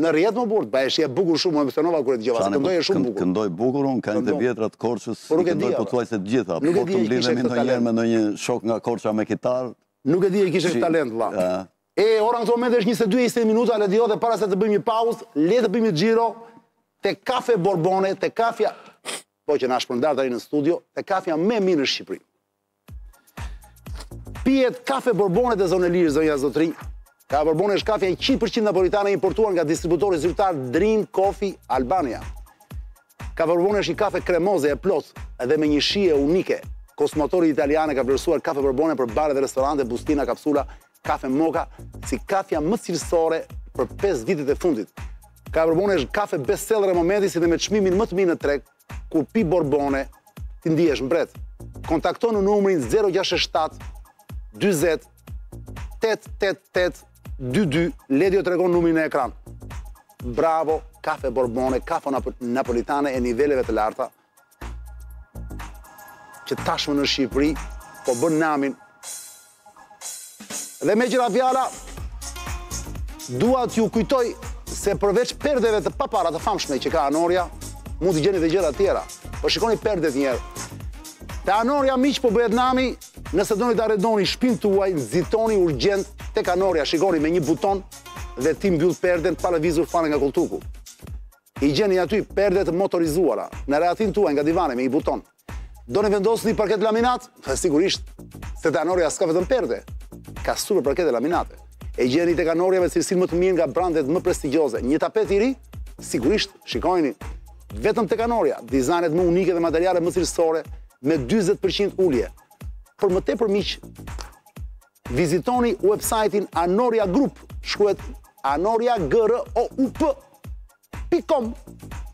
në rrjet më burtë, po ishte bukur shumë, u emocionova kur e dëgjova, se këndoje shumë bukur.
Këndoj bukur, unë këngët e
vjetra
të Korçës,
po i
këndoj pothuajse të gjitha, po të mblidhemi ndonjëherë me ndonjë shok nga Korça me kitarë.
Nuk e di e kishe
këtë
talent, vlla. E, ora në këtë moment është 22 e 20 minuta, Ledio, dhe para se të bëjmë një pauzë, le të bëjmë një xhiro, te kafe Borbone, te kafja, Po që na shpërndahet tani në studio, te kafja më e mirë në Shqipëri. Pihet kafe Borbone te Zonë e Lirë, zonja zotërinj. Kafe Borbone është kafja 100% napolitane importuar nga distributori zyrtar Dream Coffee Albania. Kafe Borbone është një kafe kremoze e plotë dhe me një shije unike. Konsumatori italian e ka vlerësuar kafe Borbone për bare dhe restorante, bustina, kapsula Kafe Moka si kafja më cilësore për pesë vitet e fundit. Kafe Borbone është kafe bestseller e momentit si dhe me çmimin më të mirë në treg, kur pi Borbone, ti ndihesh mbret. Kontakto në numrin 067 20 888 22, Ledio tregon numrin në ekran. Bravo, kafe Borbone, kafe napolitane e niveleve të larta. që tashmë në Shqipëri po bën namin. Dhe meqë ra fjala, dua t'ju kujtoj se përveç perdeve të papara të famshme që ka Anorja, mund të gjeni dhe gjëra tjera. Po shikoni perdet njëherë. Te Anorja miq po bëhet nami, nëse doni të arredoni shpinë tuaj, nxitoni urgjent tek Anorja, shikoni me një buton dhe ti e mbyll perden pa lëvizur fare nga kolltuku. I gjeni aty perde të motorizuara në rehatinë tuaj nga divani me një buton. Doni të vendosni parket laminat? Dhe sigurisht, se te Anorja s'ka vetëm perde. Ka super parket e laminate. I gjeni tek Anorja me cilësinë më të mirë nga brandet më prestigjioze. Një tapet i ri? Sigurisht, shikojeni. Vetëm tek Anorja, dizajnet më unike dhe materiale më cilësore me 20% ulje. Për më tepër miq, Vizitoni websajtin Anorja Group, shkruhet Anorja G R O U P..com.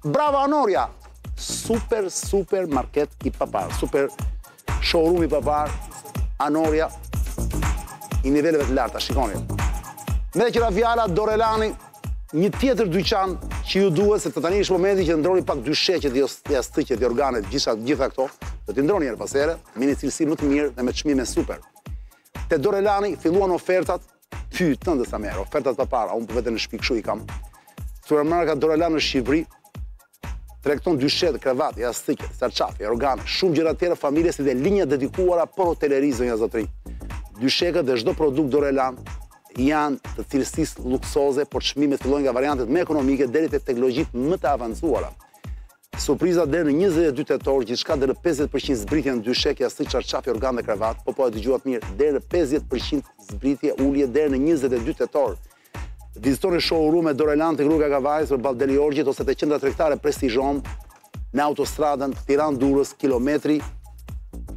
Bravo Anorja. Super super market i papar, super showroom i papar Anorja i niveleve të larta, shikoni. Edhe meqë ra fjala, Dorelani, një tjetër dyqan që ju duhet, se tani është momenti që të ndërroni pak dyshekët, jo jastëkët, jorganët, gjitha, gjitha këto, do t'i ndërroni njëherë pas here, me një cilësi më të mirë dhe me çmime super. Te Dorelani filluan ofertat, fillon ndërsa merr, ofertat e papara, unë për vete në shpi kështu i kam. Thura marrë ka Dorelan në Shqipëri, tregton dyshek, krevat, jastëk, çarçaf, jorgan, shumë gjëra të tjera për familje si dhe linja e dedikuar për hoteleri zonja e zotërinj. Dyshekët dhe çdo produkt Dorelan janë të cilësisë luksoze, por çmimet fillojnë nga variantet më ekonomike deri te teknologjitë më të avancuara. Surpriza deri në njëzet e dy tetor, gjithçka deri në pesëdhjetë për qind zbritje në dyshek jastëk çarçaf jorgan dhe krevat, po po e dëgjuat mirë, deri në pesëdhjetë për qind zbritje ulje deri në njëzet e dy tetor. Vizitoni showroom-et Dorelan tek rruga e Kavajës përballë Delijorgjit ose te qendra tregtare Prestige Home në autostradën Tiranë-Durrës, kilometri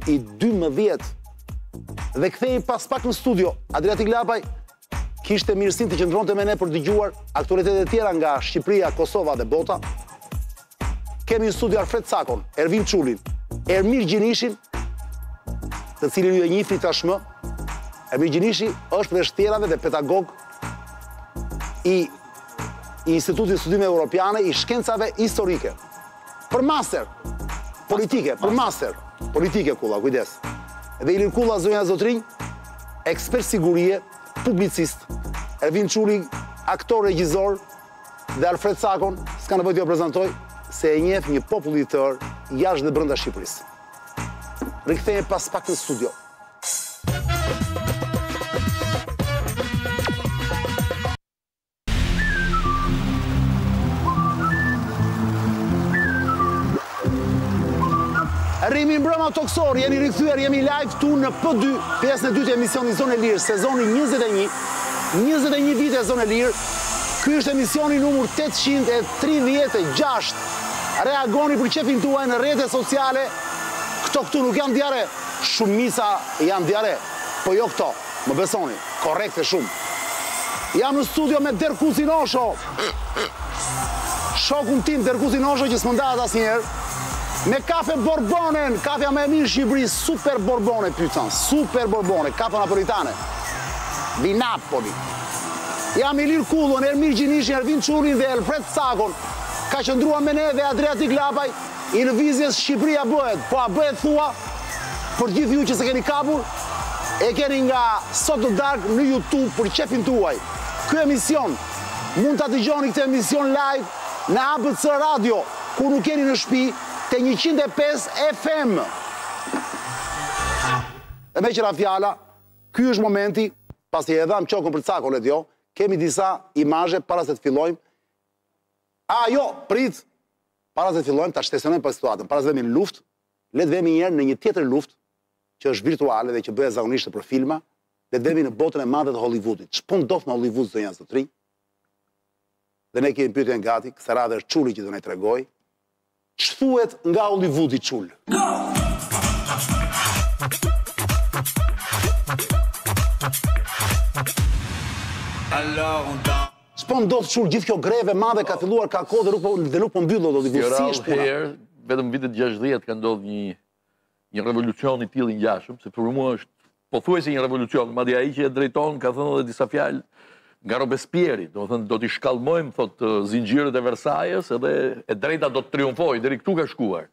i dymbëdhjetë. Dhe kthehemi pas pak në studio. Adriatik Lapaj, Kishte mirësinë të qëndronte me ne për të dëgjuar aktualitete të tjera nga Shqipëria, Kosova dhe bota. Kemi në studio Alfred Cakon, Elvi Çulin, Ermir Gjinishin, të cilin ju e njihni tashmë. Ermir Gjinishi është përveç të tjerave dhe pedagog i Institutit të Studimeve Europiane i Shkencave Historike. Për master. Politike, për master. Politike Kulla, kujdes. Dhe Ilir Kulla zonja zotërinj, ekspert sigurie, publicist, Ervin Çuli, aktor regjizor dhe Alfred Cakon, s'ka nevojë t'jua prezantoj se e njeh një popull i tërë jashtë dhe brenda Shqipërisë. Rikthehemi pas pak në studio. Mirëmbrëma tokësorë, jemi rikthyer, jemi live ktu në P2, pjesën e dytë emisionit Zonë e Lirë, sezoni 21, 21 vite Zonë e Lirë, ky është emisioni numër 836, reagoni për qejfin tuaj në rrjete sociale, këto këtu nuk janë diarre, shumica janë diarre, po jo këto. Më besoni, korrekte shumë. Jam në studio me Derkuzin Osho. Shokun tim Derkuzin Osho që s'më ndahet asnjëherë. Me kafe Borbonen, kafja më e mirë n'Shqipëri, super Borbone pycan, super Borbone, kafe napolitane. Di Napoli. Kam Ilir Kullën, Ermir Gjinishin, Ervin Çulin dhe Alfred Cakon. Ka qëndruar me ne dhe Adriatik Lapaj, I lëvizjes Shqipëria bëhet, po a bëhet thua? Për gjithë ju që s'e keni kapur, e keni nga sot në darkë në Youtube për qejfin tuaj. Ky emision mund ta dëgjoni këtë emision live në ABC Radio kur nuk jeni në shpi te njëqind e pesë FM. E me që ra fjala, ky është momenti, pasi e dhamë qokën për Cakon e djo, kemi disa imazhe para se të fillojmë. A jo, prit. Para se të fillojmë ta shtensionojmë pak situatën, para se të vemi në luftë, le të vemi një herë në një tjetër luftë që është virtuale dhe që bëhet zakonisht për filma, le të vemi në botën e madhe të Hollywoodit. Ç'po ndodh në Hollywood zonja zotërinj? Dhe ne kemi pyetjen gati, kësaj radhe është Çuli që do na tregojë. Ç'thuhet nga Hollywoodi Çul? Ç'po ndodh Çul gjithë kjo grevë e madhe ka filluar ka kohë dhe nuk po dhe nuk po mbyllet dot,
di
si është puna.
Herë, vetëm në vitet 60 ka ndodhur një një revolucion i tillë i ngjashëm, sepse për mua është pothuajse një revolucion, madje ai që e drejton ka thënë edhe disa fjalë nga Robespieri, domethënë do t'i shkallmojmë thotë zinxhirët e Versajës edhe e drejta do të triumfojë, deri këtu ka shkuar.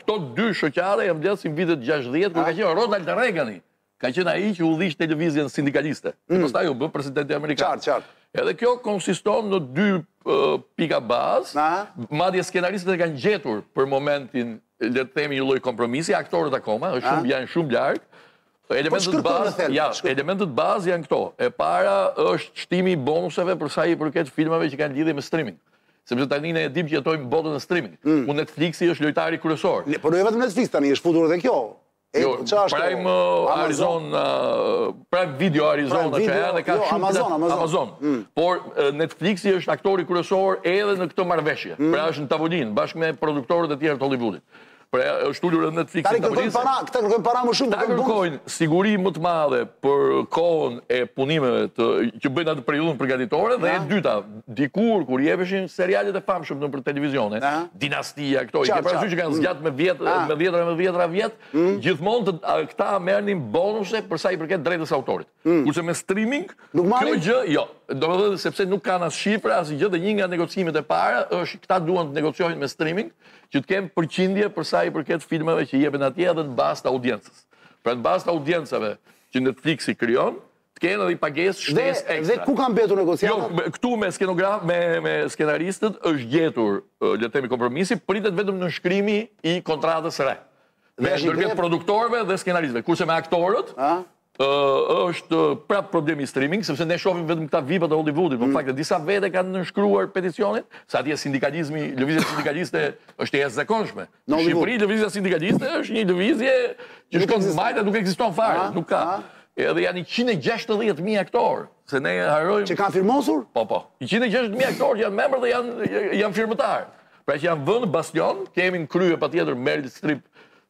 Këto dy shoqata janë mbledhur në vitet 60 kur ka qenë Ronald Reagani, ka qenë ai që udhëhiqte lëvizjen sindikaliste. Mm. Pastaj u bë presidenti amerikan.
Qartë, qartë.
Edhe kjo konsiston në dy uh, pika bazë. Madje skenaristët e kanë gjetur për momentin, le të themi një lloj kompromisi, aktorët akoma, është shumë janë shumë larg.
Po elementët
bazë, ja, elementët bazë janë këto. E para është shtimi i bonuseve për sa i përket filmave që kanë lidhje me streaming. Sepse tani ne e dimë që jetojmë në botën e streaming. Mm. Ku Netflixi është lojtari kryesor.
Ne, po jo vetëm Netflix tani, është futur edhe kjo. E,
jo,
është
Prime uh, Amazon, Arizona, uh, Prime Video Arizona,
Prime video, që
edhe ka
jo,
shumë
Amazon,
Amazon.
Amazon. Mm.
Por uh, Netflixi është aktori kryesor edhe në këtë marrëveshje.
Mm.
Pra është në tavolinë bashkë me produktorët e tjerë të Hollywoodit. Pra ja, është ulur edhe Netflix.
Tani kërkojnë para, këta kërkojnë para më shumë,
këta kërkojnë siguri më të madhe për kohën e punimeve të që bëjnë atë periudhën përgatitore dhe e dyta, dikur kur jepeshin serialet e famshëm nëpër televizione, Dinastia këto, i ke parasysh që kanë mm. zgjat me vjet, me dhjetëra me dhjetëra vjet, mm. gjithmonë këta merrnin bonuse për sa i përket të drejtës së autorit. Mm. Kurse me streaming,
nuk marrin.
Kjo gjë, jo. Domethënë sepse nuk kanë as shifra, as gjë dhe një nga negocimet e para është këta duan të negociojnë me streaming që të kenë përqindje për sa i përket filmave që jepen atje edhe në bazë të audiencës. Pra në bazë të audiencave që Netflix-i krijon, të kenë edhe pagesë shtesë ekstra.
Dhe ku kanë
mbetur
negociatat?
Jo, këtu me skenograf, me me skenaristët është gjetur, le të themi kompromisi, pritet vetëm nënshkrimi i kontratës së re. Me ndërmjet produktorëve dhe skenaristëve, kurse me aktorët, është prap problemi streaming, sepse ne shohim vetëm këta vipat e Hollywoodit, por në mm. fakt disa vete kanë nënshkruar peticionin, se atje sindikalizmi, lëvizja sindikaliste është e jashtëzakonshme.
Në
Shqipëri lëvizja sindikaliste është një lëvizje që shkon majta nuk ekziston fare, nuk ka. Edhe janë 160.000 aktorë, se ne harrojmë
Që kanë firmosur?
Po, po. 160.000 aktorë janë member dhe janë janë firmëtarë. Pra që janë vënë bastion, kemi në krye patjetër Meryl Streep,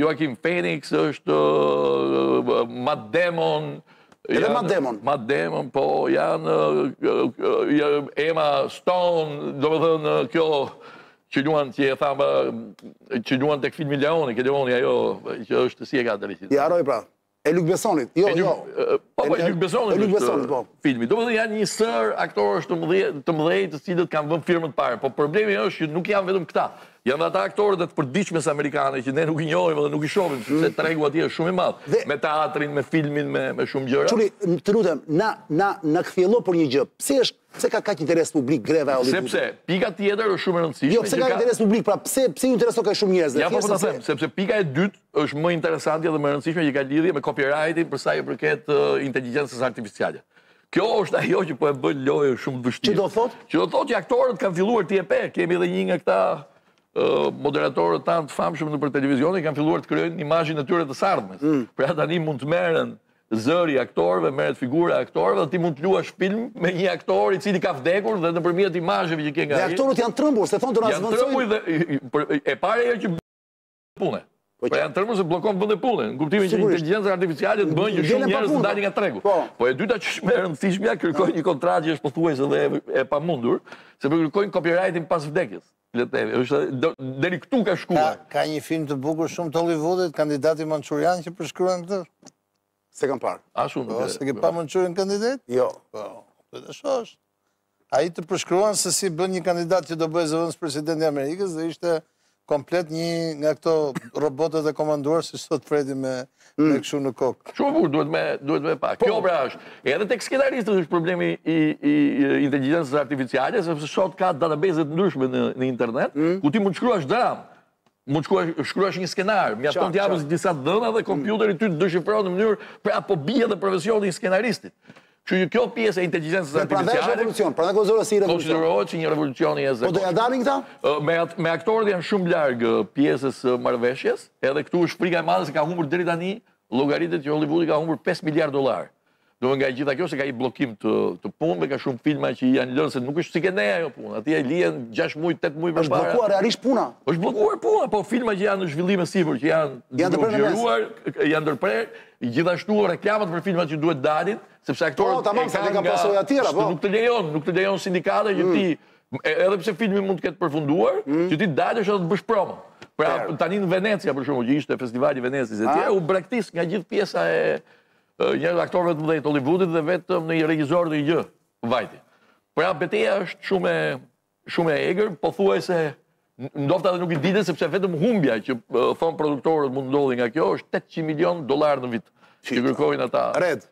Joaquin Phoenix është Matt Damon.
Edhe Matt Damon.
Matt Damon, po, janë Emma Stone, domethënë kjo që luan që e thamë, që luan tek filmi Leoni, te Leoni ajo, që është si e ka të rishit.
Ja, harroj pra. E Luc Bessonit, jo, jo.
Po, po,
e
Luc Bessonit.
E Luc Bessonit, po.
Filmi. Domethënë janë një sërë aktorësh të mëdhenj, të mëdhenj të cilët kanë vënë firmën të parët, po problemi është që nuk janë vetëm këta. Janë dhe ata aktorët e të përditshmes amerikane, që ne nuk i njohim dhe nuk i shofim, mm. se tregu atje është shumë i madhë, me teatrin, me filmin, me, me shumë gjëra.
Quri, të lutem, na, na, na kthjello për një gjë, pse është Pse ka kaq interes publik greva e Hollywoodit?
Sepse pika tjetër është shumë e rëndësishme.
Jo, pse ka interes publik, pra pse pse u intereson kaq shumë njerëzve?
Ja po, po ta them, sepse pika e dytë është më interesante dhe më e rëndësishme që ka lidhje me copyright-in për sa i përket inteligjencës artificiale. Kjo është ajo që po e bën lojën shumë të vështirë.
Që do thotë?
Që do thotë që aktorët kanë filluar të jepe, kemi edhe një nga këta moderatorët tanë të famshëm nëpër televizion që kanë filluar të krijojnë imazhin e tyre të së ardhmes.
Mm.
Pra tani mund të merren zëri i aktorëve, merret figura e aktorëve dhe ti mund të luash film me një aktor i cili ka vdekur dhe nëpërmjet imazheve që ke nga ai.
Dhe aktorët janë trëmbur, se thonë do na
zëvendësojnë. Janë
trëmbur
dhe e para herë që punë.
Po pra
janë trëmbur se bllokon vende punë, në kuptimin që inteligjenca artificiale do bëjë që shumë njerëz të dalin nga tregu.
Po.
Po e dyta që është më e rëndësishmja, kërkojnë një kontratë që është pothuajse dhe e pamundur, sepse kërkojnë copyrightin pas vdekjes. Le të themi, është deri këtu ka shkuar.
Ka, ka një film të bukur shumë të Hollywoodit, kandidati Mançurian që përshkruan këtë.
S'e kam parë.
A shumë.
Po, s'e ke pa Mançurian kandidat?
Jo.
Po, do ta shohësh. Ai të përshkruan se si bën një kandidat që do bëhet zëvendëspresidenti i Amerikës dhe ishte komplet një nga këto robotët e komanduar siç thotë Fredi me
mm.
me kështu në kokë.
Shumë bukur, duhet me, duhet me pa. Po. Kjo pra është, edhe tek skenaristët është problemi i, i, i inteligjencës artificiale, sepse sot ka database të ndryshme në, në internet, mm. ku ti mund të shkruash dramë, mund të shkruash, shkruash një skenar, mjafton të japësh disa të dhëna dhe mm. kompjuteri ty të deshifron në mënyrë, pra po bie dhe profesioni i skenaristit. Kështu që kjo pjesë e inteligjencës artificiale.
Dhe prandaj është revolucion, prandaj konsiderohet si revolucion.
Konsiderohet si një revolucion i jashtëzakonshëm.
Po do ia dalin këta?
Me me aktorët janë shumë larg pjesës së marrëveshjes, edhe këtu është frika e madhe se ka humbur deri tani llogaritet që Hollywoodi ka humbur 5 miliard dollarë. Do nga gjitha kjo se ka një bllokim të të punës dhe ka shumë filma që janë lënë se nuk është si te ne ajo punë. Atje lihen 6 muaj, 8 muaj përpara.
Është bllokuar realisht puna.
Është bllokuar puna, po filma që janë në zhvillim e sipër që janë
janë
ndërprerë, janë ndërprerë, Gjithashtu reklamat për filmat që duhet dalin, sepse aktorët
po, tamam,
e kanë nga
pasojat tjera, po.
Nuk të lejon, nuk të lejon sindikata që mm. ti edhe pse filmi mund të ketë përfunduar, mm. që ti të dalësh edhe të bësh promo. Pra tani në Venecia për shembull, që ishte festivali i
Venecisë
etj, u braktis nga gjithë pjesa e një aktorëve të mëdhenj të Hollywoodit dhe vetëm ndonjë regjisor ndonjë gjë vajti. Pra beteja është shumë e Shumë e egër, pothuajse ndofta edhe nuk dihet, sepse vetëm humbja që thonë produktorët mund të ndodhi nga kjo, është 800 milion dolar në vit, që kërkojnë ata.
Red.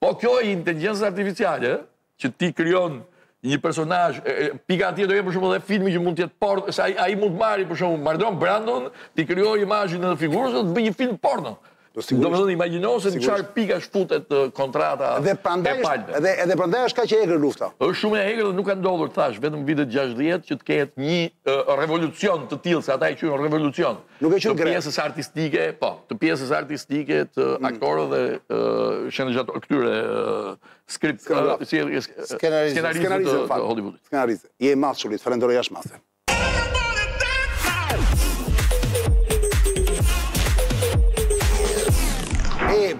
Po kjo e inteligjencës artificiale, që ti krijon një personazh, pika atje do jetë për shembull dhe filmi që mund të jetë porno, se ai mund të marri për shembull, Marlon Brandon, t'i krijojë imazhin e figurës, dhe të bëjë një film porno. Domethënë imagjino se në çfarë pikash futet kontrata e
palëve.
Dhe
edhe prandaj është kaq e egër lufta.
Është shumë e egër dhe nuk ka ndodhur thash vetëm vitet 60 që të ketë një revolucion të tillë se ata e quajnë revolucion.
Nuk e quajnë
grevë.
Të
pjesës artistike, po, të pjesës artistike të aktorëve dhe shenëgjatorëve këtyre skript skenaristëve.
Skenaristëve. Je i madh Çuli, të falenderoj jashtë mase.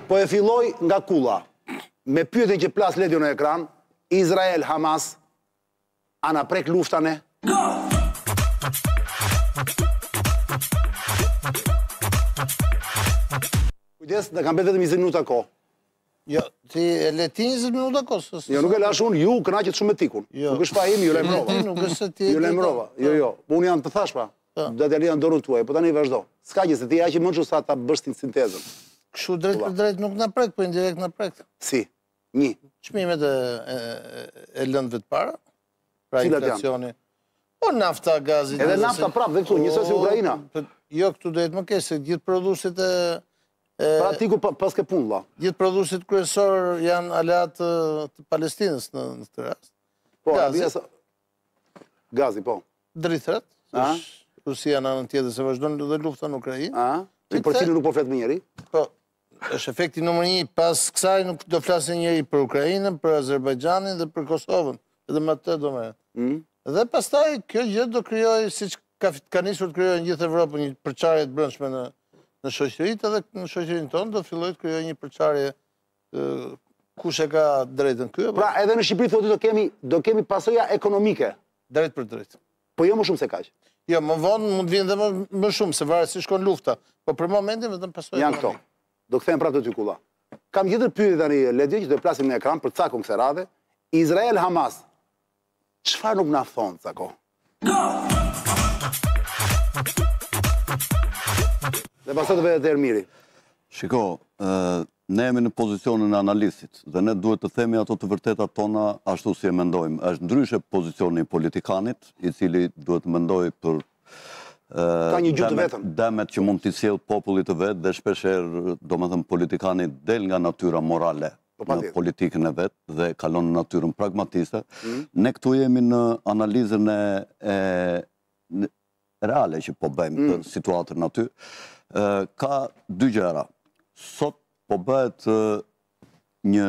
Po e filloj nga kulla. Me pyetjen që plas Ledio në ekran, Izrael, Hamas, a na prek lufta ne? Kujdes, më kanë mbetur vetëm 20 minuta kohë.
Jo, ti e le ti 20 minuta kohë.
Jo, nuk e lashë unë, ju kënaqët shumë me Tikun.
Jo.
Nuk është faji im, ju lajmërova.
Nuk është se ti.
Ju lajmërova. Po. Jo, jo. Po unë jam të thashpa. Po. Do të lidhan dorën tuaj, po tani vazhdo. S'ka gjë se ti je aq i mënçur sa ta bësh ti sintezën.
Kështu drejtpërdrejt nuk na prek, po indirekt na prek.
Si? Një.
Çmimet e e, e lëndëve të para. Pra inflacioni. Po nafta, gazi...
Edhe nafta prapë, dhe këtu, njësoj si Ukraina.
Jo, këtu do jetë më keq, se gjithë prodhuesit e...
Pra ti ku paske punë, la.
Gjithë prodhuesit kryesorë janë aleatë të Palestinës në këtë rast.
Po,
gazi.
Gazi, po.
Drithërat, Rusia në anën tjetër se vazhdon dhe lufta në Ukrainë.
Ti për cilën nuk po flet më njeri?
Po, Është efekti numër një, pas kësaj nuk do flasë njeri për Ukrainën, për Azerbajxhanin dhe për Kosovën, edhe me të drejtë.
Mm.
Dhe pastaj, kjo gjë do krijojë, siç ka, ka nisur të krijojë në gjithë Evropën, një përçarje të brendshme në, në shoqëritë, edhe në shoqërinë tonë do fillojë të krijojë një përçarje kush e ka drejtën kjo.
Pra edhe në Shqipëri thotë do kemi do kemi pasoja ekonomike
drejtpërdrejt.
Po jo më shumë se kaq.
Jo, më vonë mund të vinë dhe më shumë, se varet si shkon lufta. Po për momentin vetëm pasoja.
Janë këto. Do kthehem prapë te ty kulla. Kam një tjetër pyetje tani Ledio që do ta plasim në ekran për Cakon kësaj radhe. Izrael Hamas. Çfarë nuk na thonë Cako? Dhe pastaj do vete te Ermiri.
Shiko, Ne jemi në pozicionin e analistit dhe ne duhet të themi ato të vërtetat tona ashtu si e mendojmë. Është ndryshe pozicioni i politikanit, i cili duhet të mendojë për
Ka një gjuhë të vetme.
Dëmet që mund t'i sjellë popullit të vet dhe shpeshherë, domethënë politikani del nga natyra morale
po,
në politikën e vet dhe kalon në natyrën pragmatiste. Mhm. Ne këtu jemi në analizën e reale që po bëjmë të situatës aty, ka dy gjëra. Sot po bëhet një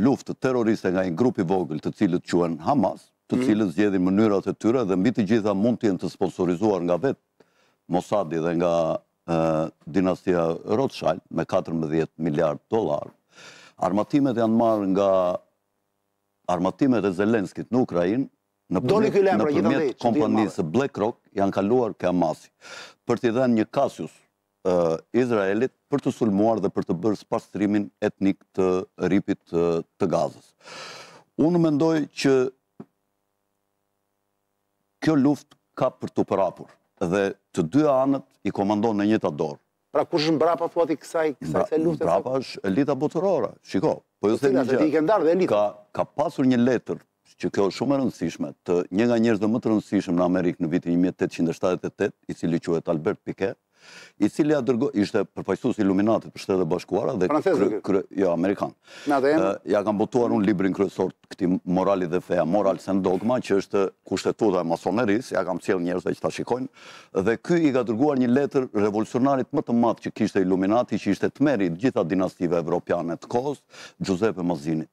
luftë terroriste nga një grup i vogël të cilët quhen Hamas, të mhm. cilët zgjedhin mënyrat e tyre dhe mbi të gjitha mund të jenë të sponsorizuar nga vetë Mossadi dhe nga dinastia Rothschild me 14 miliard dollarë. Armatimet janë marrë nga armatimet e Zelenskit në Ukrainë,
nëpërmjet
kompanisë BlackRock janë kaluar ke Hamasi, për t'i dhënë një kazus Izraelit për të sulmuar dhe për të bërë spastrimin etnik të Ripit të Gazës. Unë mendoj që kjo luftë ka për t'u përhapur dhe të dy anët i komandon e njëjta dorë.
Pra kush është mbrapa thua ti kësaj kësaj lufte?
Mbrapa është elita botërore. Shiko, po ju
po
them një
gjë. Tani është ndarë dhe elita.
Ka ka pasur një letër që kjo është shumë e rëndësishme, të një nga njerëzve më të rëndësishëm në Amerikë në vitin 1878, i cili quhet Albert Pike, i cili ia dërgo, ishte përfaqësues i Illuminatit për Shtetet e Bashkuara dhe
Francez?
Jo, amerikan.
Na dhe
ia kam botuar unë librin kryesor këtij morali dhe feja, Morals and Dogma që është kushtetuta e masonerisë, ia kam sjellë njerëzve që ta shikojnë, dhe ky i ka dërguar një letër revolucionarit më të madh që kishte Illuminati, që ishte tmerri i të gjitha dinastive evropiane të kohës, Xhuzepe Macinit.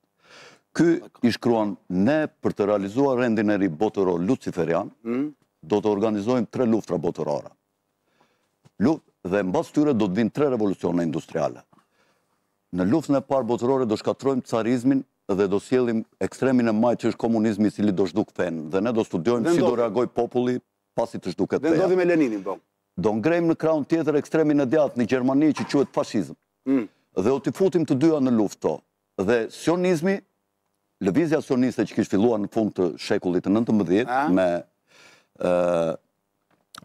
Ky i shkruan ne për të realizuar rendin e ri botëror luciferian, mm. do të organizojmë tre luftra botërore. Luftë dhe mbas tyre do të vijnë tre revolucione industriale. Në luftën e parë botërore do shkatërrojmë carizmin dhe do sjellim ekstremin e majtë që është komunizmi i cili do zhdukë fenë dhe ne do studiojmë si do reagojë populli pasi të zhduket feja.
Dhe ndodhi me Leninin, po.
Do ngrejmë në krahun tjetër ekstremin e djathtë në Gjermani që quhet fashizëm.
Mm.
Dhe do t'i futim të dyja në luftë to. Dhe sionizmi lëvizja sioniste që kishte filluar në fund të shekullit të 19-të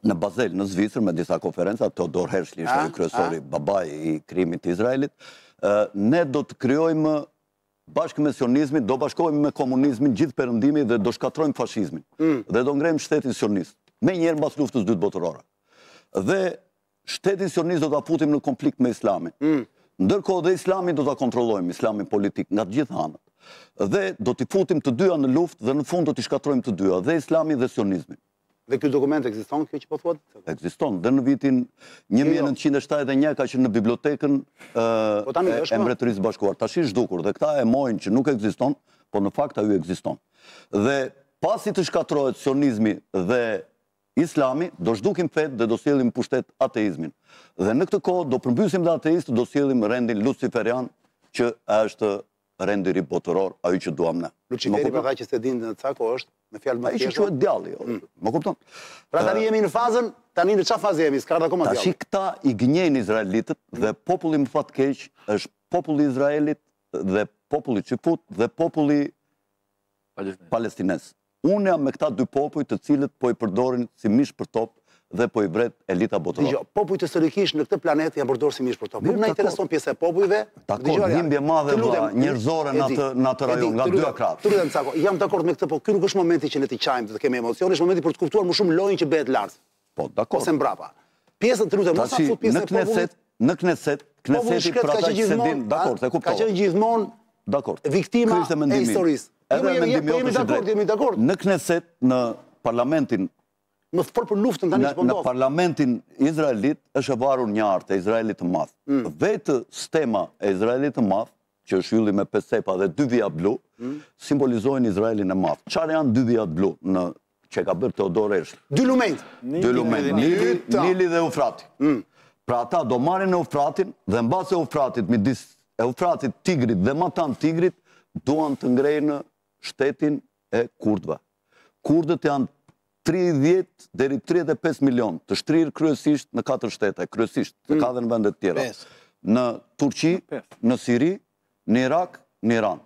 në Bazel, në Zvicër, me disa konferenca, Teodor Hercli ishte ah, kryesori, ah. babai i krijimit të Izraelit, ne do të krijojmë bashkë me sionizmin, do bashkojmë me komunizmin gjithë perëndimi dhe do shkatërrojmë fashizmin. Mm. Dhe do ngrejmë shtetin sionist. Menjëherë mbas luftës dytë botërore. Dhe Shtetin sionist do ta futim në konflikt me Islamin. Mm. Ndërkohë dhe Islamin do ta kontrollojmë, Islamin politik nga të gjitha anët. Dhe do t'i futim të dyja në luftë dhe në fund do t'i shkatërrojmë të dyja, dhe Islamin dhe sionizmin.
Dhe ky dokument ekziston kjo që po thua ti?
Ekziston dhe në vitin 1971 jo, jo. ka qenë në bibliotekën
po
e Mbretërisë Bashkuar. Tash është zhdukur dhe këta e mohojnë që nuk ekziston, por në fakt ajo ekziston. Dhe pasi të shkatërrohet sionizmi dhe Islami, do zhdukim fetë dhe do sjellim në pushtet ateizmin. Dhe në këtë kohë do përmbysim dhe ateistët, do sjellim rendin luciferian që është rendi i ri botëror, ai që duam ne.
Luciferi për ta që s'e dinë ça, kush është, me fjalë më të thjeshta.
Ai që quhet djalli, jo. Mm. Më kupton?
Pra tani jemi në fazën, tani në çfarë faze jemi? S'ka ardhur akoma djalli.
Tash këta i gënjejnë izraelitët mm. dhe populli më fatkeq është populli i Izraelit dhe populli çifut dhe populli palestinez. Unë jam me këta dy popuj të cilët po i përdorin si mish për top dhe po i vret elita botërore.
Dëgjo, popujt historikisht në këtë planet janë përdorur si mish për
top.
Mua
më
intereson pjesa e popujve. Dakord,
dhimbje
e madhe
vlla njerëzore në atë në atë rajon nga dy krahët.
Të lutem Cako, jam dakord me këtë, po ky nuk është momenti që ne të qajmë dhe të kemi emocione, është momenti për të kuptuar më shumë lojën që bëhet lart.
Po, dakor.
Ose mbrapa. Pjesën të lutem, mos
e
fut pjesën e
popujve. Në
Knesset,
Knesset,
Knesset,
për ata që s'e dinë, dakor,
të
kuptova.
Ka qenë gjithmonë
dakor.
viktima e historisë.
Edhe mendimi
jot
është i drejtë.
Jemi dakord,
Në Knesset, në parlamentin,
Më tepër për luftën tani që po ndodh.
Po në parlamentin izraelit është e varur një hartë e Izraelit të madh.
Mm.
Vetë stema e Izraelit të madh, që është ylli me pesë cepa dhe dy vijat blu,
mm.
simbolizojnë Izraelin e madh. Çarë janë dy vijat blu në që e ka bërë Teodor Herzl?
Dy lumenjtë.
Dy lumenjtë. Nili, Nili dhe Eufrati. Mm. Pra ata do marrin Eufratin dhe mbas Eufratit midis Eufratit Tigrit dhe matanë Tigrit duan të ngrejnë shtetin e kurdëve. Kurdët janë 30 deri 35 milion të shtrirë kryesisht në katër shtete, kryesisht, se ka mm. dhe në vende të
tjera.
Në Turqi, në Siri, në Irak, në Iran.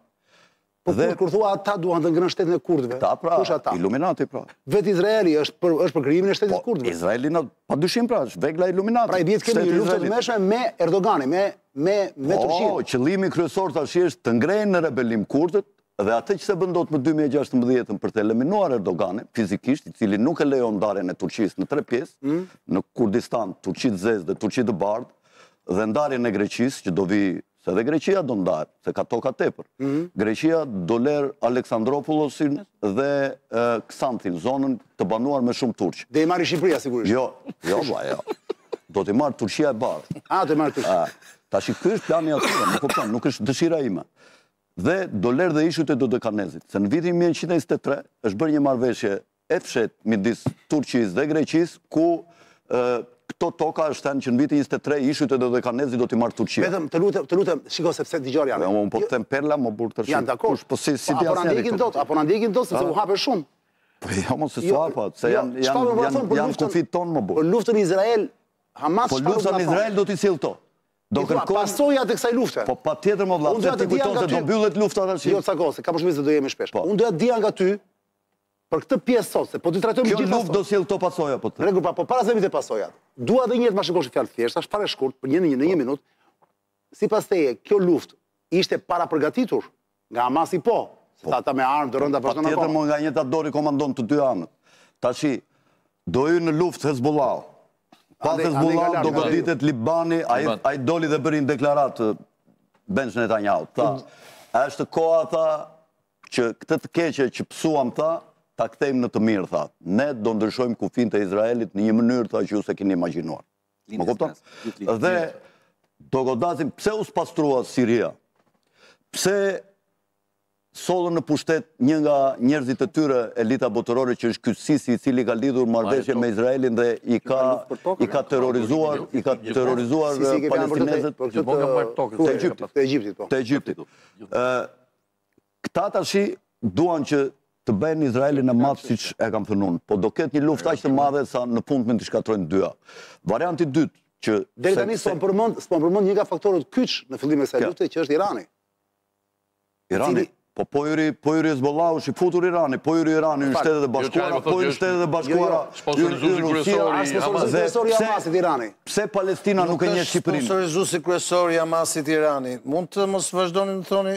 Po
dhe...
kur, kur thua ata duan të ngrenë shtetin e kurdëve.
Ata pra,
kush ata?
Illuminati pra.
Vet Izraeli është për është për krijimin e shtetit
po,
të kurdëve.
Izraeli na pa dyshim pra, është vegla e Illuminati.
Pra i bie kemi një luftë të ardhshme me Erdoganin, me me me
po,
Turqinë.
Po, qëllimi kryesor tash është të ngrejnë në rebelim kurdët dhe atë që s'e bënë dot më 2016 për të eliminuar Erdoganin fizikisht, i cili nuk e lejon ndarjen e Turqisë në tre pjesë, mm. në Kurdistan, Turqi të Zezë dhe Turqi të Bardhë, dhe ndarjen e Greqisë që do vijë Se edhe Greqia do ndahet, se ka toka tepër. Greqia do lërë Aleksandropullosin dhe Ksanthin, zonën të banuar me shumë turq.
Do i marrë Shqipëria sigurisht.
Jo, jo vlla, jo. Do t'i marrë Turqia e Bardhë.
A, do i marrë
Turqia. Tashi ky është plani i atyre, më kupton, nuk është dëshira ime. Dhe do lërë dhe ishujt e Dodekanezit, se në vitin një mijë e nëntëqind e njëzet e tre është bërë një marrëveshje e fshehtë midis Turqisë dhe Greqisë, ku këto toka është thënë që në vitin njëzet e tre ishujt e Dodekanezit do t'i marrë Turqia.
Vetëm, të lutem, të lutem, shiko sepse dëgjoj janë.
Jo, unë po të them perla më burr të
Jam dakord.
Po si si
dia seri.
A
po
na
dot, a po na ndjekin dot sepse u hape shumë.
Po jo, mos e
thua
apo, se janë janë janë janë kufijtë tanë më
burr.
Për
luftën në Izrael, Hamas çfarë
do
të
thotë?
Po luftën në
Izrael do t'i sjell to.
Po
kërkoj
pasojat e kësaj lufte.
Po patjetër më
vëlla,
ti kujton se do mbyllet lufta tash.
Jo, Cako, kam përshtypjen se do jemi shpesh. Unë doja të dija nga ty, Për këtë pjesë sot, se po t'i trajtojmë gjithë pasojat.
Kjo luftë do sjellë këto pasoja po të.
Në rregull, pra po para se të vijmë te pasojat. Dua edhe një herë të ma shikosh në fjalë të thjeshta, është fare shkurt, për një në një, në një minutë. Sipas teje, kjo luftë ishte e parapërgatitur? Nga Hamasi po, se tha ata me armë të rënda vazhdon akoma.
Patjetër më nga e njëjta dorë i komandon të dy anët. Tashi do hyjë në luftë Hezbollahu. Pas
Hezbollahut
do goditet Libani, ai ai doli dhe bëri një deklaratë Benjamin Netanyahu. Tha, është koha tha Që këtë të keqe që pësuam tha, ta kthejmë në të mirë tha. Ne do ndryshojmë kufijtë e Izraelit në një mënyrë tha që ju se keni imagjinuar. Më kupton? Dhe do godasim pse u spastrua Siria? Pse sollën në pushtet një nga njerëzit e tyre elita botërore që është ky Sisi i cili ka lidhur marrëveshje me Izraelin dhe i ka terrorizuar i ka terrorizuar palestinezët
të Egjiptit po
të Egjiptit ë Këta tashi duan që të bëjnë Izraelin e madh siç e kam thënë unë, po do ketë një luftë aq të madhe sa në fund mund të shkatërrohen të dyja. Varianti i dytë që
deri tani s'po përmend, s'po përmend një nga faktorët kyç në fillim të kësaj lufte që është Irani.
Irani, po po hyri, po hyri Hezbollahu është i futur Irani, po hyri Irani
hynë
Shtetet e Bashkuara, po
hynë
Shtetet e Bashkuara.
Sponsorizuesi
kryesor
i
Hamasit i Hamasit Irani.
Pse Palestina nuk e njeh Shqipërinë?
Sponsorizuesi kryesor i Hamasit Irani. Mund të mos vazhdoni të thoni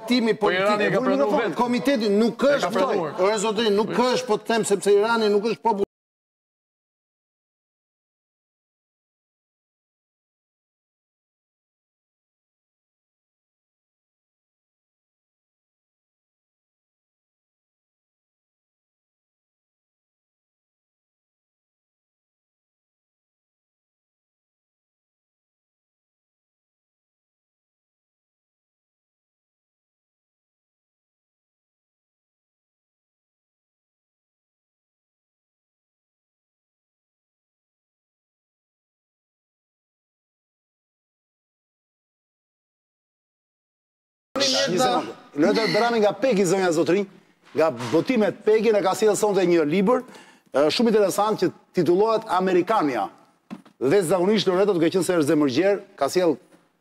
Timi
politik
e
vuri në
fund,
komiteti nuk është
më,
o zotëri, nuk është po të them sepse Irani nuk është popull.
Një sekundë. Loreta Berhami nga Pegi, zonja Zotri, nga botimet Pegi na ka sjellë sonte një libër, shumë interesant që titullohet Amerikania. Dhe zakonisht Loreta duke qenë se është zemërgjerë, ka sjellë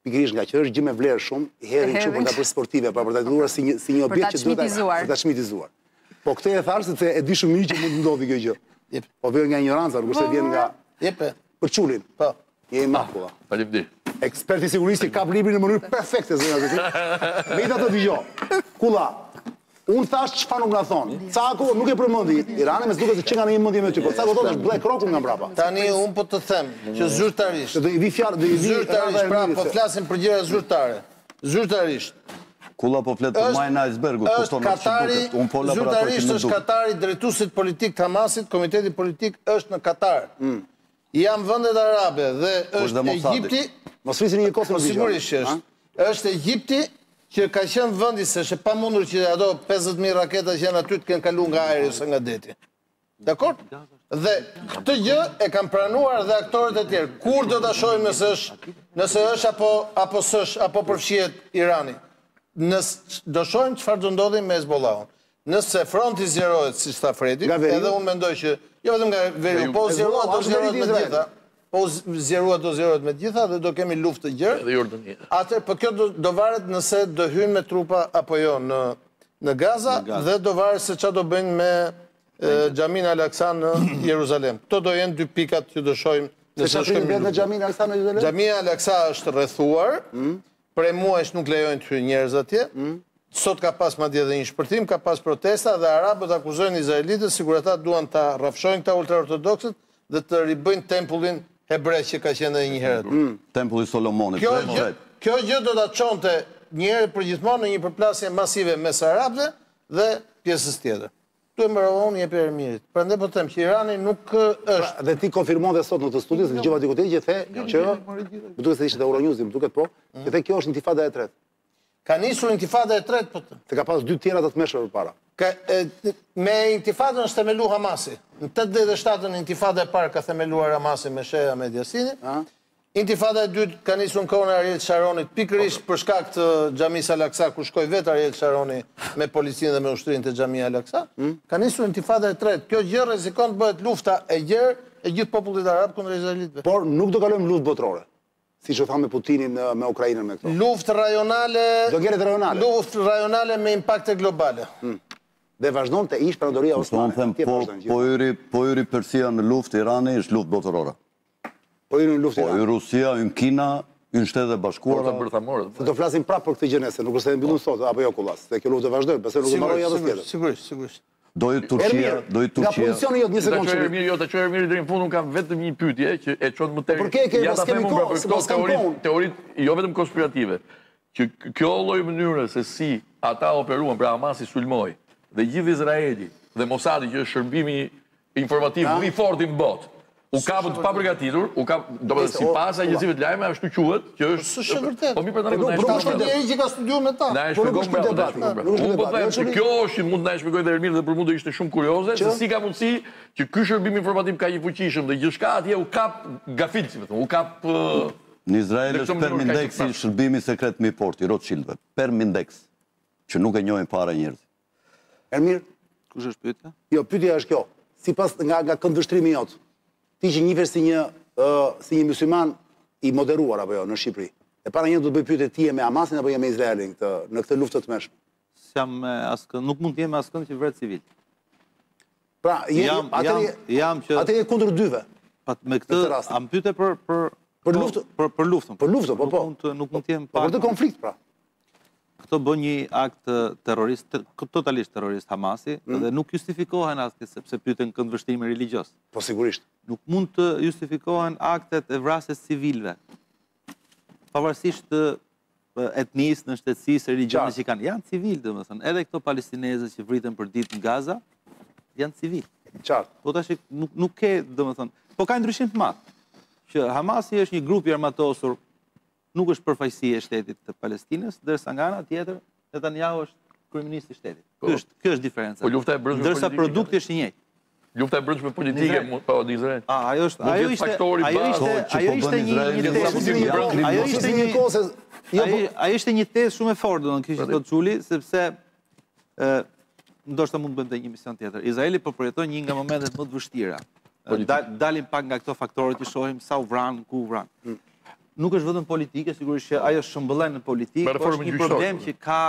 Pikërisht nga që është gjë me vlerë shumë, i hedhin kështu për ta bërë sportive, pra për ta zhduar si një si një objekt që duhet për ta çmitizuar. Po këtë e thashë sepse e di shumë mirë që mund të ndodhë kjo gjë.
Jep.
Po vjen nga injoranca, nuk është vjen nga
Jep.
Për Çulin.
Po.
Je i madh po.
Faleminderit.
Eksperti sigurisht i kap librin në mënyrë perfekte zonja Zotri. Me i dha të dëgjoj. Kulla. Unë thashë çfarë nuk na thonë. Cako nuk e përmendi Iranin, meqë duket se qenka në një mendje me ty, por Cako thotë është BlackRock nga mbrapa.
Tani unë po të them që zyrtarisht.
Do i vi fjala, do i vi radha e
Pra po flasim për gjëra zyrtare. Zyrtarisht.
Kulla po flet për majën e ajsbergut,
kupton
atë që duket. Unë fola për atë që
nuk
duket.
Zyrtarisht
është
Katari drejtuesit politikë të Hamasit, komiteti politik është në Katar. Janë vendet arabe dhe
është
Egjipti, po sigurisht që është, është Egjipti që ka qenë vendi se është e pamundur që ato 50000 raketa që janë aty të kenë kalu nga ajri ose nga deti. Dakord? Dhe këtë gjë e kanë pranuar dhe aktorët e tjerë. Kur do ta shohim nëse është, nëse është apo apo s'është, apo përfshihet Irani? Nëse do shohim çfarë do ndodhi me Hezbollahun. Nëse fronti zgjerohet, siç tha Fredi, edhe unë mendoj që jo vetëm nga veriu, po u zgjerua
do
zgjerohet me
të
gjitha. Po u zgjerua do zgjerohet me të gjitha dhe do kemi luftë të gjerë. Atëherë po kjo do varet nëse do hyjnë me trupa apo jo në në Gaza dhe do varet se ça do bëjnë me Xhaminë Al-Aqsa në Jeruzalem. Këto do jenë dy pikat që do
shohim
nëse
do kemi
luftë. Xhamia Al-Aqsa është rrethuar Prej muajsh nuk lejojnë të hyjnë njerëz atje. Sot ka pas madje edhe një shpërthim, ka pas protesta dhe arabët akuzojnë izraelitët sikur ata duan ta rrafshojnë këta ultraortodoksët dhe të ribëjnë tempullin hebre që ka qenë edhe njëherë aty.
Tempulli i
Solomonit,
drejt
për
drejt.
Kjo gjë do ta çonte njëherë e përgjithmonë në një përplasje masive mes arabëve dhe pjesës tjetër. Këtu e mbarova unë, jepi Ermirit. Prandaj po të them që Irani nuk është.
Pra, dhe ti konfirmove sot në një studio, dëgjova diku tjetër që the që më duket se ishte te Euronews, më duket po, mm. që the kjo është intifada e tretë.
Ka nisur intifada e tretë për të.
Se ka pas dy tjera të tmerrshme përpara.
Me intifadën është themeluar Hamasi. Në 87-ën intifada e parë ka themeluar Hamasin me Sheh Ahmed Yasinin. Intifada e dytë ka nisur në kohën e Ariel Sharonit, pikërisht për shkak të Xhamisë Al-Aqsa, ku shkoi vetë Ariel Sharoni me policinë dhe me ushtrinë te Xhamia Al-Aqsa. Ka nisur Intifada e tretë. Kjo gjë rrezikon të bëhet lufta e gjerë e gjithë popullit arab kundër izraelitëve.
Por nuk do kalojmë në luftë botërore, siç u tha me Putinin me Ukrainën me këto.
Luftë rajonale.
Do zgjerohet rajonale.
Luftë rajonale me impakte globale. Hm.
Dhe vazhdon te ish Perandoria Osmane. Atje vazhdon gjithmonë.
Po hyri, po hyri Persia në luftë, Irani është luftë botërore.
Po hyri në luftë
Irani.
Po
hyn Rusia, hyn Kina, hyn Shtetet e Bashkuara.
Po te bërthamorët.
Se do flasim prapë për këtë gjë nesër, nuk është se e mbyllim sot apo jo Kulla, se kjo luftë do vazhdojë, pse nuk do mbarojë javën tjetër.
Sigurisht, sigurisht.
Do hyjë
Turqia,
do
hyjë
Turqia.
Nga pozicioni jot një sekondë. Të
mirë, jo ta çojë Ermiri deri në fund, unë kam vetëm një pyetje që e çon më tej.
Po ke ke
ja ta them unë për këto teori, teori jo vetëm konspirative. Që kjo lloj mënyre se si ata operuan, pra Hamasi sulmoi dhe gjithë Izraeli dhe Mossadi që është shërbimi informativ më i forti në botë u kapën të papërgatitur, u kap,
domethënë
sipas agjencive të lajmeve ashtu quhet, që është
S'është e vërtetë.
Po mi
po
tani
do
të
shkojmë deri që ka studiuar me ta.
Na e shpjegon me
ta.
Unë po them se kjo është që mund të na e shpjegojë edhe Ermiri dhe për mua do ishte shumë kurioze se si ka mundësi që ky shërbim informativ kaq i fuqishëm dhe gjithçka atje u kap gafil, siç thonë, u kap
Në Izrael është Permindeksi, shërbimi sekret më i forti i Rothschildëve. Permindex. Që nuk e njohin fare njerëzit.
Ermir?
Kush është pyetja?
Jo, pyetja është kjo. Sipas nga, nga këndvështrimi jot, ti që njihesh si një, si një musliman i moderuar, apo jo, në Shqipëri. E para një do të bëj një pyetje ti je me Hamasin apo je me Izraelin këtë, në këtë luftë të tmerrshme?
S'jam me askënd, nuk mund të jem me askënd që vret civilë.
Pra, je,
jam,
atër,
jam, jam që...
Atër je kundër dyve.
Pa, me
këtë, a
më pyete për, për,
për, luftën.
Për, për luftën.
Për luftën, po, po.
Nuk mund të jem pa...
Po, për këtë konflikt, pra.
Këto bëjnë një akt terrorist, totalisht terrorist Hamasi
mm.
dhe nuk justifikohen aktet sepse pyeten këndvështrimin religjioz.
Po sigurisht.
Nuk mund të justifikohen aktet e vrasjes civilëve. Pavarësisht etnisë, nënshtetësisë,
religjionit
që kanë. Janë civilë, domethënë. Edhe këto palestinezët që vriten përditë në Gaza, janë civilë.
Qartë.
Po tashti nuk, nuk ke, domethënë. Po ka ndryshim të madh. Që Hamasi është një grup i armatosur nuk është përfaqësi i shtetit të Palestinës, ndërsa nga ana tjetër Netanyahu është kryeministër i shtetit. Po. Kjo është, kjo është diferenca.
Po lufta e brendshme politike.
Ndërsa produkti është i njëjtë.
Lufta e brendshme politike po në Izrael.
A, ajo është, ajo ishte
faktori
ajo ishte,
po,
ajo ishte një një tezë, ajo ishte një
tezë,
ajo ishte një tezë shumë e fortë domethënë kështu, Zoti Çuli sepse Ë ndoshta mund të bënte një emision tjetër. Izraeli po përjeton një nga momentet më të vështira. Dal, dalim pak nga këto faktorët që shohim sa u vran, ku u vran. Hmm. Nuk është vetëm politike, sigurisht që ajo shëmbëllen në politikë,
por
është një problem që ka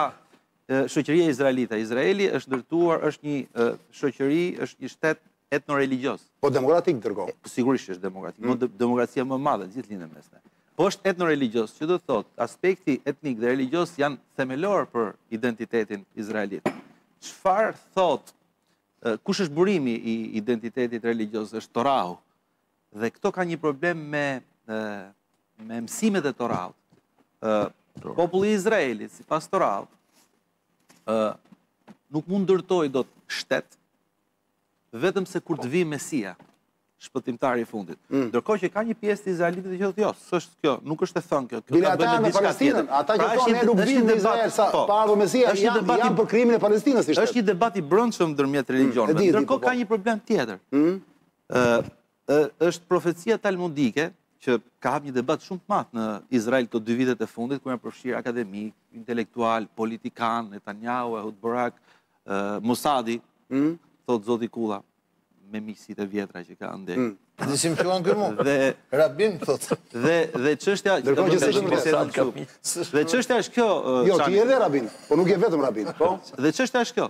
shoqëria izraelite. Izraeli është ndërtuar, është një shoqëri, është një shtet etno-religjioz.
Po demokratik
dërgo. Sigurisht që është demokratik, mm demokracia më e madhe në gjithë Lindjen e Mesme. Po është etno-religjioz, që do të thotë, aspekti etnik dhe religjioz janë themelor për identitetin izraelit. Çfarë thotë, kush është burimi i identitetit religjioz, është Torahu. Dhe këtu ka një problem me, me mësimet e Torahut. Populli i Izraelit, sipas Torahut, nuk mund ndërtojë dot shtet, vetëmse kur të vijë Mesia, shpëtimtari i fundit. Mm. Ndërkohë që ka një pjesë të izraelitëve që thotë jo, s'është kjo, nuk është e thënë kjo.
Bile ata
në
Palestinën, ata që
pra,
thonë ne nuk
vijmë
në Izrael sa
po,
pa ardhur Mesia,
është një debat
për krijimin e Palestinës ishte.
Është një debat i brendshëm ndërmjet
mm, religjioneve.
Ndërkohë
po, po.
ka një problem tjetër. Ëh, mm. Është profecia talmudike që ka hap një debat shumë të madh në Izrael këto dy vitet e fundit, ku janë përfshirë akademikë, intelektualë, politikanë, Netanyahu, Ehud Barak, Mosadi, mm? thotë Zoti Kulla, me miqësitë e vjetra që ke ndër.
Mm. Dhe si më quan këtu?
Dhe
Rabin thotë.
Dhe dhe çështja
që
do të bëjmë
me
sa të Dhe çështja është kjo,
Jo, ti je edhe Rabin, po nuk je vetëm Rabin, po.
Dhe çështja është kjo.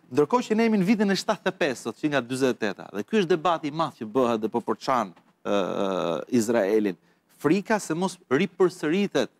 Ndërkohë që ne jemi në vitin e shtatëdhjetë e pesë sot, që nga dyzet e teta, dhe ky është debati i madh që bëhet dhe po përçan Izraelin. Frika se mos ripërsëritet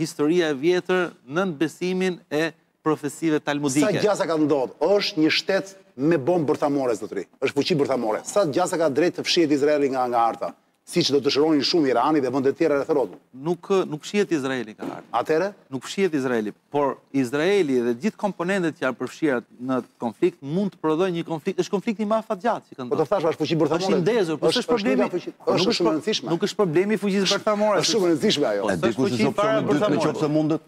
historia e vjetër nën besimin e profesive talmudike.
Sa gjasa ka të ndodhë, është një shtet me bombë bërthamore, zotëri. Është fuqi bërthamore. Sa gjasa ka vërtet të fshihet Izraeli nga nga harta. Siç do dëshironin shumë Irani dhe vende të tjera rreth rrotull.
Nuk nuk fshihet Izraeli nga harta.
Atëherë?
Nuk fshihet Izraeli, por Izraeli dhe gjithë komponentët që janë të përfshira në konflikt mund të prodhojnë një konflikt, është konflikti më afatgjatë që kanë.
Po të thash, është fuqi bërthamore.
Është i ndezur, por
është
problemi.
Është shumë e rëndësishme.
Nuk është problemi i fuqisë bërthamore.
Është shumë e rëndësishme ajo.
Është fuqi para
bërthamore.
Nëse mundet,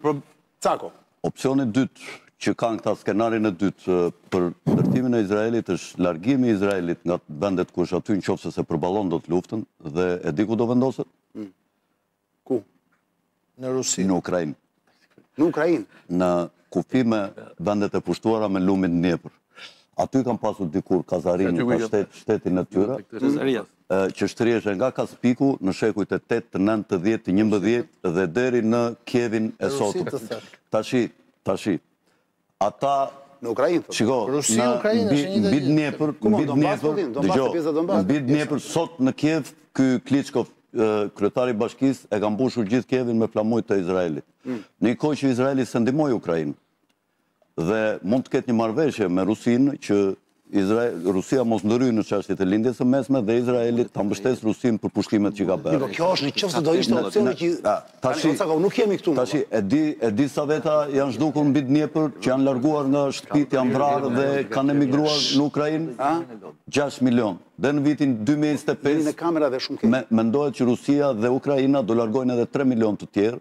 Cako.
Opsioni dytë që kanë këta skenarin e dytë për ndërtimin e Izraelit është largimi i Izraelit nga vendet ku është aty në qofë se se përballon dot luftën dhe e di ku do vendoset? Hmm.
Ku?
Në Rusi.
Në Ukrainë.
Në Ukrainë?
Në kufi me vendet e pushtuara me lumin Dnjepër. Aty kanë pasur dikur Kazarinë, shtetin e tyre. Kazarinë, që shtrihesh nga Kaspiku në shekujt e tetë, nëntë, të dhjetë, të njëmbëdhjetë dhe deri në Kievin e sotëm. Tashi, tashi, ata, shiko, në mbi
Dnjepër,
mbi
Dnjepër, dëgjo,
mbi Dnjepër, sot në Kiev, ky Kliçkov, kryetari i bashkisë, e ka mbushur gjithë Kievin me flamuj të Izraelit. Në një kohë që Izraeli s'e ndihmoi Ukrainën. Dhe mund të ketë një marrëveshje me Rusinë që Izrael, Rusia mos ndërhyjë në çështje të Lindjes së Mesme dhe Izraeli ta mbështesë Rusinë për pushtimet që ka bërë.
Mirë, po kjo është në qoftë se do ishte opsioni që tash nuk jemi këtu.
Tash e di, e di sa veta janë zhdukur mbi Dnjepër, që janë larguar nga shtëpitë, janë vrarë dhe kanë emigruar në Ukrainë, a? 6 milion. Dhe në vitin 2025 mendohet që Rusia dhe Ukraina do largojnë edhe 3 milion të tjerë.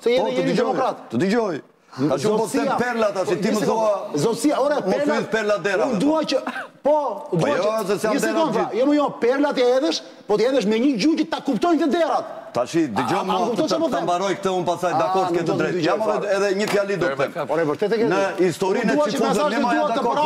Se
jeni
po,
jeni demokrat.
Të dëgjoj. A shumë po them perla ta si ti më thua.
Zosia,
ora
perla.
Më perla dera.
Unë dua që po, po dua
jo,
që.
Jo,
se
jam
derra. Jo, më jo, perlat i hedhësh, po t'i hedhësh me një gjuhë që ta kuptojnë derrat.
Tashi,
dëgjomë
të
të po
mbaroj këtë unë
pastaj
dakord
ke
të drejtë. Jam
edhe
edhe një fjali do të them.
Por e vërtetë ke.
Në historinë e
çifutëve
ne maja dakord.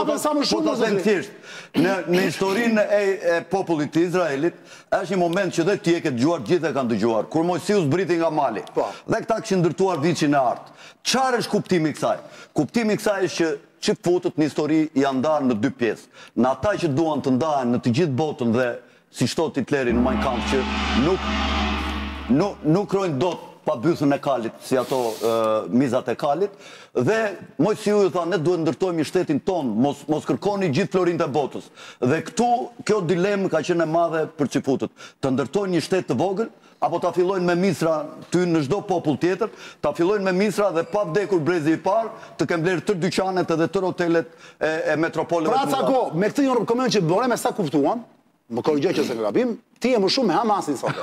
Po ta them thjesht. Në në historinë e popullit të Izraelit Është një moment që dhe ti e ke dëgjuar, gjithë e kanë dëgjuar, kur Moisiu zbriti nga mali.
Po.
Dhe këta kishin ndërtuar viçin e artë. Çfarë është kuptimi i kësaj? Kuptimi i kësaj është që çifutët në histori janë ndarë në dy pjesë. Në ata që duan të ndahen në të gjithë botën dhe, siç thotë Hitleri në Mein Kampf që nuk nuk nuk rrojnë dot pa bythën e kalit, si ato mizat e kalit, dhe Moisiu ju tha ne duhet të ndërtojmë një shtetin tonë, mos mos kërkoni gjithë florinjtë e botës. Dhe këtu kjo dilemë ka qenë e madhe për çifutët. Të ndërtojnë një shtet të vogël apo ta fillojnë me misra ty në çdo popull tjetër, ta fillojnë me misra dhe pa vdekur brezi i parë të kenë blerë tërë dyqanet edhe tërë hotelet e e metropoleve të mëdha.
Pra Cako, me këtë një koment që bëre me sa kuptuam, më korrigjo qëse jam gabim, Ti je më shumë me Hamasin sot.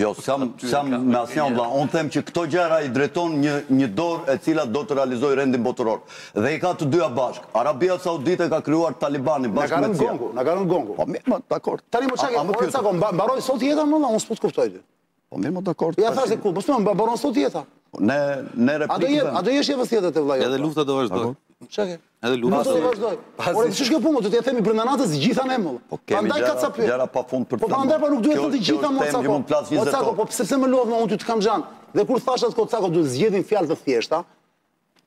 Jo, s'jam, s'jam me asnjë vëlla. Unë them që këto gjëra i drejton një një dorë e cila do të realizojë rendin botëror. Dhe i ka të dyja bashkë. Arabia Saudite ka krijuar Talibanin bashkë me CIA.
Na ka rënë gongu, na ka rënë gongu.
Po mirë, dakor.
Tani më çka
ke,
ore Cako, mbaroi sot jeta mo vëlla, unë s'po të kuptoj ty.
Po mirë mo dakord.
Ja thashë ku, po s'mbaron sot jeta.
Po, ne ne replikë.
A do
jetë,
a do jesh javës tjetër te vllai.
Edhe lufta do vazhdoj.
Çka ke?
Edhe
lufta do vazhdoj. Ore, ç'është kjo punë, do t'i themi brenda natës gjitha ne mo.
Po kemi
gjëra, ka ca
gjëra pa fund për të.
Po prandaj po nuk duhet të të gjitha
mo
Cako.
Po
ca
po,
po pse pse më lodh më unë ty të kam xhan. Dhe kur thashë atë o Cako duhet zgjedhim fjalë të thjeshta,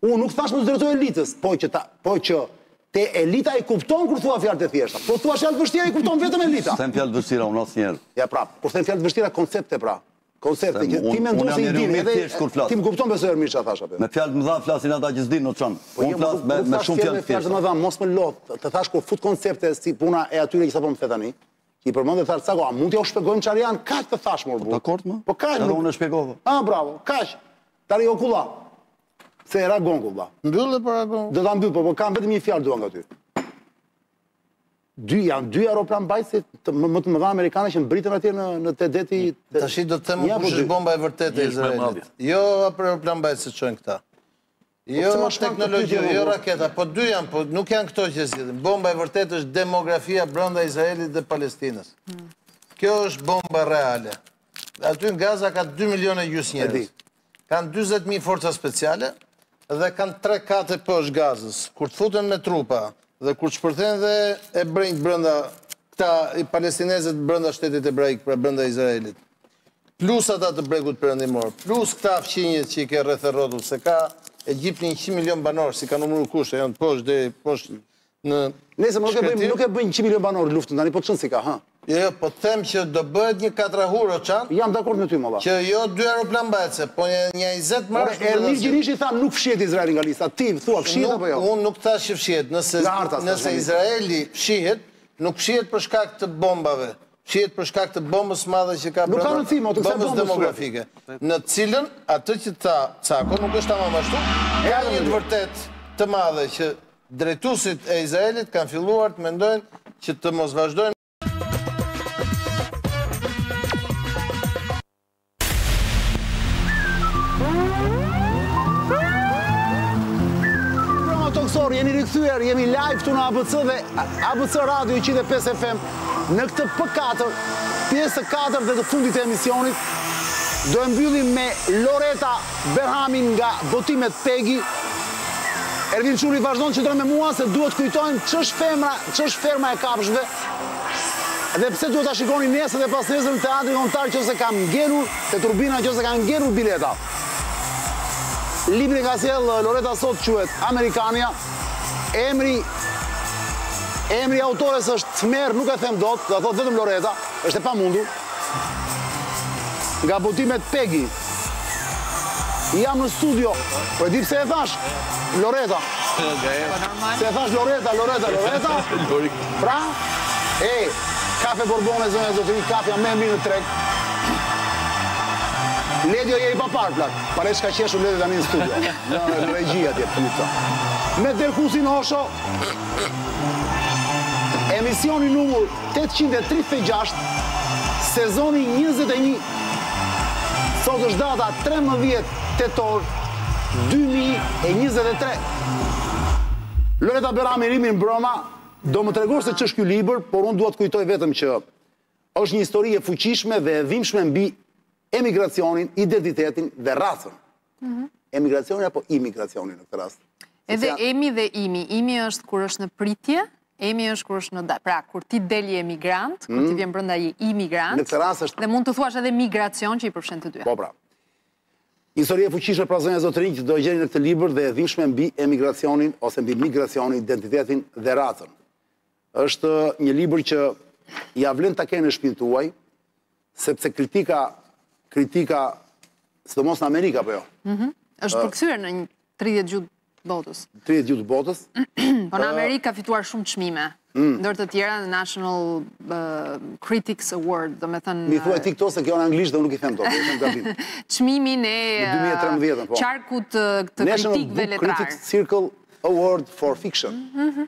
Unë nuk thashë mos iu drejto elitës, po që ta, po që dhe elita i kupton kur thua fjalë të thjeshta. Po thua fjalë të vështira i kupton vetëm elita.
Them fjalë të vështira unë asnjëherë.
Ja pra, kur them fjalë të vështira koncepte pra. Koncepte që ti mendon se i
dinë
edhe ti më kupton besoj mirë çfarë thash atë.
Me fjalë të mëdha flasin ata që s'dinë o çun.
Po
unë
jo,
flas me me shumë
fjalë
të
thjeshta. Fjalë të mëdha mos më lodh. Të thash kur fut koncepte si puna e atyre që sapo më the tani. I përmendë thash Cako mund t'ja u shpjegojmë çfarë janë? Kaq të thash mor burrë.
Po dakord mo.
Po kaq.
Edhe unë e shpjegova.
Ah bravo. Kaq. Tani o Kulla. Se ra gongu vëlla.
Mbylle pra ra gongu.
Do ta mbyll, po po kam vetëm një fjalë dua nga ty. Dy janë dy aeroplanmbajtëset më, më të mëdha amerikane që mbërritën atje në në te deti.
Tashi do të them
ja,
kush
po
është bomba e vërtetë e Izraelit. Jo aeroplanmbajtëset që çojnë këta.
Po jo po
teknologji, jo raketa, po dy janë, po nuk janë këto që zgjidhin. Bomba e vërtetë është demografia brenda Izraelit dhe Palestinës. Hmm. Kjo është bomba reale. Aty në Gaza ka 2 milion
e gjysë
njerëz. Kanë 20.000 forca speciale dhe kanë tre kate poshtë Gazës. Kur të futen me trupa dhe kur të shpërthen dhe e brejnë brenda këta palestinezët brenda shtetit ebraik, pra brenda Izraelit. Plus ata të bregut perëndimor, plus këta fqinjët që i ke rreth e rrotull, se ka Egjiptin 100 milion banorë, s'i ka numëruar kush, e janë poshtë deri poshtë në
shkretëtirë. Nëse nuk e bëjnë 100 milionë banorë luftën tani, po ç'rëndësi ka, ha?
Jo, jo, po të them që do bëhet një katrahurë o Çan,
Jam dakord me ty mo vlla.
që jo dy aeroplanmbajtëse, po një një a 20
Ore,
s'mund ta zgjidhë.
Ermir Gjinishi tha nuk fshihet Izraeli nga lista. Ti thua fshihet Nuk, apo jo?
unë nuk thash që fshihet. Nëse,
Nga harta s'thash,
nëse
Ermir.
Izraeli fshihet, nuk fshihet për shkak të bombave. Fshihet për shkak të bombës së madhe që ka
Nuk ka
brenda,
rëndësi, mo, të kësaj
bombës
bombës thua.
demografike. Në të cilën, atë që tha Cako, nuk është tamam ashtu, ka Erdhëm një të me ty. vërtetë të madhe që Drejtuesit e Izraelit kanë filluar të mendojnë që të mos vazhdojnë.
Provokacija, jemi rikthyer, jemi live këtu në ABC dhe ABC Radio 105 FM në këtë P4, pjesë të katërt dhe të fundit të emisionit. Do e mbyllim me Loreta Berhami nga Botimet Pegi Ervin Çuli vazhdon të qëndrojë me mua se duhet të kujtojmë ç'është femra, ç'është ferma e kafshëve dhe pse duhet ta shikoni nesër dhe pasnesër në Teatrin Kombëtar qoftë se ka ngelur, te turbina, qoftë se kanë ngelur bileta. Librin e ka sjellë Loreta sot quhet Amerikana. Emri emri i autores është tmerr, nuk e them dot, do ta thotë vetëm Loreta, është e pamundur. Nga botimet Pegi. Jam në studio. Po e di pse e thashë? Loreta. Po normal. Se e thashë Loreta, Loreta, Loreta. Pra, e, kafe Borbone, zonja e zotërinj, kafja më e mirë në treg. Ledio je i paparë, plak. Pale ç'ka qeshur Ledio tani në studio. Në regji atje, pyta. Me Derkusin Osho. Emisioni numër tetëqind e tridhjetë e gjashtë Sezoni njëzet e një Sot është data trembëdhjetë tetor dy mijë e njëzet e tre Loreta Berhami, mirëmbrëma do më tregosh se ç'është ky libër, por unë dua të kujtoj vetëm që është një histori e fuqishme dhe e dhimbshme mbi emigracionin, identitetin dhe racën. Mhm. Emigracioni apo imigracioni në këtë rast?
Edhe emi dhe imi. Imi është kur është në pritje, emi është kur është në dalë. Pra, kur ti del je emigrant, kur ti mhm. vjen brenda je imigrant,
në këtë rast është...
dhe mund të thuash edhe migracion që i përfshen të dyja.
Po, pra. Histori e fuqishme pra zonja zotërinj që do e gjeni në këtë libër dhe e dhimbshme mbi emigracionin ose mbi migracionin, identitetin dhe racën. Është një libër që ia vlen ta keni në shtëpinë tuaj, sepse kritika kritika sidomos në Amerikë apo jo. Ëh.
Mhm. Është përkthyer në 30 gjuhë të botës.
30 gjuhë të botës.
Po në Amerikë ka fituar shumë çmime.
Mm.
Ndër të tjera në National uh, Critics Award, domethënë...
M'i thuaj ti këto se kjo në anglisht dhe nuk i them dot, këtë gabim.
Çmimi
në... 2013, po.
Qarkut të kritikëve
letrarë.
National
Book Critics Circle Award for Fiction. Mm
-hmm.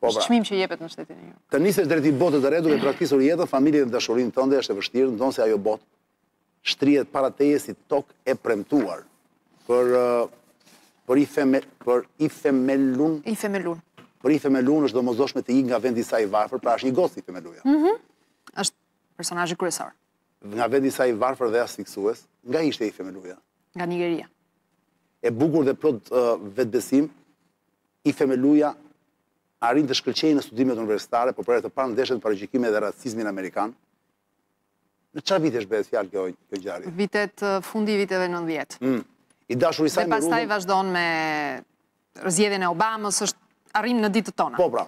Po
pra.
Çmim që jepet në shtetin e New York.
Të nisesh drejt një bote të re duke braktisur jetën, familjen dhe dashurinë tënde është e vështirë, ndonëse ajo botë shtrihet para teje si tokë e premtuar. Për për Ifeme, për
Ifemelun. Ifemelun.
Për Ifemelun është e domosdoshme të ikë nga vendi i saj i varfër, pra është një gocë Ifemeluja.
Mhm. Mm është personazhi kryesor.
Nga vendi i saj i varfër dhe asfiksues, nga ishte Ifemeluja?
Nga Nigeria.
E bukur dhe plot uh, vetëbesim, Ifemeluja arrin të shkëlqejë në studimet universitare, por për herë të parë ndeshet me paragjykime dhe racizmin amerikan. Në çfarë vitesh bëhet fjalë kjo kjo ngjarje?
Vitet fundi i viteve 90.
Mm. I dashuri i saj me
Dhe
pastaj
vazhdon me zgjedhjen e Obamës, dhe arrin në ditët tona.
Po pra.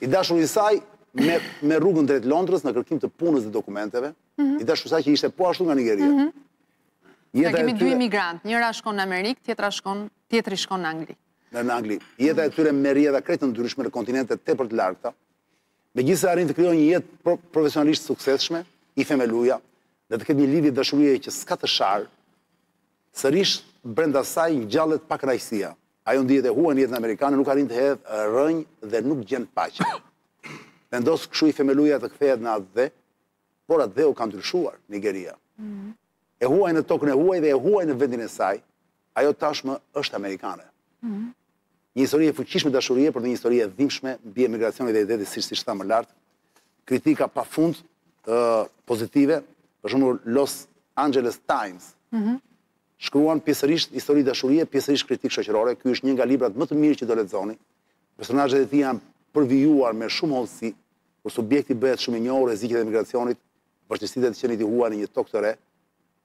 I dashuri i saj merr rrugën drejt Londrës në kërkim të punës dhe dokumenteve.
Mm -hmm.
I dashuri i saj që ishte po ashtu nga Nigeria.
Mm
-hmm. Ne
kemi dy imigrantë, njëra shkon në Amerikë, tjetra shkon, tjetri shkon në Angli.
merr në Angli. Jeta e tyre merr rrjedha krejt të ndryshme në kontinente tepër të largëta. Megjithëse arrin të krijojë një jetë pro profesionalisht të suksesshme, Ifemeluja, dhe të ketë një lidhje dashurie që s'ka të sharë, sërish brenda saj ngjallet pakënaqësia. Ajo ndihet e huaj në jetën amerikane, nuk arrin të hedhë rrënjë dhe nuk gjen paqe. Vendos kështu Ifemeluja të kthehet në atdhe, por atdheu ka ndryshuar, Nigeria. E huaj në tokën e huaj dhe e huaj në vendin e saj, Ajo tashmë është amerikane. Një histori e fuqishme dashurie, por dhe një histori e dhimbshme mbi emigracionin dhe identitetin siç siç thashë më lart. Kritika pafund pozitive, për shembull Los Angeles Times shkruan pjesërisht histori dashurie, pjesërisht kritikë shoqërore. Ky është një nga librat më të mirë që do lexoni. Personazhet e tij janë përvijuar me shumë hollësi, kur subjekti bëhet shumë i njohur, rreziqet e emigracionit, vështirësitë e të qenit i huaj në një tokë të re,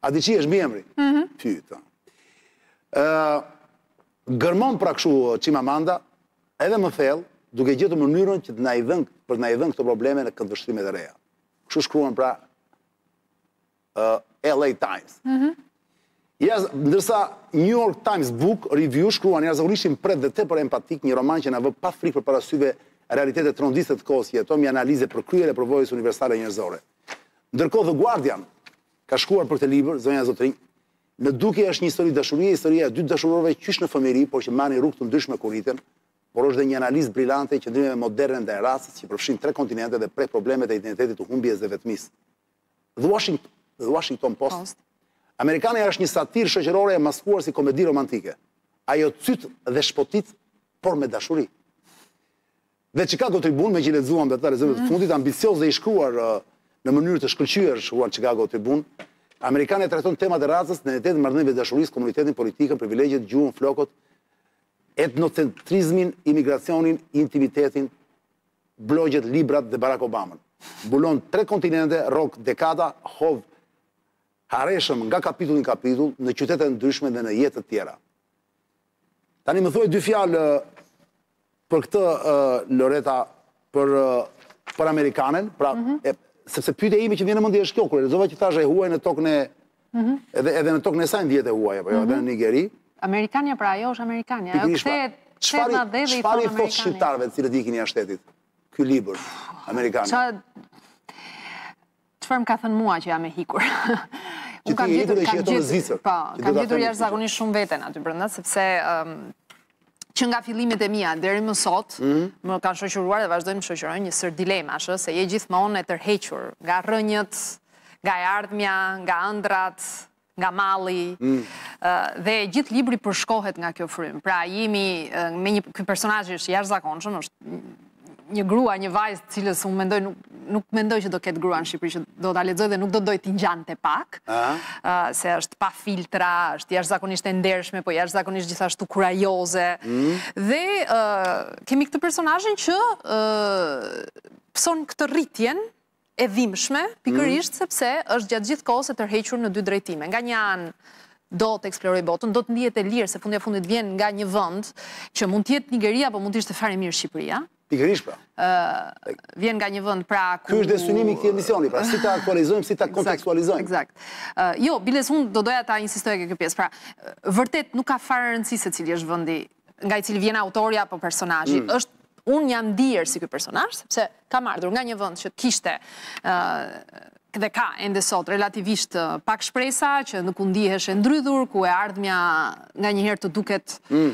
Adichie është mbiemri.
Mhm.
Ty, të. Gërmon pra këshu Chimamanda, edhe më thellë, duke gjetur mënyrën që të na i dhënë, për të na i dhënë këto probleme në këtë vështrime të reja. Kështu shkruan pra LA Times.
Mhm.
Ndërsa New York Times Book Review shkruan jashtëzakonisht i mprehtë dhe tepër empatik, një roman që na vë pa frikë përpara syve realitetet tronditëse të kohës që jetojmë, një analizë e përkryer e përvojës universale njerëzore. Ndërkohë The Guardian ka shkruar për këtë libër, zonja e zotërinj, në dukje është një histori dashurie, historia e dy të dashuruarve qysh në fëmijëri, por që marrin rrugë të ndryshme kur rriten, por është dhe një analizë brilante e qëndrimeve moderne ndaj racës që përfshin tre kontinente dhe prek problemet e identitetit të humbjes dhe vetmisë. The Washington, The Washington Post, Post. Amerikana është një satirë shoqërore e maskuar si komedi romantike. Ajo cyt dhe shpotit, por me dashuri. dhe Chicago Tribune, meqë i lexuam dhe të rezervët të fundit, ambicios dhe i shkruar në mënyrë të shkëlqyer, shkruan Chicago Tribune, Amerikana trajton temat e racës, identitetin, marrëdhënieve dhe dashurisë, komunitetin, politikën, privilegjet, gjuhën, flokot, etnocentrizmin, imigracionin, intimitetin, blogjet, librat dhe Barack Obama. Mbulon tre kontinente, rrok dekada, hov hareshëm nga kapitulli në kapitull, në qytete të ndryshme dhe në jetë të tjera. Tani më thuaj dy fjalë për këtë, Loreta, për për amerikanen, pra mhm. e, sepse pyetja ime që vjen në mendje është kjo, kur lexova që thashë e huaj në tokën e mhm. edhe edhe në tokën e saj ndihet e huaj apo jo, edhe në mhm. Nigeri.
Amerikanja pra ajo është Amerikanja, ajo
pra.
kthehet dhe i
thonë
amerikanë?
Çfarë i
thotë
shqiptarëve të cilët ikin jashtë shtetit? Ky libër Amerikana.
Çfarë Çfarë më ka thënë mua që jam e ikur?
Që ti je ikur e që jeton në Zvicër.
Po, kam gjetur jashtëzakonisht shumë veten aty brenda, sepse që nga fillimet e mia, deri më sot,
mhm.
më kanë shoqëruar dhe vazhdojnë më shoqërojnë një sërë dilemash, se je gjithmonë e tërhequr nga rrënjët, nga e ardhmja, nga ëndrrat, nga malli dhe gjithë libri përshkohet nga kjo frymë. Pra jemi me një ky personazh është i jashtëzakonshëm, është një grua, një vajzë të cilës unë mendoj nuk nuk mendoj që do ketë grua në Shqipëri që do ta lexojë dhe nuk do donte t'i ngjante pak. se është pa filtra, është jashtëzakonisht e ndershme, po jashtëzakonisht gjithashtu kurajoze. Dhe kemi këtë personazhin që pëson këtë rritjen e dhimbshme, mm. pikërisht mm. sepse është gjatë gjithë kohës e tërhequr në dy drejtime. Nga një anë do të eksplorojë botën, do të ndihet e lirë se fundja e fundit vjen nga një vend që mund të jetë Nigeria, por mund të ishte fare mirë Shqipëria.
Pikërisht pra.
Ë vjen nga një vend pra ku
Ky është dhe synimi i këtij emisioni, pra si ta aktualizojmë, si ta kontekstualizojmë.
Eksakt. Ë jo, biles unë do doja ta insistoja këtë pjesë. Pra, vërtet nuk ka fare rëndësi se cili është vendi nga i cili vjen autorja apo personazhi,
mm.
është unë jam ndier si ky personazh, sepse kam ardhur nga një vend që kishte dhe ka ende sot relativisht pak shpresa që ku ndihesh e ndrydhur, ku e ardhmja nganjëherë të duket
mm.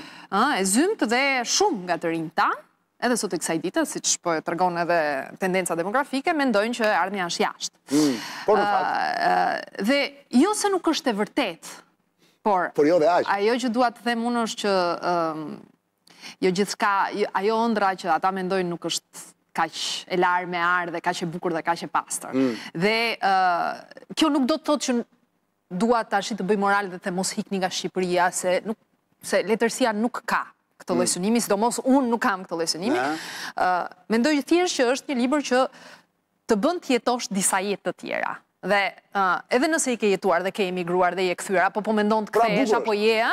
e zymtë dhe shumë nga të rinjtë, edhe sot e kësaj dite, siç po e tregon edhe tendenca demografike, mendojnë që e ardhmja është jashtë.
Mm, po në fakt.
Dhe jo se nuk është e vërtetë, por,
por jo
ajo që dua të them unë është që jo gjithçka, jo, ajo ëndrra që ata mendojnë nuk është kaq e larë me ar dhe kaq e bukur dhe kaq e pastër.
Mm.
Dhe kjo nuk do të thotë që dua tashi të bëj moral dhe të them mos ikni nga Shqipëria, se nuk se letërsia nuk ka këtë lloj mm. synimi, sidomos unë nuk kam këtë lloj synimi. Mendoj thjesht që është një libër që të bën të jetosh disa jetë të tjera. Dhe edhe nëse i ke jetuar dhe ke emigruar dhe je kthyer, apo po mendon të
pra,
kthehesh apo jo,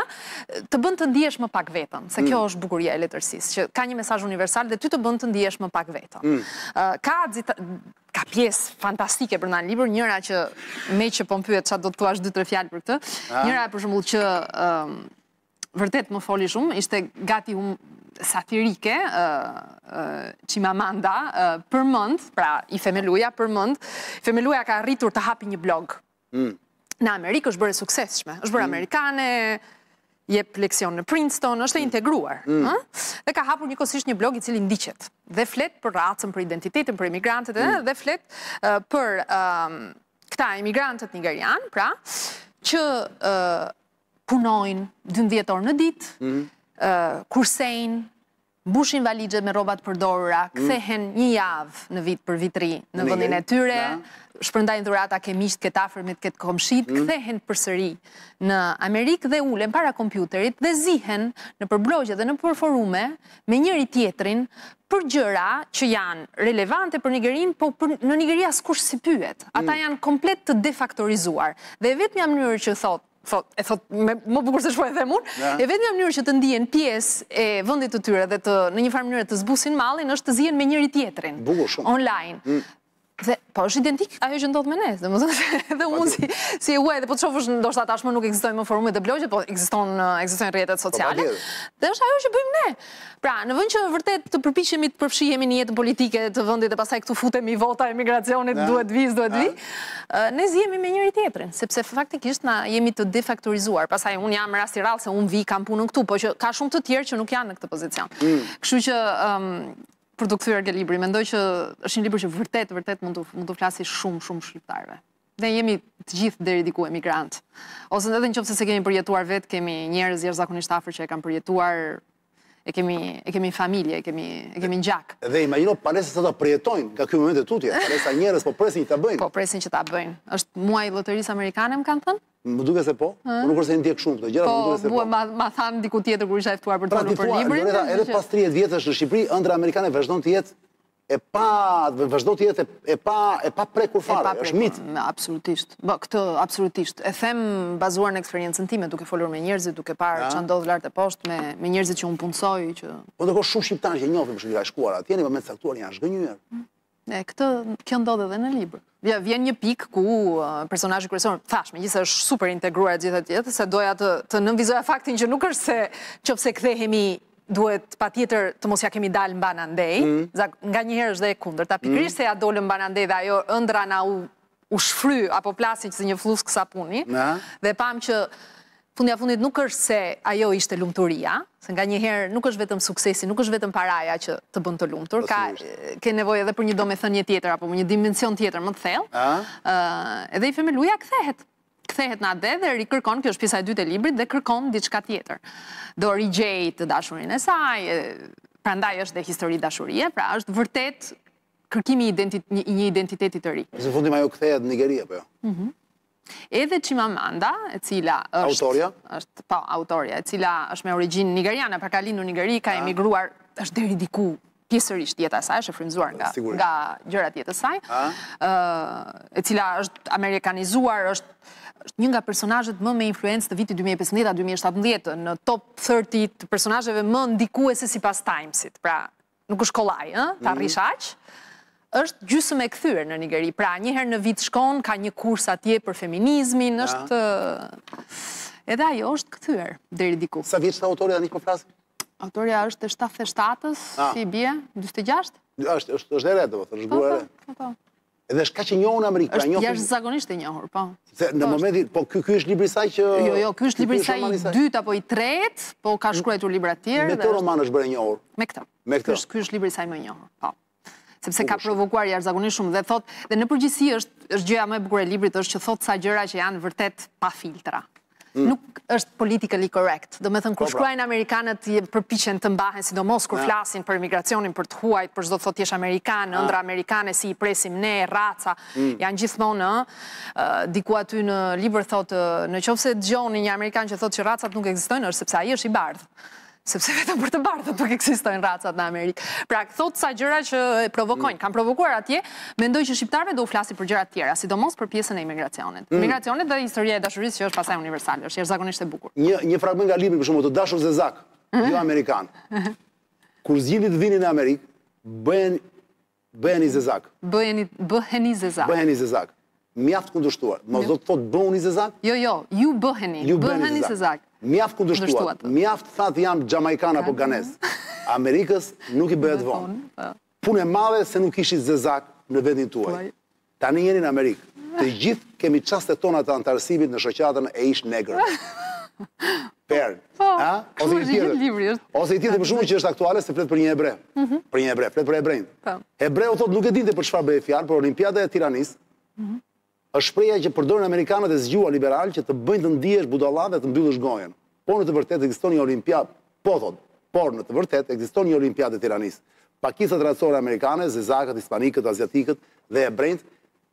të bën të ndihesh më pak vetëm, se kjo mm. është bukuria e letërsisë, që ka një mesazh universal dhe ty të bën të ndihesh më pak vetëm. Mm. Ka Ka pjesë fantastike brenda në libër, njëra që meqë po më pyet ça do të thuash dy tre fjalë për këtë. Njëra për shembull që vërtet më foli shumë, ishte gati hum satirike, Çimamanda përmend, pra Ifemeluja përmend, Ifemeluja ka arritur të hapë një blog
Hmm.
Në Amerikë është bërë e suksesshme, është bërë hmm. amerikane, jep leksion në Princeton, është e hmm. integruar. Hmm. Dhe ka hapur njëkohësisht një blog i cili ndiqet dhe flet për racën, për identitetin, për emigrantët dhe flet për këta emigrantët nigerianë, pra që punojnë 12 orë në ditë, kursejnë, mbushin valixhet me rroba të përdorura, kthehen një javë në vit për Vit të Ri
në
vendin e tyre, shpërndajnë dhurata ke miqtë, ke të afërmit, ke komshitë, kthehen përsëri në Amerikë dhe ulen para kompjuterit dhe zihen nëpër blogje dhe nëpër forume me njëri-tjetrin për gjëra që janë relevante për Nigerinë, po në Nigeri askush s'i pyet. Ata janë komplet të defaktorizuar. Dhe e vetmja mënyrë që thotë thot, e thot me, më bukur se ç'po e them unë, e vetmja mënyrë që të ndihen pjesë e vendit të tyre dhe të në një farë mënyre të zbusin mallin është të zihen me njëri-tjetrin.
Bukur shumë.
Online. Mm. Dhe, po është identik ajo që ndodh me ne, domethënë se edhe unë si, si e huaj, dhe po të shohësh ndoshta tashmë nuk ekzistojnë më forumet dhe blogjet, po ekzistojnë rrjetet, po,
sociale,
dhe është ajo që bëjmë ne. Pra, në vend që vërtet të përpiqemi të përfshihemi në jetën politike të vendit e pastaj këtu futemi vota e
emigracionit,
duhet vi,
s'duhet
vi, ne zihemi me njëri-tjetrin, sepse faktikisht ne jemi të defaktorizuar. Pastaj unë jam rast i rrallë se unë vi, kam punën këtu, por që ka shumë të tjerë që nuk janë në këtë pozicion. Kështu që për t'u kthyer ke libri, mendoj që është një libër që vërtet, vërtet mund t'u mund t'u flasi shumë, shumë shqiptarëve. Ne jemi të gjithë deri diku emigrantë. Ose edhe në qoftë se s'e kemi përjetuar vetë, kemi njerëz jashtëzakonisht afër që e kanë përjetuar, e kemi e kemi familje, e kemi e kemi gjak.
Dhe imagjino pale sa, sa do përjetojnë nga ky moment e tutje, pale sa njerëz po presin që ta bëjnë.
Po presin që ta bëjnë. Është muaji i loterisë amerikane, më kanë thënë?
Më duket se po. Unë nuk është se i ndjek shumë këto gjëra,
po,
më duket se po.
Po, ma thanë diku tjetër kur isha e ftuar për të
pra,
folur për librin.
Edhe pas 30 vjetësh në Shqipëri, ëndrra amerikane vazhdon të jetë e pa, vazhdo të jetë e pa, e
paprekur
fare, është mit.
Absolutisht, po këtë absolutisht, e them bazuar në eksperiencën time, duke folur me njerëzit, duke parë ça ndodh lart e poshtë, me, me njerëzit që unë punësoj, që...
Po ndërkohë shumë shqiptarë që njofim, për shkak që kanë shkuar atje, një moment të caktuar janë zhgënjyer. Mm.
E, këtë, kjo ndodh edhe në libër. vjen një pikë ku personazhi kryesor thashë megjithëse është super integruar gjithë atë jetë se doja të të nënvizoja faktin që nuk është se në qoftë se kthehemi duhet patjetër të mos ia kemi dalë mbanë andej mm -hmm. nganjëherë është dhe e kundërta mhm. pikërisht mm -hmm. se ia dolëm mbanë andej dhe ajo ëndrra na u shfry apo plasi si një flluskë sapuni dhe pamë që Fundja fundit nuk është se ajo ishte lumturia, se nganjëherë nuk është vetëm suksesi, nuk është vetëm paraja që të bën të lumtur, ka ke nevojë edhe për një domethënie tjetër apo një dimension tjetër më të thellë. Ëh, edhe Ifemeluja kthehet kthehet në atdhe dhe rikërkon, kjo është pjesa e dytë e librit dhe kërkon diçka tjetër. Do rigjejë të dashurinë e saj, prandaj është dhe histori dashurie, pra është vërtet kërkimi i identit, një, një identiteti të ri.
Në fund ajo kthehet në Nigeri apo jo? Mhm.
Edhe Chimamanda, e cila është...
Autorja?
është, po, autorja, e cila është me origjinë nigeriane, pra ka lindur në Nigeri, ka emigruar, është deri diku pjesërisht jeta e saj, është e frymëzuar nga, nga gjërat e jetës saj, e cila është amerikanizuar, është, është një nga personazhet më me influencë të vitit 2015-2017, në top 30 të personazheve më ndikuese sipas Times-it, pra nuk është kollaj, ë, ta rrish aq, është gjysëm e kthyer në Nigeri. Pra, një herë në vit shkon, ka një kurs atje për feminizmin, është edhe ajo është kthyer deri diku.
Sa vjeç është autorja tani po flas?
Autorja është e 77-s,
ah.
si bie, 46?
Është, është, është e re, domethënë, është goxha e re.
Po, po, po.
Edhe është kaq e njohur në Amerikë. Pra
është jashtëzakonisht e njohur, po.
Se në momentin, po ky ky është libri i saj që
Jo, jo, ky është libri i saj i dytë apo i tretë, po ka shkruar libra të tjerë.
Me
këtë
roman është bërë e njohur.
Me këtë.
Me këtë.
Ky është libri i saj më i njohur, po. Sepse ka provokuar jashtëzakonisht shumë dhe thotë, dhe në përgjithësi është është gjëja më e bukur e librit është që thotë ca gjëra që janë vërtet pa filtra. Mm. nuk është politically correct. Domethënë, kur
po, pra.
shkruajnë amerikanët përpiqen të mbahen, sidomos kur flasin për imigracionin, për të huajt, për ç'do të thotë të jesh amerikan, ëndrra amerikane, si i presim ne, raca, mm. janë gjithmonë, diku aty në libër thotë, në qoftë se dëgjoni një amerikan që thotë që racat nuk ekzistojnë, është sepse ai është i bardhë. sepse vetëm për të bardhët nuk ekzistojnë racat në Amerikë. Pra, thotë ca gjëra që provokojnë, mm. kanë provokuar atje, mendoj që shqiptarëve do u flasi për gjëra të tjera, sidomos për pjesën e imigracionit. Mm. Imigracionit dhe historia e dashurisë që është pastaj universale, është jashtëzakonisht e bukur.
Një një fragment nga libri për shembull të dashur zezakë, mm. jo amerikanë. Kur zgjidhni të vini në Amerikë, bëhen Bëheni zezakë.
Bëheni, bëheni
zezakë. Bëheni zezakë. Mjaft kundërshtuat. Mos do të thotë bëhuni zezakë?
Jo, jo, ju bëheni.
Ju
bëheni zezakë.
Mjaft
kundërshtuat.
Mjaft thatë jam xhamajkan apo ganez. Amerikës nuk i bëhet vonë. Punë e madhe se nuk ishit zezakë në vendin tuaj. Tani jeni në Amerikë. Të gjithë kemi çastet tona të anëtarësimit në shoqatën e ish negrëve. Për.
Po. A?
Ose
një
tjetër. Ose një tjetër për shembull që është aktuale se flet për një hebre. Mhm. Për një hebre, flet për hebrenjtë.
Po.
Hebreu thotë nuk e dinte për çfarë bëhej fjalë, por Olimpiada e Tiranisë. Mhm. Është shprehja që përdorin amerikanët e zgjuar liberalë që të bëjnë të ndihesh budalla dhe të mbyllësh gojën. Por në të vërtetë ekziston një Olimpiadë, po thotë, por në të vërtetë ekziston një Olimpiadë e tiranisë. Pakicët racore amerikane, zezakët, hispanikët, aziatikët dhe hebrenjtë,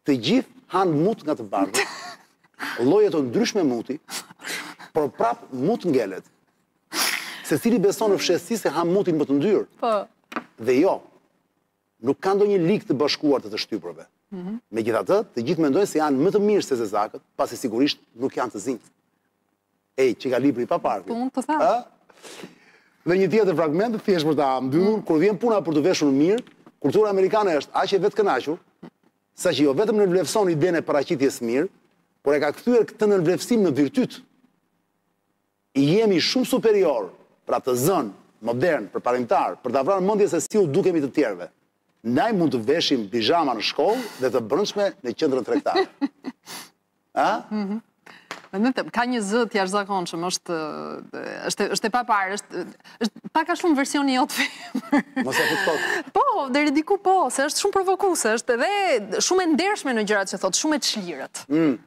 të gjithë hanë mut nga të bardhët, lloje të ndryshme muti, por prapë mut ngelet. Secili beson në fshehësi se ha mutin më të ndyrë.
Po.
Dhe jo. nuk ka ndonjë ligë të bashkuar të të shtypërve. Mhm. Megjithatë, të gjithë mendojnë se janë më të mirë se zezakët, pasi sigurisht nuk janë të zinjë. Ej, qenka libër i
paparë. Unë të
thamë. Dhe një tjetër fragment, thjesht për ta mbyllur, mm. kur vjen puna për t'u veshur mirë, kultura amerikane është aq e vetëkënaqur, saqë jo vetëm nënvleftëson idenë e paraqitjes mirë, por e ka kthyer këtë nënvleftësim në virtyt. Jemi shumë superiorë, pra të zënë, modernë, përparimtarë, për ta vrarë mendjen se si u dukemi të tjerëve. Ndaj mund të veshim pizhama në shkollë dhe të brendshme në qendrën tregtare. Ëh?
Vërtet ka një zë të jashtëzakonshëm, është është është e paparë, është është pak a shumë versioni yt femër.
Mos e kuptoj.
Po, deri diku po, se është shumë provokuese, është edhe shumë e ndershme në gjërat që thotë, shumë e çlirët.
Ëh.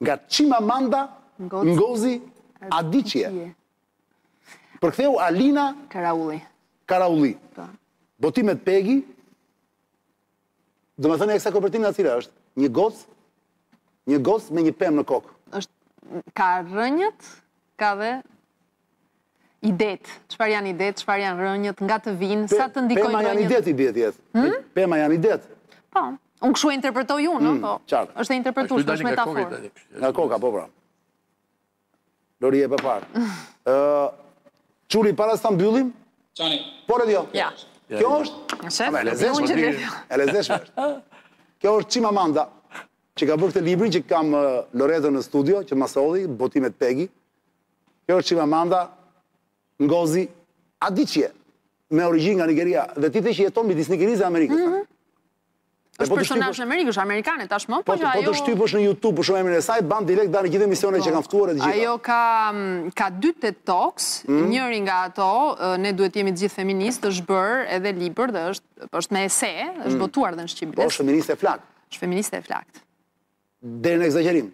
nga Chimamanda
Ngozi
Adichie. Përktheu Alina
Karaulli.
Karaulli. Po. Botimet Pegi, domethënë e ka kopertinën te e cila është? Një gocë, një gocë me një pemë në kokë.
është, ka rrënjët, ka dhe Idetë, çfarë janë idetë, çfarë janë rrënjët, nga të vijnë, sa të ndikojnë rrënjët.
Pema janë idetë i bie të jetë. Hmm? Pema janë idetë.
Po, unë kështu e interpretoj unë,
hmm,
po.
Qartë.
është e interpretu, është është metaforë.
Nga koka, po pra. Lori e paparë. Quri, para se ta mbyllim?
Çani.
Por e dhjo.
Ja.
Kjo është?
Sheh,
e lezetshme.
Unë që
E lezetshme është. Kjo është Chimamanda, që ka bërë këtë librin, që kam Loretën në studio, që ma solli, botimet Pegi, Kjo është Chimamanda Ngozi Adichie, me origjinë nga Nigeria, dhe ti the që jeton midis Nigerisë dhe Amerikës tani. Mhm. Dhe
Është personazh në Amerikë, është amerikane tashmë,
po
po që
të, po
ajo po
të shtypësh në YouTube për shembull emrin e saj, bam direkt dalin gjithë emisionet që kanë ftuar e të gjitha.
Ajo ka mm, ka dy TED Talks, njëri nga ato, ë, ne duhet të jemi të gjithë feministë, është bërë edhe libër dhe është është me ese, është botuar dhe në
shqip.
Po
është feministe e flaktë.
Është feministe e flaktë.
Deri në ekzagjerim.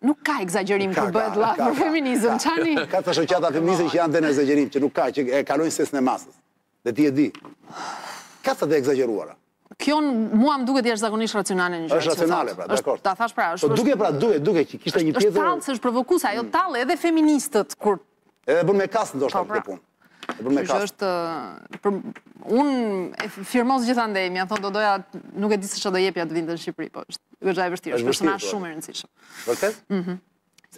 Nuk ka
ekzagjerim
kur bëhet
llaf
për feminizëm, Çani?
Ka shoqata feministe që janë deri në ekzagjerim, që nuk ka, që e kalojnë sensin e masës. Dhe ti e di. Ka dhe të
ekzagjeruara. Kjo mua më duket jashtëzakonisht racionale një gjërë.
është racionale, pra, dakord.
Ta thashë pra, është...
Po duket pra, duket, duket, që kishte një
pjetë...
është,
tall, se është provokuese, ajo mm. tall edhe feministet, kur
Edhe për merak s'e
ka ndoshta
këtë punë. Për me kasë.
është... Unë firmos gjithandej, me thënë do doja, nuk e di se ç'do jepja të vinte në Shqipëri, po është goxha e vështirë,
është
personazh shumë i rëndësishëm.
Vërtet?
Mhm.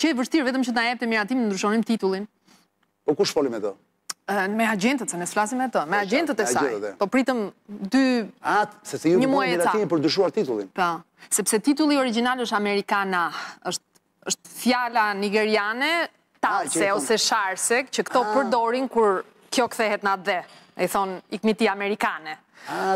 Qe e vështirë, vetëm që të na jepte miratimin, të ndryshonim titullin.
Po kush foli me të?
Me agentët, se ne s'flasim me të, me agentët e saj. Po pritëm dy...
Atë, se se ju
të bërë
miratimi për të ndryshuar titullin.
Po, sepse titulli origjinal është Amerikana, është Është fjala nigeriane
tallëse
ose sharse që këto përdorin kur kjo kthehet në atdhe. I thonë ikmi ti amerikane.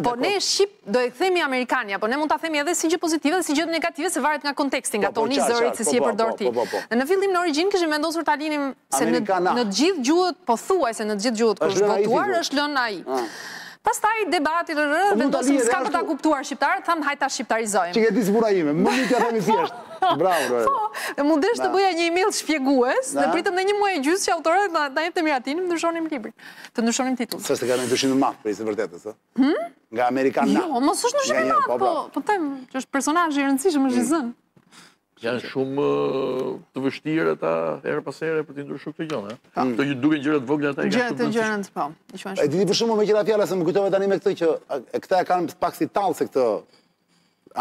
Po në shqip do e themi amerikanja, po ne mund ta themi edhe si gjë pozitive dhe si gjë negative se varet nga konteksti, nga
po, po,
toni i zërit se si e
po,
përdor ti. Dhe në fillim në origjinë kishim vendosur ta linim se në të gjithë gjuhët pothuajse në të gjithë gjuhët kur
është botuar
është lënë ajo. Ah. Pastaj debati
rrrë,
vendosëm
s'kanë
për ta kuptuar shqiptarët, thamë hajt
ta
shqiptarizojmë.
Që ka qenë ideja ime, me një t'ia themi thjesht. Bravo, Loreta.
Po, m'u desh të bëja një email shpjegues, dhe pritëm dhe një muaj e gjysë që autorja të na jepte miratimin, të ndryshonim librin, të ndryshonim
titullin. Se është ca një ndryshim i madh, për hir të së vërtetës, e? Nga Amerikana.
Jo, nuk është ndryshim
i
madh,
po,
po them, që është personazh i rëndësishëm, më shizënë.
Janë shumë të vështirë ata herë pas herë për të ndryshuar këto gjëra. Po. Këto që duken gjëra të vogla ata i kanë. Gjëra
të
gjëra
të po.
E di për shkak se meqë ra fjala se më kujtove tani me këtë që këta e kanë pak si tallëse këtë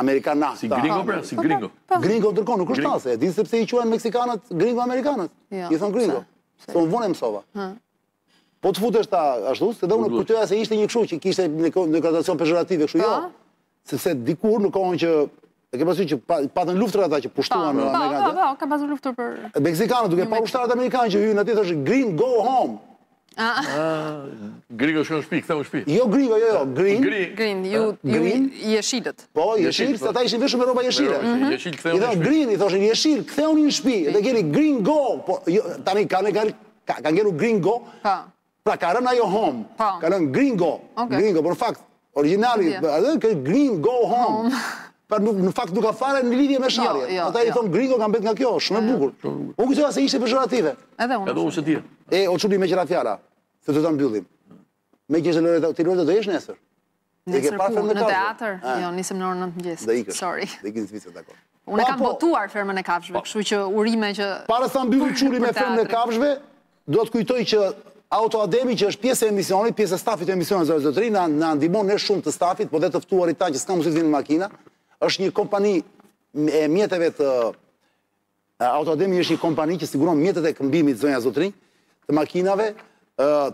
Amerikana.
Si gringo pra, si gringo.
Po, po, gringo ndërkohë nuk është tallëse. E di sepse i quajnë meksikanët gringo amerikanët.
Jo,
i thonë gringo. Po vonë mësova.
Hë.
Po të futesh te ashtu, se dhe unë kujtoja se ishte një kështu që kishte një konotacion pejorativ kështu jo. Sepse dikur në kohën që E ke pasur që patën luftër ata që pushtuan në Amerikën.
Po,
po,
po, ka pasur luftër për
Meksikanët, duke parë ushtarët amerikanë që hynin aty thoshin Green go home.
Ah.
ah Gringo shko në shtëpi, kthehu në shtëpi.
Jo Gringo, jo, jo, Green.
Green,
green ju
green
jeshilët.
Po, jeshil, se ata ishin veshur me rroba jeshile.
Mhm. Jeshil kthehu.
I
thonë
Green, i thoshin jeshil, kthehu në shtëpi. Dhe keni Green go, po jo, tani kanë kanë ka ngelur Green go.
Po.
Pra ka rënë ajo home,
po.
ka mbetur green go,
okay.
green go, por në fakt, originali,
ishte
në fakt green go home, pra nuk, në fakt nuk ka fare lidhje me sharje.
Jo, jo,
Ata i
jo.
thonë green go ka mbet nga kjo, shumë e bukur. Unë kujtova se ishte pejorative.
Edhe unë.
Edhe unë si ti.
E o Çuri meqë ra fjala, se do ta mbyllim. Meqë është Loreta, ti Loreta do jesh nesër.
Nesër ku, në teatr? Jo, nisem në orën 9
mëngjes.
Do
ikësh.
Sorry.
Do ikë në Zvicër, dakord.
Unë kam botuar fermën e kafshëve, kështu që urime që
Para se ta mbyllë Çuri me fermën e kafshëve, dua të kujtoj që Auto Ademi që është pjesë e emisionit, pjesë e stafit të emisionit Zonja Zotërinj, na ndihmon ne shumë të stafit, po dhe të ftuarit tanë që s'kanë mundësi të vijnë me makina. Është një kompani e mjeteve të Autoademi është një kompani që siguron mjetet e këmbimit zonja zotërinj të makinave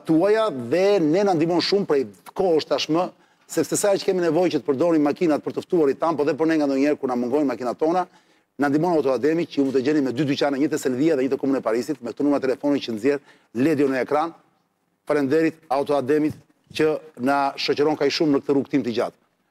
tuaja dhe ne na ndihmon shumë prej kohësh tashmë sepse sa herë që kemi nevojë që të përdorim makinat për të ftuarit tanë, po dhe për ne nganjëherë kur na mungojnë makinat tona, na ndihmon Autoademi që ju mund ta gjeni me dy dyqane, një te Selvia dhe një te Komuna e Parisit, me këtë numër telefoni që nxjerr Ledio në ekran. Faleminderit Autoademit që na shoqëron kaq shumë në këtë rrugëtim të gjatë.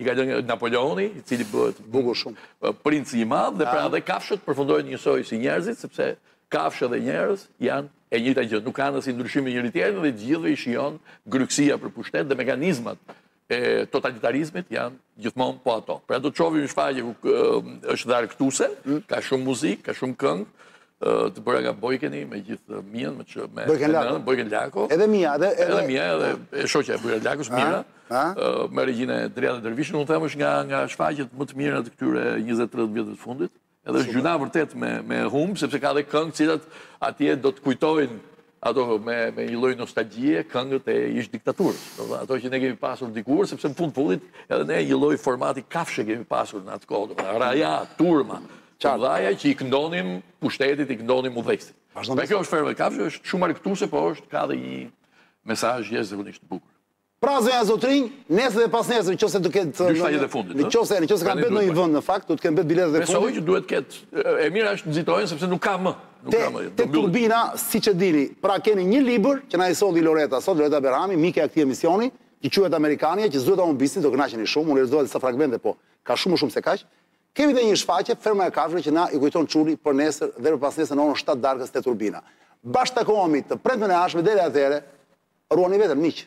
I ka qenë Napoleoni, i cili bëhet
bukur shumë
princ i madh dhe pra dhe kafshët përfundojnë njësoj si njerëzit sepse kafshë dhe njerëz janë e njëjta gjë, nuk kanë asnjë ndryshim me njëri-tjetrin dhe të gjithëve i shijon grykësia për pushtet dhe mekanizmat e totalitarizmit janë gjithmonë po ato. Pra do të shohim një shfaqje ku është dhe argëtuese, mm. ka shumë muzikë, ka shumë këngë, të bëra nga Bojkeni me gjithë Mian, me që me
Bojken Lako.
Bojken Lako.
Edhe Mia, edhe
edhe Mia, edhe e shoqja e Bojken Lakos, Mira. me regjinë e Driada Dervishit, unë them është nga nga shfaqjet më të mira të këtyre 20-30 vjetëve të fundit. Edhe është gjynah vërtet me e humb sepse ka dhe këngë të cilat atje do të kujtojnë ato me me një lloj nostalgjie këngët e ish diktaturës. Do të ato që ne kemi pasur dikur sepse në fund fundit edhe ne një lloj formati kafshë kemi pasur në atë kohë. Raja, turma, çardhaja që i këndonim pushtetit, i këndonim udhëheqësit. Pra kjo është Fermë e kafshëve, është shumë argëtuese, por është ka dhe një mesazh jashtëzakonisht të bukur.
Pra zonja zotërinj, nesër dhe pasnesër, në qoftë se do ketë
Dy në- shfaqjet e fundit, në ë?
qoftë se në
qoftë se
kanë Prandaj mbet një
duhet një
vend në fakt, do të kenë mbet biletat e
Besoj
fundit.
që duhet të ketë. E mira është nxitojnë sepse nuk ka më. Nuk
Te,
ka më.
te
Do mbyllet.
Turbina, siç e dini, pra keni një libër që na i solli Loreta sot, Loreta Berhami, mike e këtij emisioni, që quhet Amerikania, që s'duhet ta humbisni, do kënaqeni shumë, unë lexova disa fragmente, po ka shumë më shumë se kaq. Kemi dhe një shfaqje, Ferma e kafshëve që na i kujton Çurri për nesër dhe për pasnesër në orën shtatë të darkës te Turbina. Bashkë takohemi të premten e ardhshme deri atëherë, ruani veten miq!